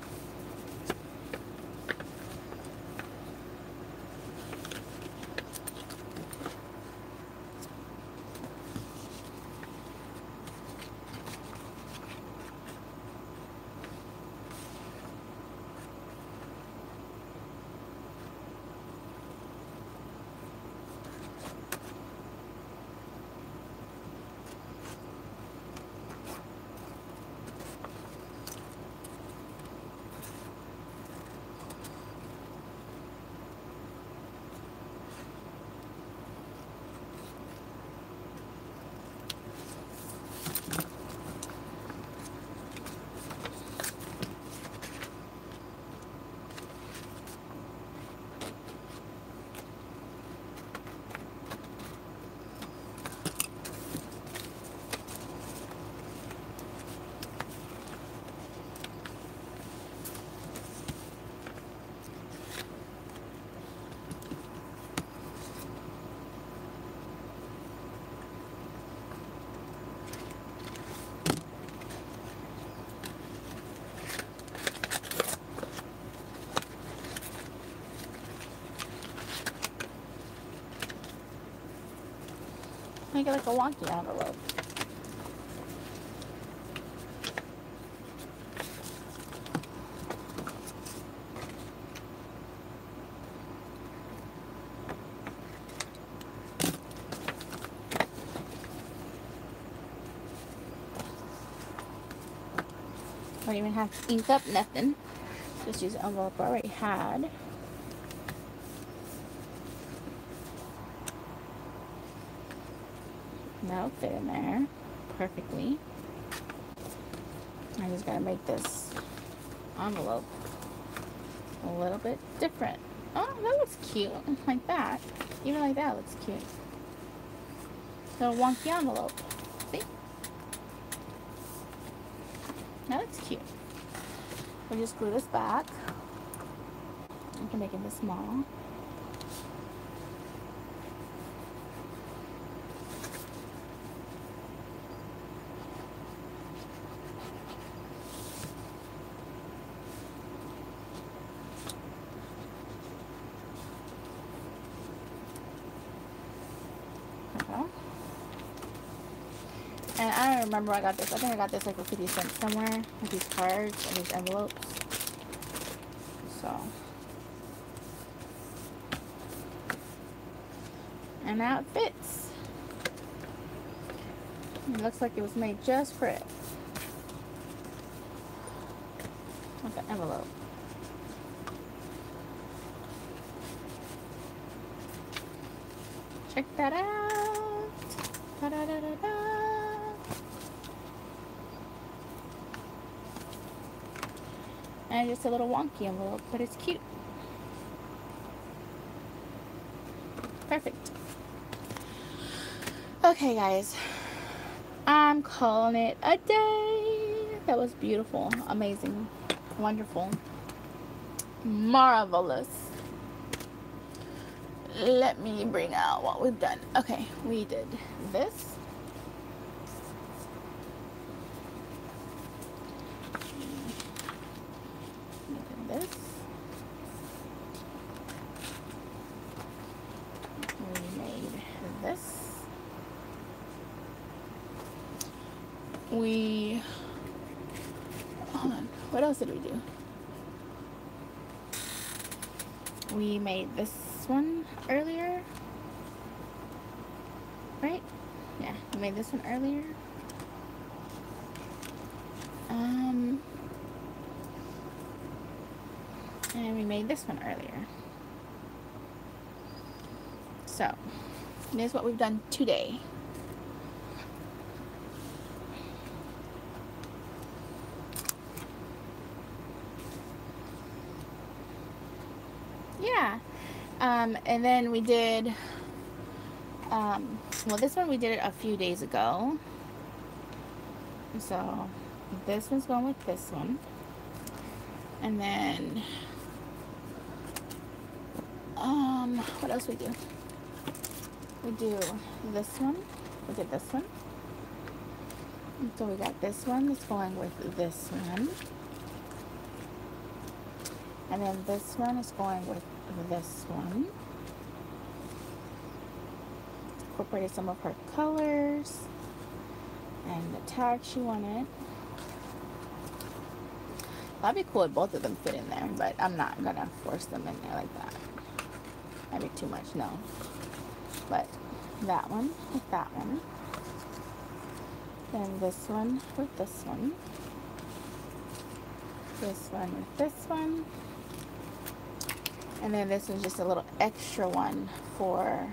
Make it like a wonky envelope. Don't even have to ink up nothing. Just use the envelope I already had. That'll fit in there perfectly. I just gotta make this envelope a little bit different. Oh, that looks cute. Like that. Even like that looks cute. Little wonky envelope. See? That looks cute. We'll just glue this back. We can make it this small. And I don't remember I got this. I think I got this like for 50 cents somewhere with these cards and these envelopes. So. And now it fits. It looks like it was made just for it. With the envelope. Check that out. Da -da -da And just a little wonky envelope, but it's cute. Perfect. Okay, guys. I'm calling it a day. That was beautiful, amazing, wonderful, marvelous. Let me bring out what we've done. Okay, we did this. we hold on what else did we do we made this one earlier right yeah we made this one earlier? Um and we made this one earlier. So here's what we've done today. Yeah um, and then we did um, well this one we did it a few days ago. So this one's going with this one. And then um what else we do? We do this one. We did this one. So we got this one that's going with this one. And then this one is going with this one. Incorporated some of her colors and the tag she wanted. That'd be cool if both of them fit in there, but I'm not gonna force them in there like that. That'd be too much, no. But that one with that one. Then this one with this one. This one with this one. And then this is just a little extra one for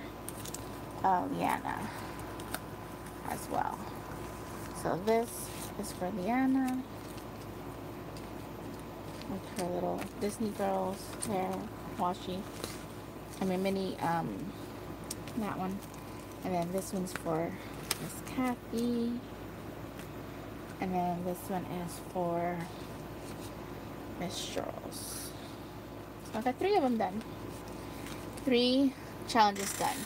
uh, Liana as well. So this is for Liana with her little Disney Girls hair washi. I mean mini, um, that one. And then this one's for Miss Kathy. And then this one is for Miss Charles. So I got three of them done. Three challenges done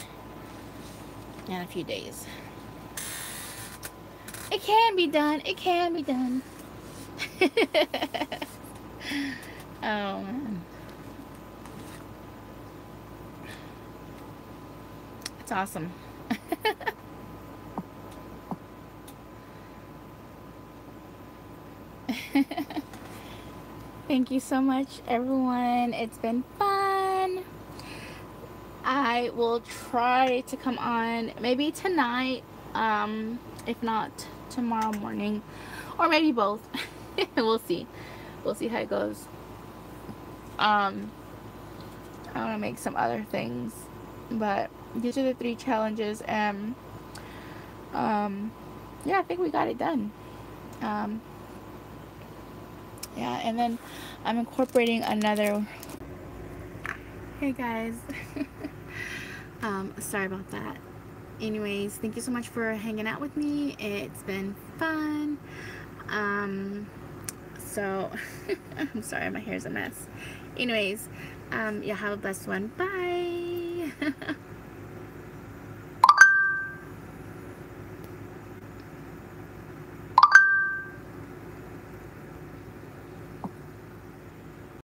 in a few days. It can be done. It can be done. oh man. It's awesome. Thank you so much, everyone. It's been fun. I will try to come on maybe tonight, um, if not tomorrow morning, or maybe both. we'll see. We'll see how it goes. Um, I want to make some other things, but these are the three challenges, and um, yeah, I think we got it done. Um, yeah and then I'm incorporating another hey guys. um, sorry about that. Anyways, thank you so much for hanging out with me. It's been fun. Um, so, I'm sorry, my hair's a mess. Anyways, um, you have a blessed one. Bye.